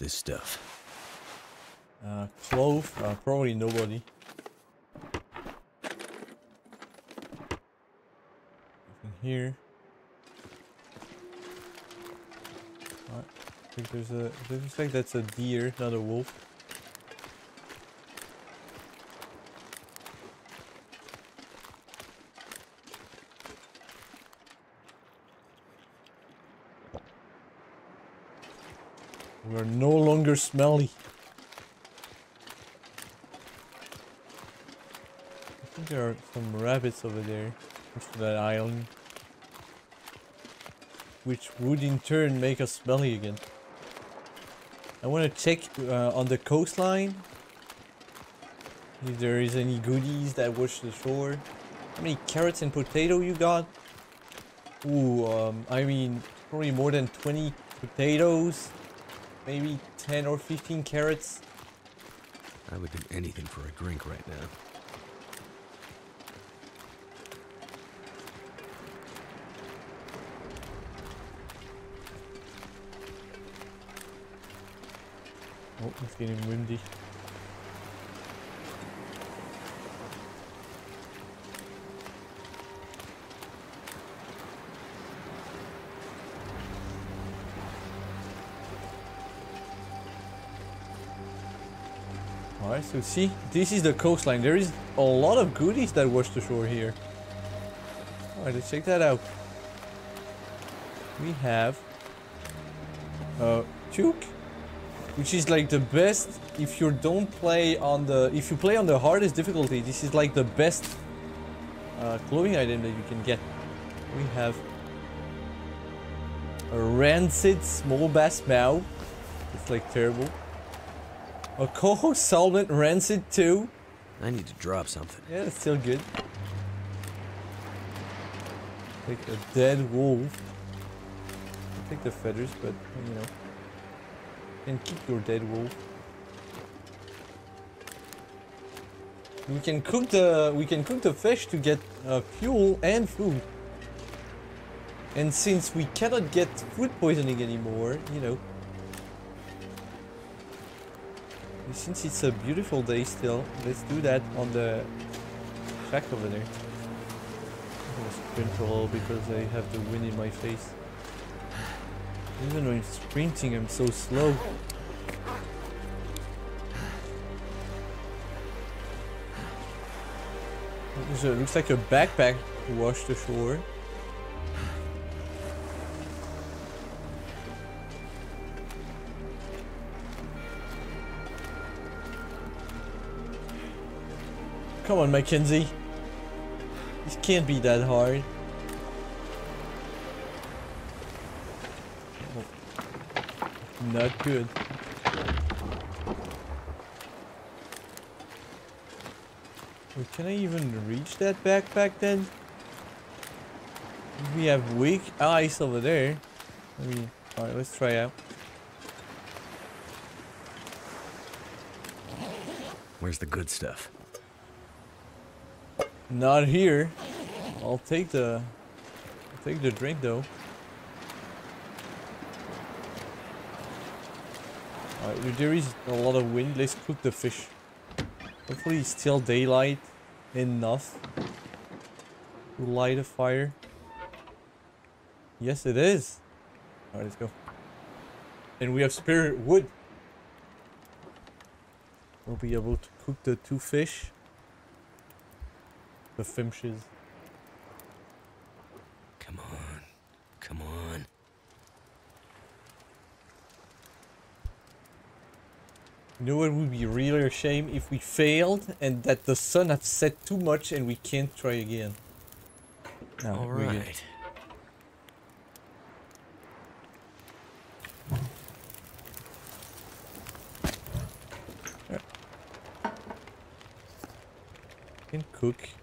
This stuff. Uh, clove, uh, probably nobody. Nothing here. Alright, I think there's a, it looks like that's a deer, not a wolf. We're longer smelly. I think there are some rabbits over there. To that island. Which would in turn make us smelly again. I want to check uh, on the coastline. If there is any goodies that wash the shore. How many carrots and potato you got? Ooh, um, I mean, probably more than 20 potatoes maybe 10 or 15 carrots. I would do anything for a drink right now. Oh, it's getting windy. So see, this is the coastline. There is a lot of goodies that wash the shore here. Alright, let's check that out. We have... Uh, chook. which is like the best if you don't play on the if you play on the hardest difficulty. This is like the best uh, clothing item that you can get. We have a rancid small bass mouth. It's like terrible. A coho salmon rancid too. I need to drop something. Yeah, it's still good. Like a dead wolf. I'll take the feathers, but you know. Can keep your dead wolf. We can cook the we can cook the fish to get uh, fuel and food. And since we cannot get food poisoning anymore, you know. Since it's a beautiful day still, let's do that on the shack over there. I'm gonna sprint a little because I have the wind in my face. Even when I'm sprinting, I'm so slow. It looks like a backpack washed wash Come on, Mackenzie. This can't be that hard. Not good. Wait, can I even reach that backpack then? We have weak ice over there. I mean, alright, let's try out. Where's the good stuff? Not here. I'll take the I'll take the drink though. Alright, there is a lot of wind. Let's cook the fish. Hopefully it's still daylight enough to light a fire. Yes, it is. Alright, let's go. And we have spirit wood. We'll be able to cook the two fish. The finches. Come on. Come on. You know what would be really a shame if we failed and that the sun have set too much and we can't try again. No, All good. can cook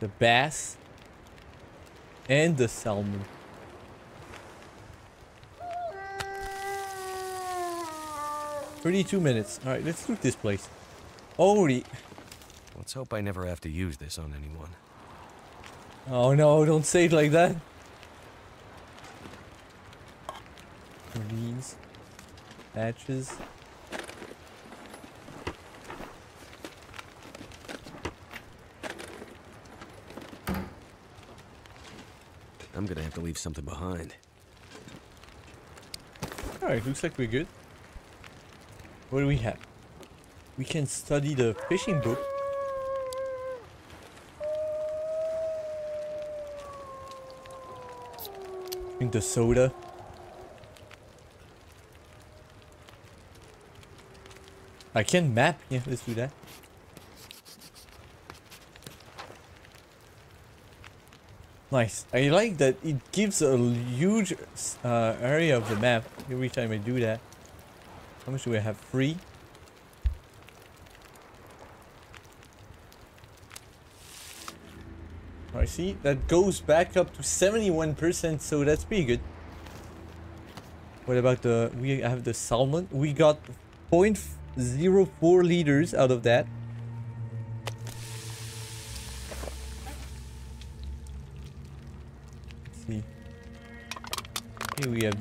the bass and the salmon. Thirty-two minutes. All right, let's loot this place. Holy! Let's hope I never have to use this on anyone. Oh no! Don't say it like that. Greens, patches. I'm gonna have to leave something behind. Alright, looks like we're good. What do we have? We can study the fishing book. Drink the soda. I can map. Yeah, let's do that. Nice. I like that it gives a huge uh, area of the map every time I do that. How much do we have? Three? I see. That goes back up to 71%, so that's pretty good. What about the... We have the salmon. We got 0.04 liters out of that.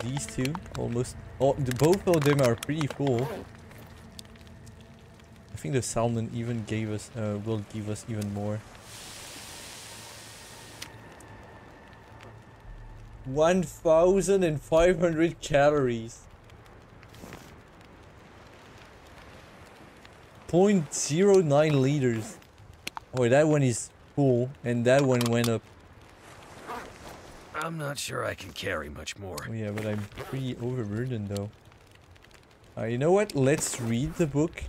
These two. Almost... Oh, the, both of them are pretty full. I think the salmon even gave us... Uh, will give us even more. 1,500 calories. 0.09 liters. Oh, that one is full, and that one went up. I'm not sure I can carry much more. Oh yeah, but I'm pretty overburdened though. Uh, you know what? Let's read the book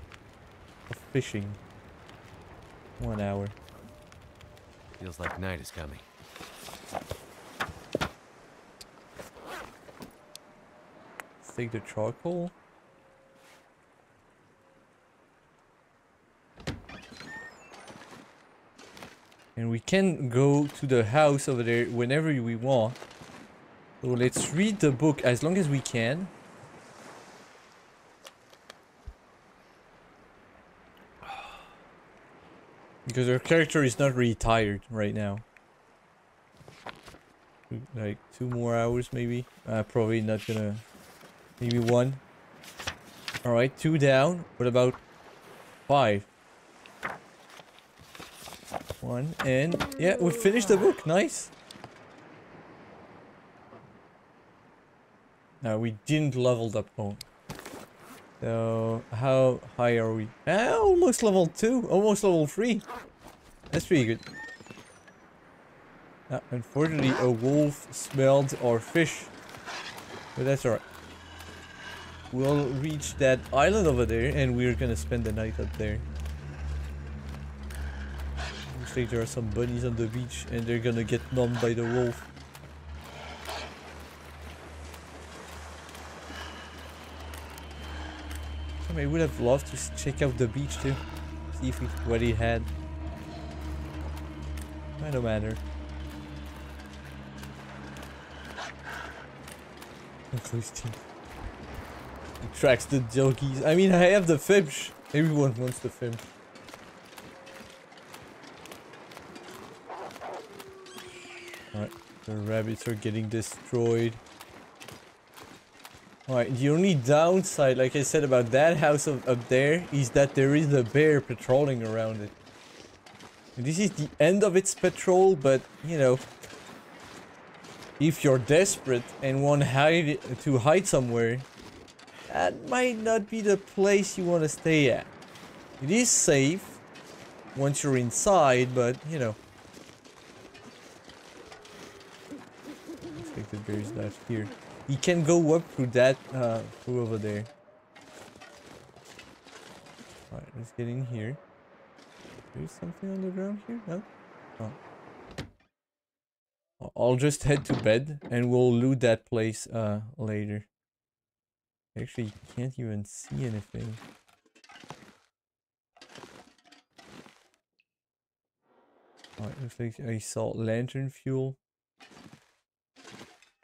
of fishing. One hour. Feels like night is coming. Let's take the charcoal. And we can go to the house over there whenever we want. So let's read the book as long as we can. Because our character is not really tired right now. Like two more hours maybe. Uh, probably not gonna. Maybe one. Alright, two down. What about five? One and yeah, we finished the book. Nice. No, we didn't level up. Oh. So how high are we? Ah, almost level two. Almost level three. That's pretty good. Unfortunately, a wolf smelled our fish. But that's alright. We'll reach that island over there and we're gonna spend the night up there. There are some bunnies on the beach and they're gonna get numbed by the wolf. I mean, would have loved to check out the beach too. See if it, what he had. I don't matter. Team. It tracks the jockeys. I mean, I have the fish. Everyone wants the fish. The rabbits are getting destroyed. Alright, the only downside, like I said about that house up, up there, is that there is a bear patrolling around it. This is the end of its patrol, but, you know, if you're desperate and want hide to hide somewhere, that might not be the place you want to stay at. It is safe once you're inside, but, you know. The not here. He can go up through that, uh, through over there. Alright, let's get in here. There's something on the ground here? No? Oh. I'll just head to bed and we'll loot that place uh, later. Actually, can't even see anything. Alright, looks like I saw lantern fuel.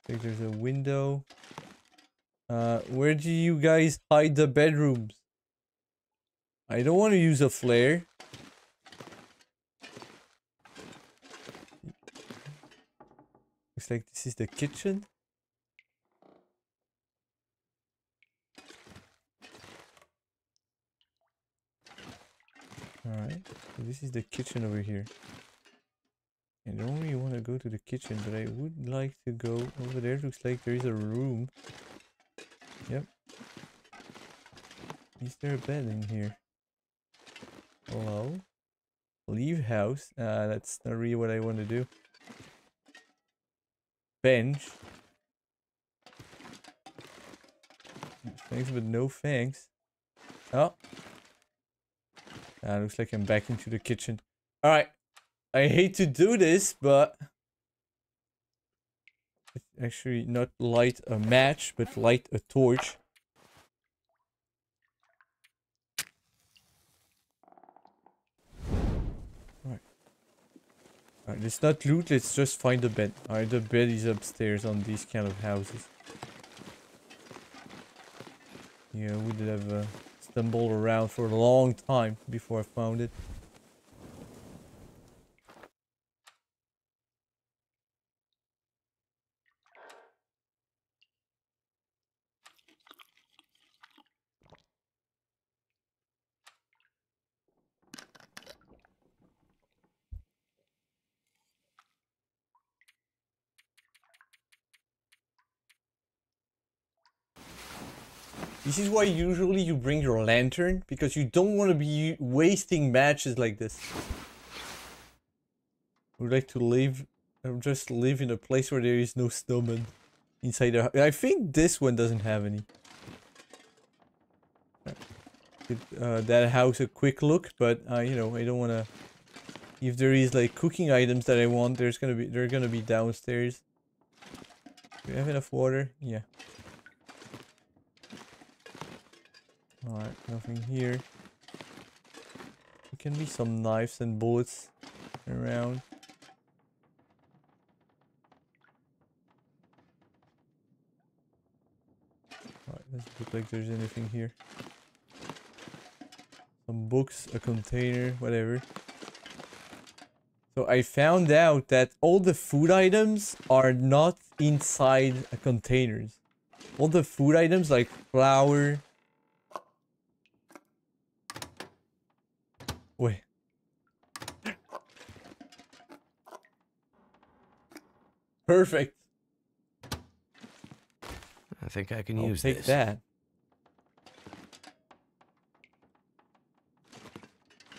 There's a window. Uh, where do you guys hide the bedrooms? I don't want to use a flare. Looks like this is the kitchen. Alright, so this is the kitchen over here. I don't really want to go to the kitchen, but I would like to go over there. Looks like there is a room. Yep. Is there a bed in here? Hello? Leave house? Uh, that's not really what I want to do bench. Thanks, but no thanks. Oh. Ah, looks like I'm back into the kitchen. Alright. I hate to do this, but... Actually, not light a match, but light a torch. Alright, let's not loot, let's just find the bed. Alright, the bed is upstairs on these kind of houses. Yeah, we did have uh, stumbled around for a long time before I found it. This is why usually you bring your lantern, because you don't want to be wasting matches like this. Would like to live, just live in a place where there is no snowman inside I think this one doesn't have any. give uh, that house a quick look, but uh, you know, I don't want to. If there is like cooking items that I want, there's gonna be they're gonna be downstairs. Do we have enough water? Yeah. Alright, nothing here. There can be some knives and bullets around. Alright, doesn't look like there's anything here. Some books, a container, whatever. So I found out that all the food items are not inside containers. All the food items like flour. Wait. Perfect. I think I can I'll use take this. that.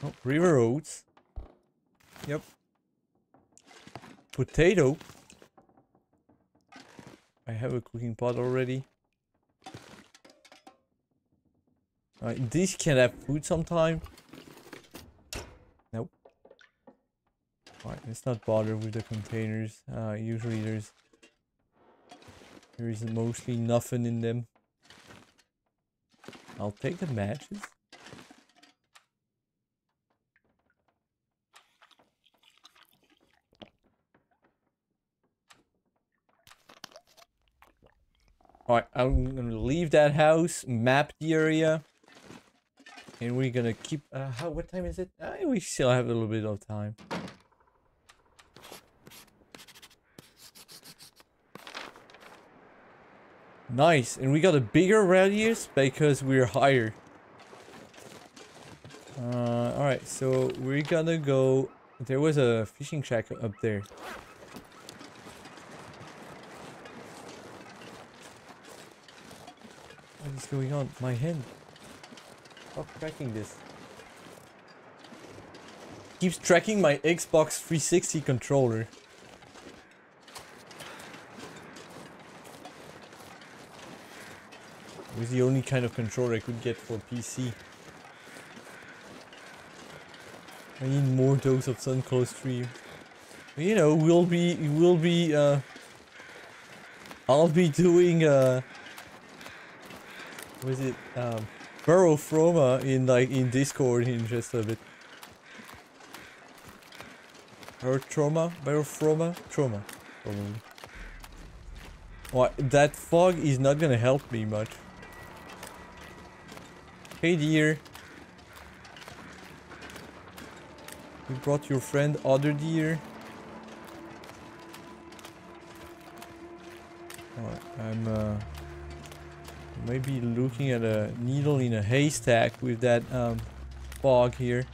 Oh, river oats. Yep. Potato. I have a cooking pot already. These can have food sometime. Nope. Alright, let's not bother with the containers. Uh, usually there's there is mostly nothing in them. I'll take the matches. Alright, I'm gonna leave that house, map the area. And we're gonna keep, uh, how, what time is it? We still have a little bit of time. Nice, and we got a bigger radius because we're higher. Uh, alright, so we're gonna go... There was a fishing shack up there. What is going on? My hand. Stop tracking this. Keeps tracking my Xbox 360 controller. Was the only kind of controller I could get for PC. I need more dose of Sunclaw stream. You know, we'll be, we'll be, uh... I'll be doing, uh... Was it, um... Barotrauma in, like, in Discord in just a bit. Or Trauma? Barotrauma? Trauma. Probably. That fog is not gonna help me much. Hey dear. You brought your friend other deer. Alright, I'm uh maybe looking at a needle in a haystack with that um fog here.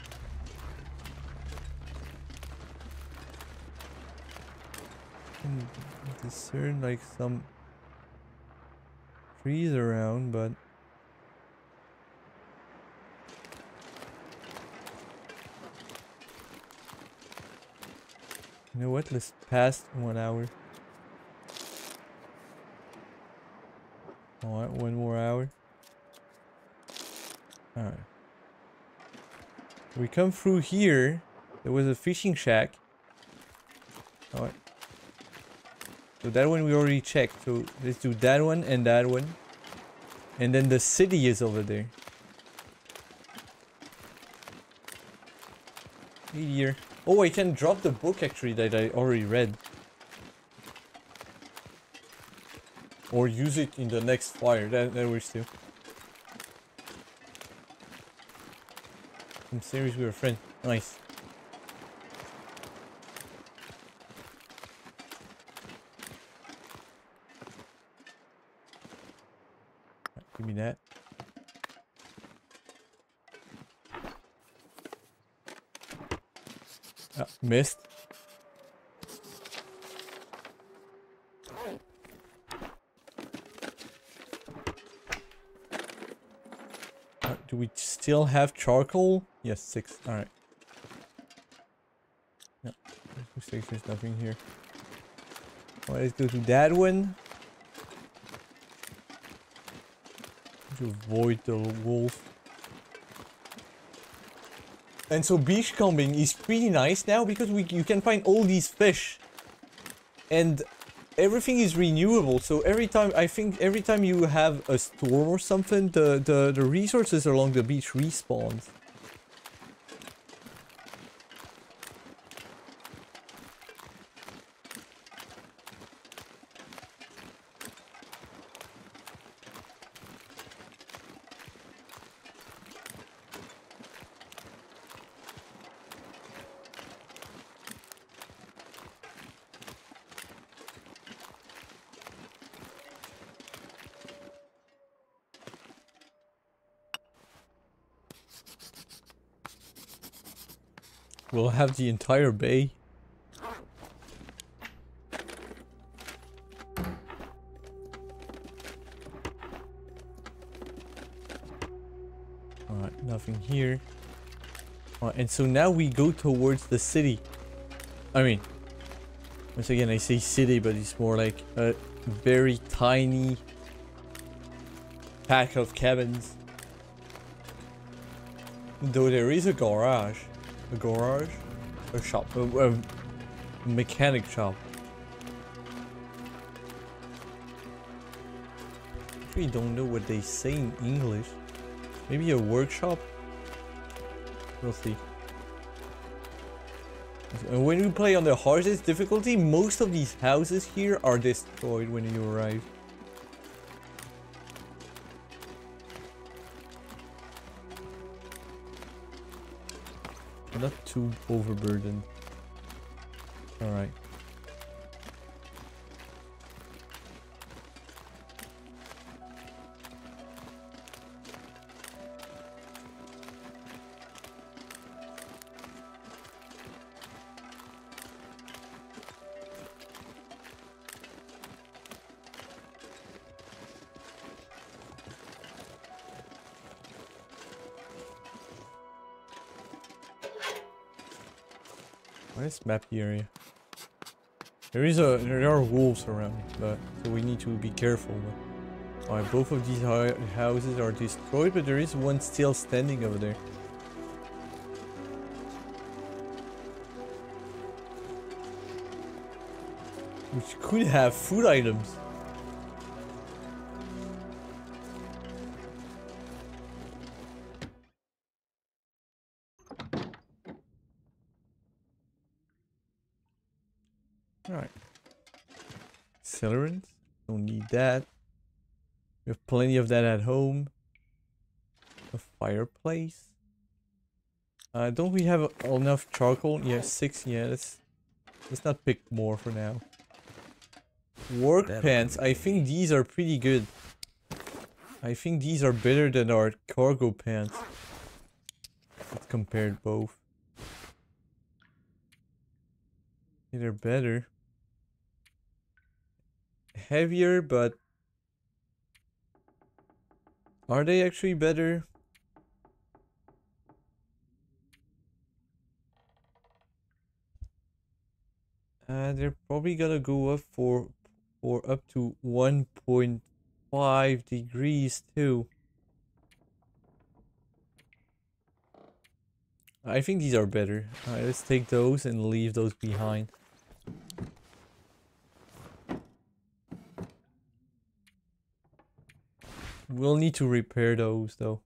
Discern like some trees around, but You know what? Let's pass one hour. Alright, one more hour. Alright. We come through here. There was a fishing shack. Alright. So that one we already checked. So let's do that one and that one. And then the city is over there. Dear. Oh, I can drop the book actually that I already read. Or use it in the next fire. That, that works too. I'm serious with a friend. Nice. Right, give me that. Ah, missed. Uh, do we still have charcoal? Yes, six. Alright. Looks like there's nothing here. Alright, let's go to that one. To avoid the wolf. And so beach combing is pretty nice now because we you can find all these fish. And everything is renewable. So every time I think every time you have a storm or something, the the, the resources along the beach respawns. We'll have the entire bay. Alright, nothing here. Alright, and so now we go towards the city. I mean, once again I say city, but it's more like a very tiny pack of cabins. Though there is a garage. A garage? A shop. A, a mechanic shop. We don't know what they say in English. Maybe a workshop? We'll see. And when you play on the hardest difficulty, most of these houses here are destroyed when you arrive. Too overburdened. Alright. Map area. There is a there are wolves around, but so we need to be careful. Alright, both of these houses are destroyed, but there is one still standing over there. Which could have food items. Of that at home. A fireplace. Uh, don't we have enough charcoal? Yeah, six. Yeah, let's let's not pick more for now. Work that pants. I think these are pretty good. I think these are better than our cargo pants. Let's compare both. they're better heavier, but are they actually better? Uh, they're probably gonna go up for for up to 1.5 degrees too. I think these are better. Let's take those and leave those behind. We'll need to repair those though.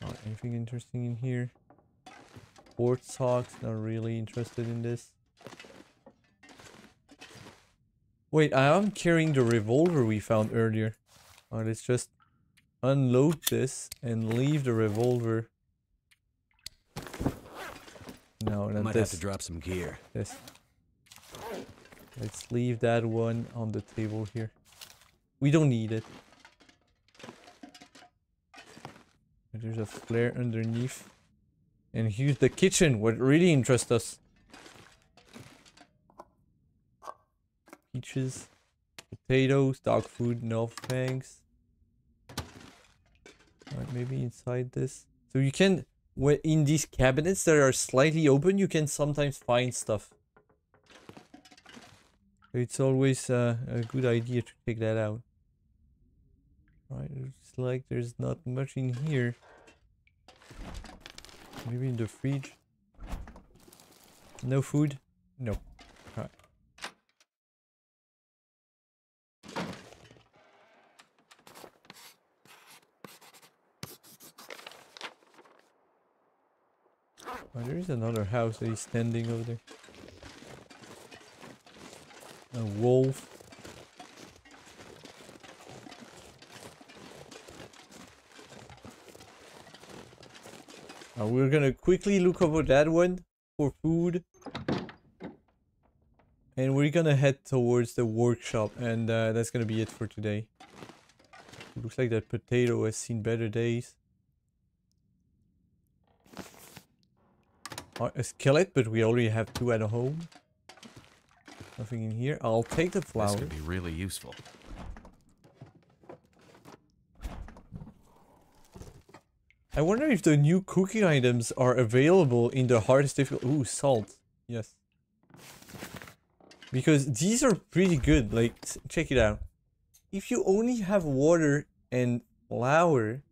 Not anything interesting in here. Port socks, not really interested in this. Wait, I am carrying the revolver we found earlier. Alright, let's just unload this and leave the revolver no, not Might this. have to drop some gear. This. Let's leave that one on the table here. We don't need it. There's a flare underneath. And here's the kitchen, what really interests us. Peaches, potatoes, dog food, no thanks. Alright, maybe inside this. So you can in these cabinets that are slightly open, you can sometimes find stuff. It's always uh, a good idea to take that out. Alright, it's like there's not much in here. Maybe in the fridge. No food? No. Oh, there is another house that is standing over there. A wolf. Uh, we're gonna quickly look over that one for food. And we're gonna head towards the workshop and uh, that's gonna be it for today. Looks like that potato has seen better days. A skillet, but we already have two at home. Nothing in here. I'll take the flour. This could be really useful. I wonder if the new cooking items are available in the hardest difficult. Ooh, salt. Yes. Because these are pretty good. Like, check it out. If you only have water and flour,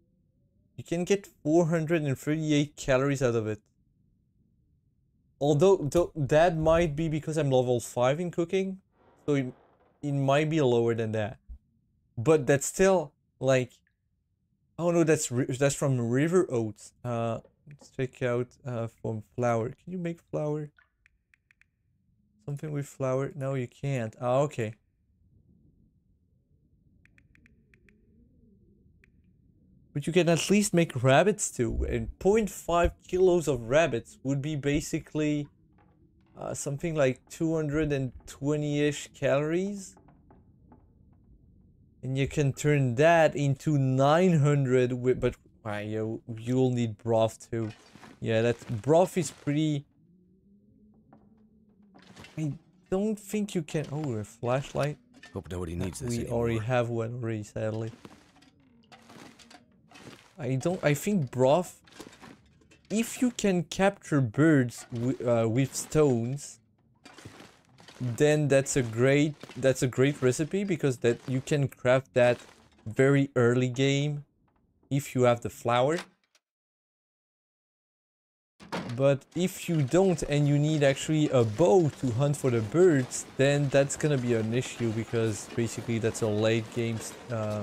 you can get 438 calories out of it. Although th that might be because I'm level 5 in cooking, so it, it might be lower than that. But that's still, like, Oh no, that's that's from River Oats. Uh, let's check out uh from flour. Can you make flour? Something with flour? No, you can't. Oh, okay. But you can at least make rabbits too. And 0.5 kilos of rabbits would be basically uh, something like 220-ish calories. And you can turn that into 900 with but wow, you, you'll need broth too. Yeah that broth is pretty i don't think you can oh a flashlight. Hope nobody needs this we already have one already sadly i don't i think broth if you can capture birds uh, with stones then that's a great that's a great recipe because that you can craft that very early game if you have the flour but if you don't and you need actually a bow to hunt for the birds then that's gonna be an issue because basically that's a late game uh,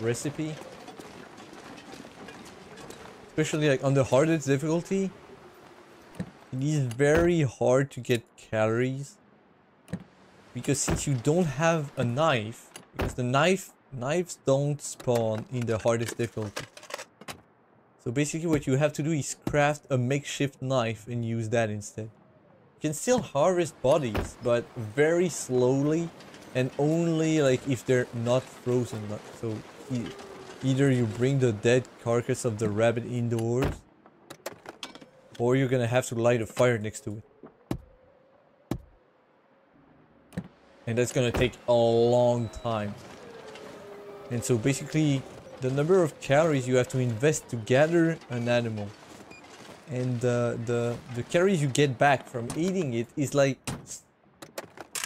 recipe especially like on the hardest difficulty it is very hard to get calories because since you don't have a knife because the knife knives don't spawn in the hardest difficulty. So basically what you have to do is craft a makeshift knife and use that instead. You can still harvest bodies but very slowly and only like if they're not frozen so either you bring the dead carcass of the rabbit indoors or you're gonna have to light a fire next to it. And that's gonna take a long time. And so basically the number of calories you have to invest to gather an animal and uh, the the calories you get back from eating it is like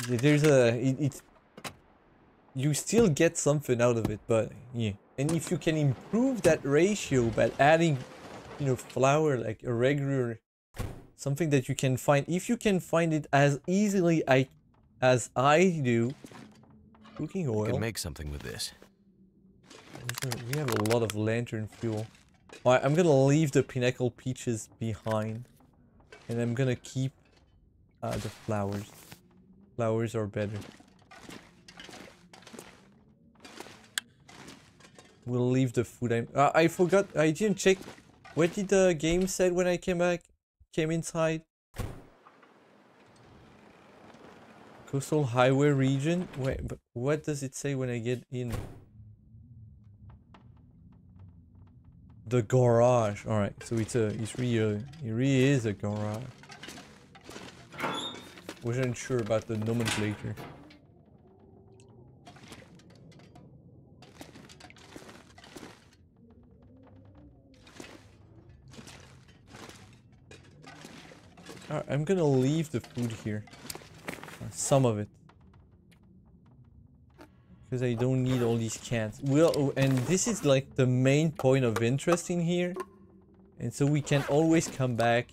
there's a it, it's you still get something out of it but yeah and if you can improve that ratio by adding you know flour like a regular something that you can find if you can find it as easily I as I do. Cooking oil. You can make something with this. We have a lot of lantern fuel. Alright, I'm gonna leave the pinnacle peaches behind. And I'm gonna keep uh, the flowers. Flowers are better. We'll leave the food. I, I forgot. I didn't check. What did the game said when I came back? Came inside? Coastal highway region? Wait, but what does it say when I get in? The garage. Alright, so it's a it's really it really is a garage. Wasn't sure about the nomenclature. I'm gonna leave the food here some of it. because I don't need all these cans. Well, and this is like the main point of interest in here, and so we can always come back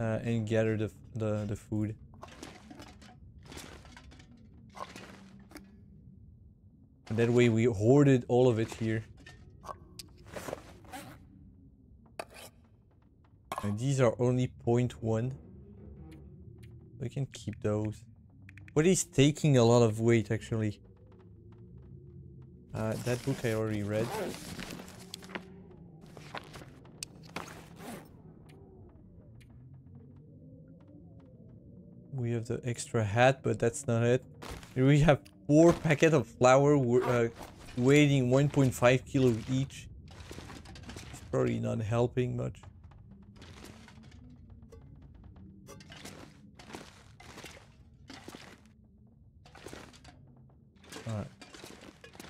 uh, and gather the the the food. And that way we hoarded all of it here. And these are only 0.1. We can keep those. But he's taking a lot of weight actually. Uh, that book I already read. We have the extra hat, but that's not it. We have four packets of flour uh, weighing 1.5 kilos each. It's probably not helping much.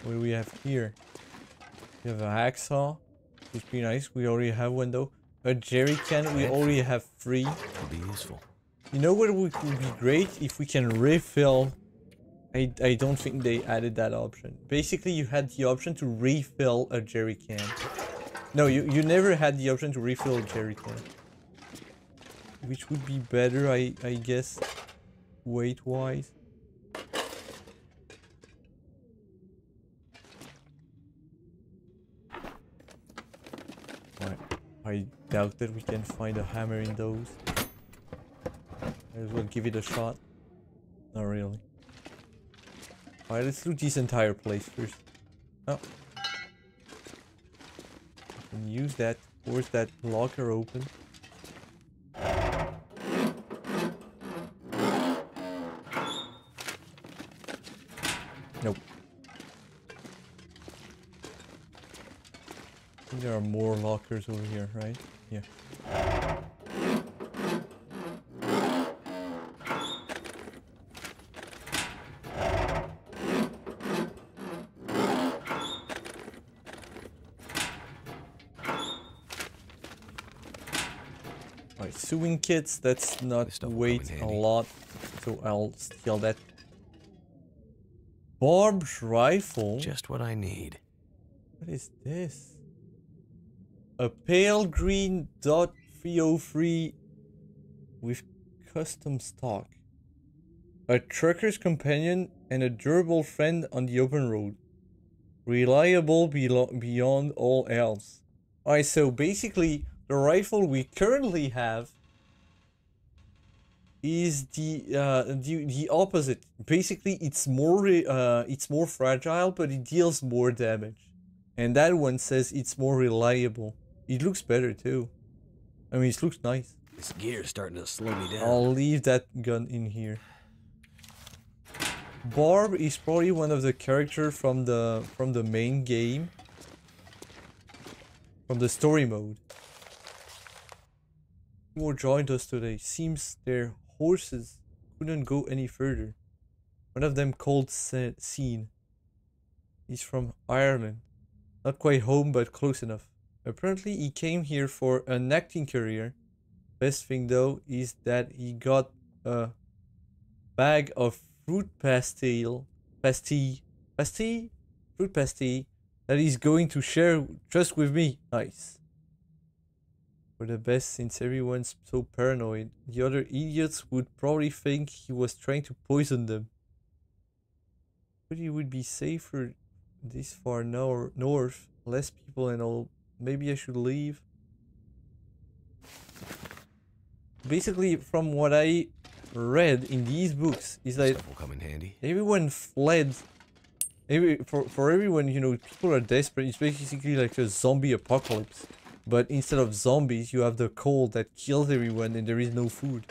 What do we have here? We have a hacksaw. Which would be nice. We already have one though. A jerry can, we already have three. Be useful. You know what would, be great? If we can refill... I, I don't think they added that option. Basically, you had the option to refill a jerry can. No, you, you never had the option to refill a jerry can. Which would be better, I, I guess, weight-wise. I doubt that we can find a hammer in those. Might as well give it a shot. Not really. Alright, let's loot this entire place first. Oh. And use that. Force that locker open. there are more lockers over here, right? Yeah. Alright, sewing kits, that's not weight a lot, so I'll steal that. Barb's rifle? Just what I need. What is this? A pale green dot 303 with custom stock. A trucker's companion and a durable friend on the open road. Reliable beyond all else. Alright, so basically the rifle we currently have is the uh, the the opposite. Basically, it's more uh, it's more fragile, but it deals more damage. And that one says it's more reliable. It looks better too. I mean, it looks nice. This gear's starting to slow me down. I'll leave that gun in here. Barb is probably one of the characters from the from the main game. From the story mode. More joined us today. Seems their horses couldn't go any further. One of them called Scene. He's from Ireland. Not quite home, but close enough. Apparently he came here for an acting career. Best thing though is that he got a bag of fruit pastille, pastille, pastille, fruit pastille that he's going to share just with me. Nice. For the best since everyone's so paranoid. The other idiots would probably think he was trying to poison them. But he would be safer this far nor north, less people and all maybe I should leave. Basically, from what I read in these books, is that everyone fled. Every, for, for everyone, you know, people are desperate. It's basically like a zombie apocalypse. But instead of zombies, you have the cold that kills everyone and there is no food.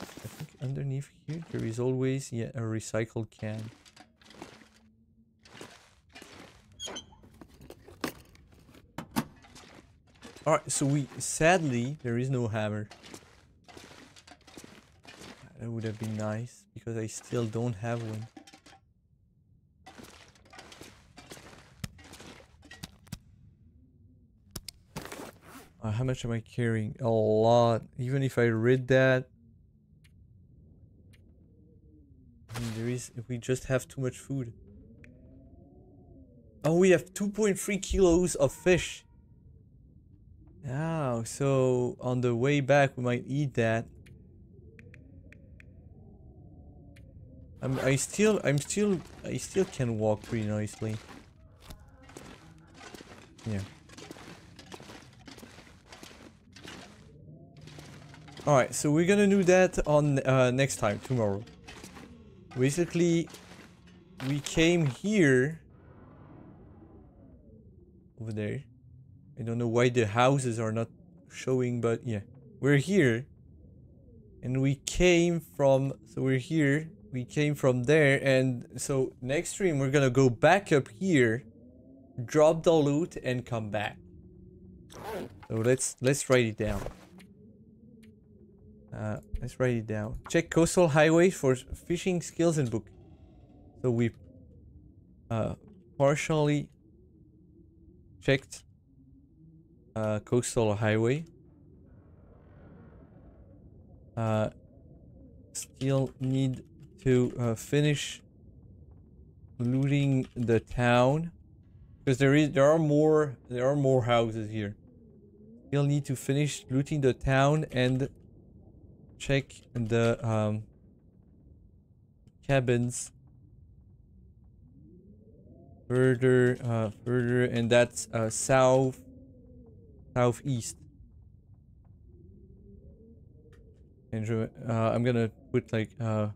I think underneath here, there is always yeah, a recycled can. Alright, so we sadly there is no hammer. That would have been nice because I still don't have one. Uh, how much am I carrying? A lot. Even if I read that. I mean, there is. We just have too much food. Oh, we have 2.3 kilos of fish. Oh, so on the way back we might eat that. I'm, I still, I'm still, I still can walk pretty nicely. Yeah. Alright, so we're gonna do that on uh, next time, tomorrow. Basically, we came here. Over there. I don't know why the houses are not showing, but yeah. We're here. And we came from, so we're here. We came from there, and so next stream we're gonna go back up here, drop the loot, and come back. So let's let's write it down. Uh, let's write it down. Check coastal highway for fishing skills and book. So we uh, partially checked uh, coastal highway. Uh, still need to uh, finish looting the town because there is there are more there are more houses here. Still need to finish looting the town and check the um, cabins further uh, further and that's uh, south southeast and uh, I'm gonna put like uh,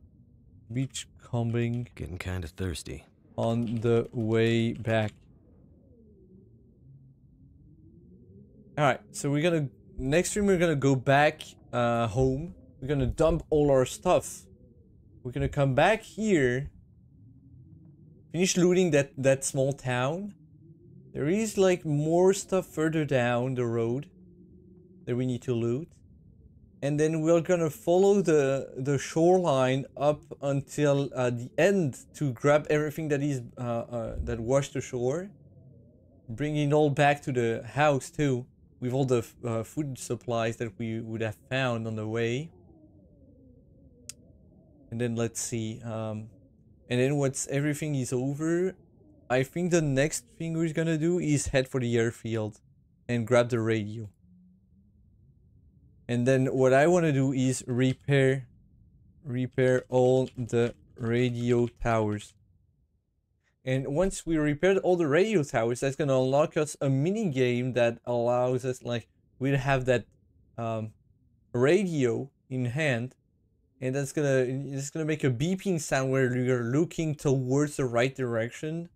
beach combing Getting kind of thirsty. on the way back Alright, so we're gonna next stream we're gonna go back uh home. We're gonna dump all our stuff. We're gonna come back here. Finish looting that that small town. There is like more stuff further down the road that we need to loot. And then we're gonna follow the the shoreline up until uh, the end to grab everything that is uh, uh, that washed ashore. Bringing it all back to the house too with all the uh, food supplies that we would have found on the way. And then let's see. Um, and then once everything is over, I think the next thing we're gonna do is head for the airfield and grab the radio. And then what I want to do is repair, repair all the radio towers. And once we repaired all the radio towers, that's gonna unlock us a mini game that allows us like we'll have that um, radio in hand, and that's gonna it's gonna make a beeping sound where you're looking towards the right direction,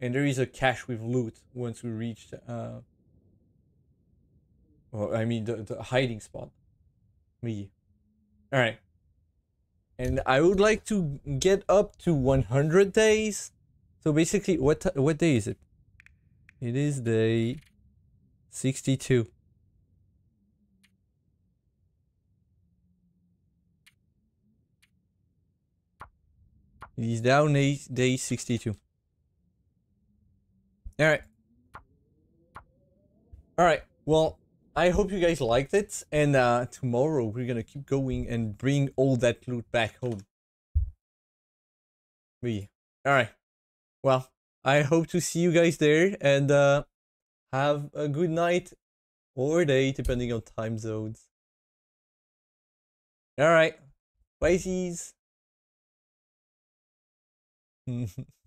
and there is a cache with loot once we reach. Uh, well, I mean the, the hiding spot. Me. All right. And I would like to get up to 100 days so basically, what what day is it? It is day 62. It is now day, day 62. Alright. Alright, well, I hope you guys liked it, and uh, tomorrow we're gonna keep going and bring all that loot back home. We. Alright. Well, I hope to see you guys there and uh, have a good night or day, depending on time zones. All right. Bye,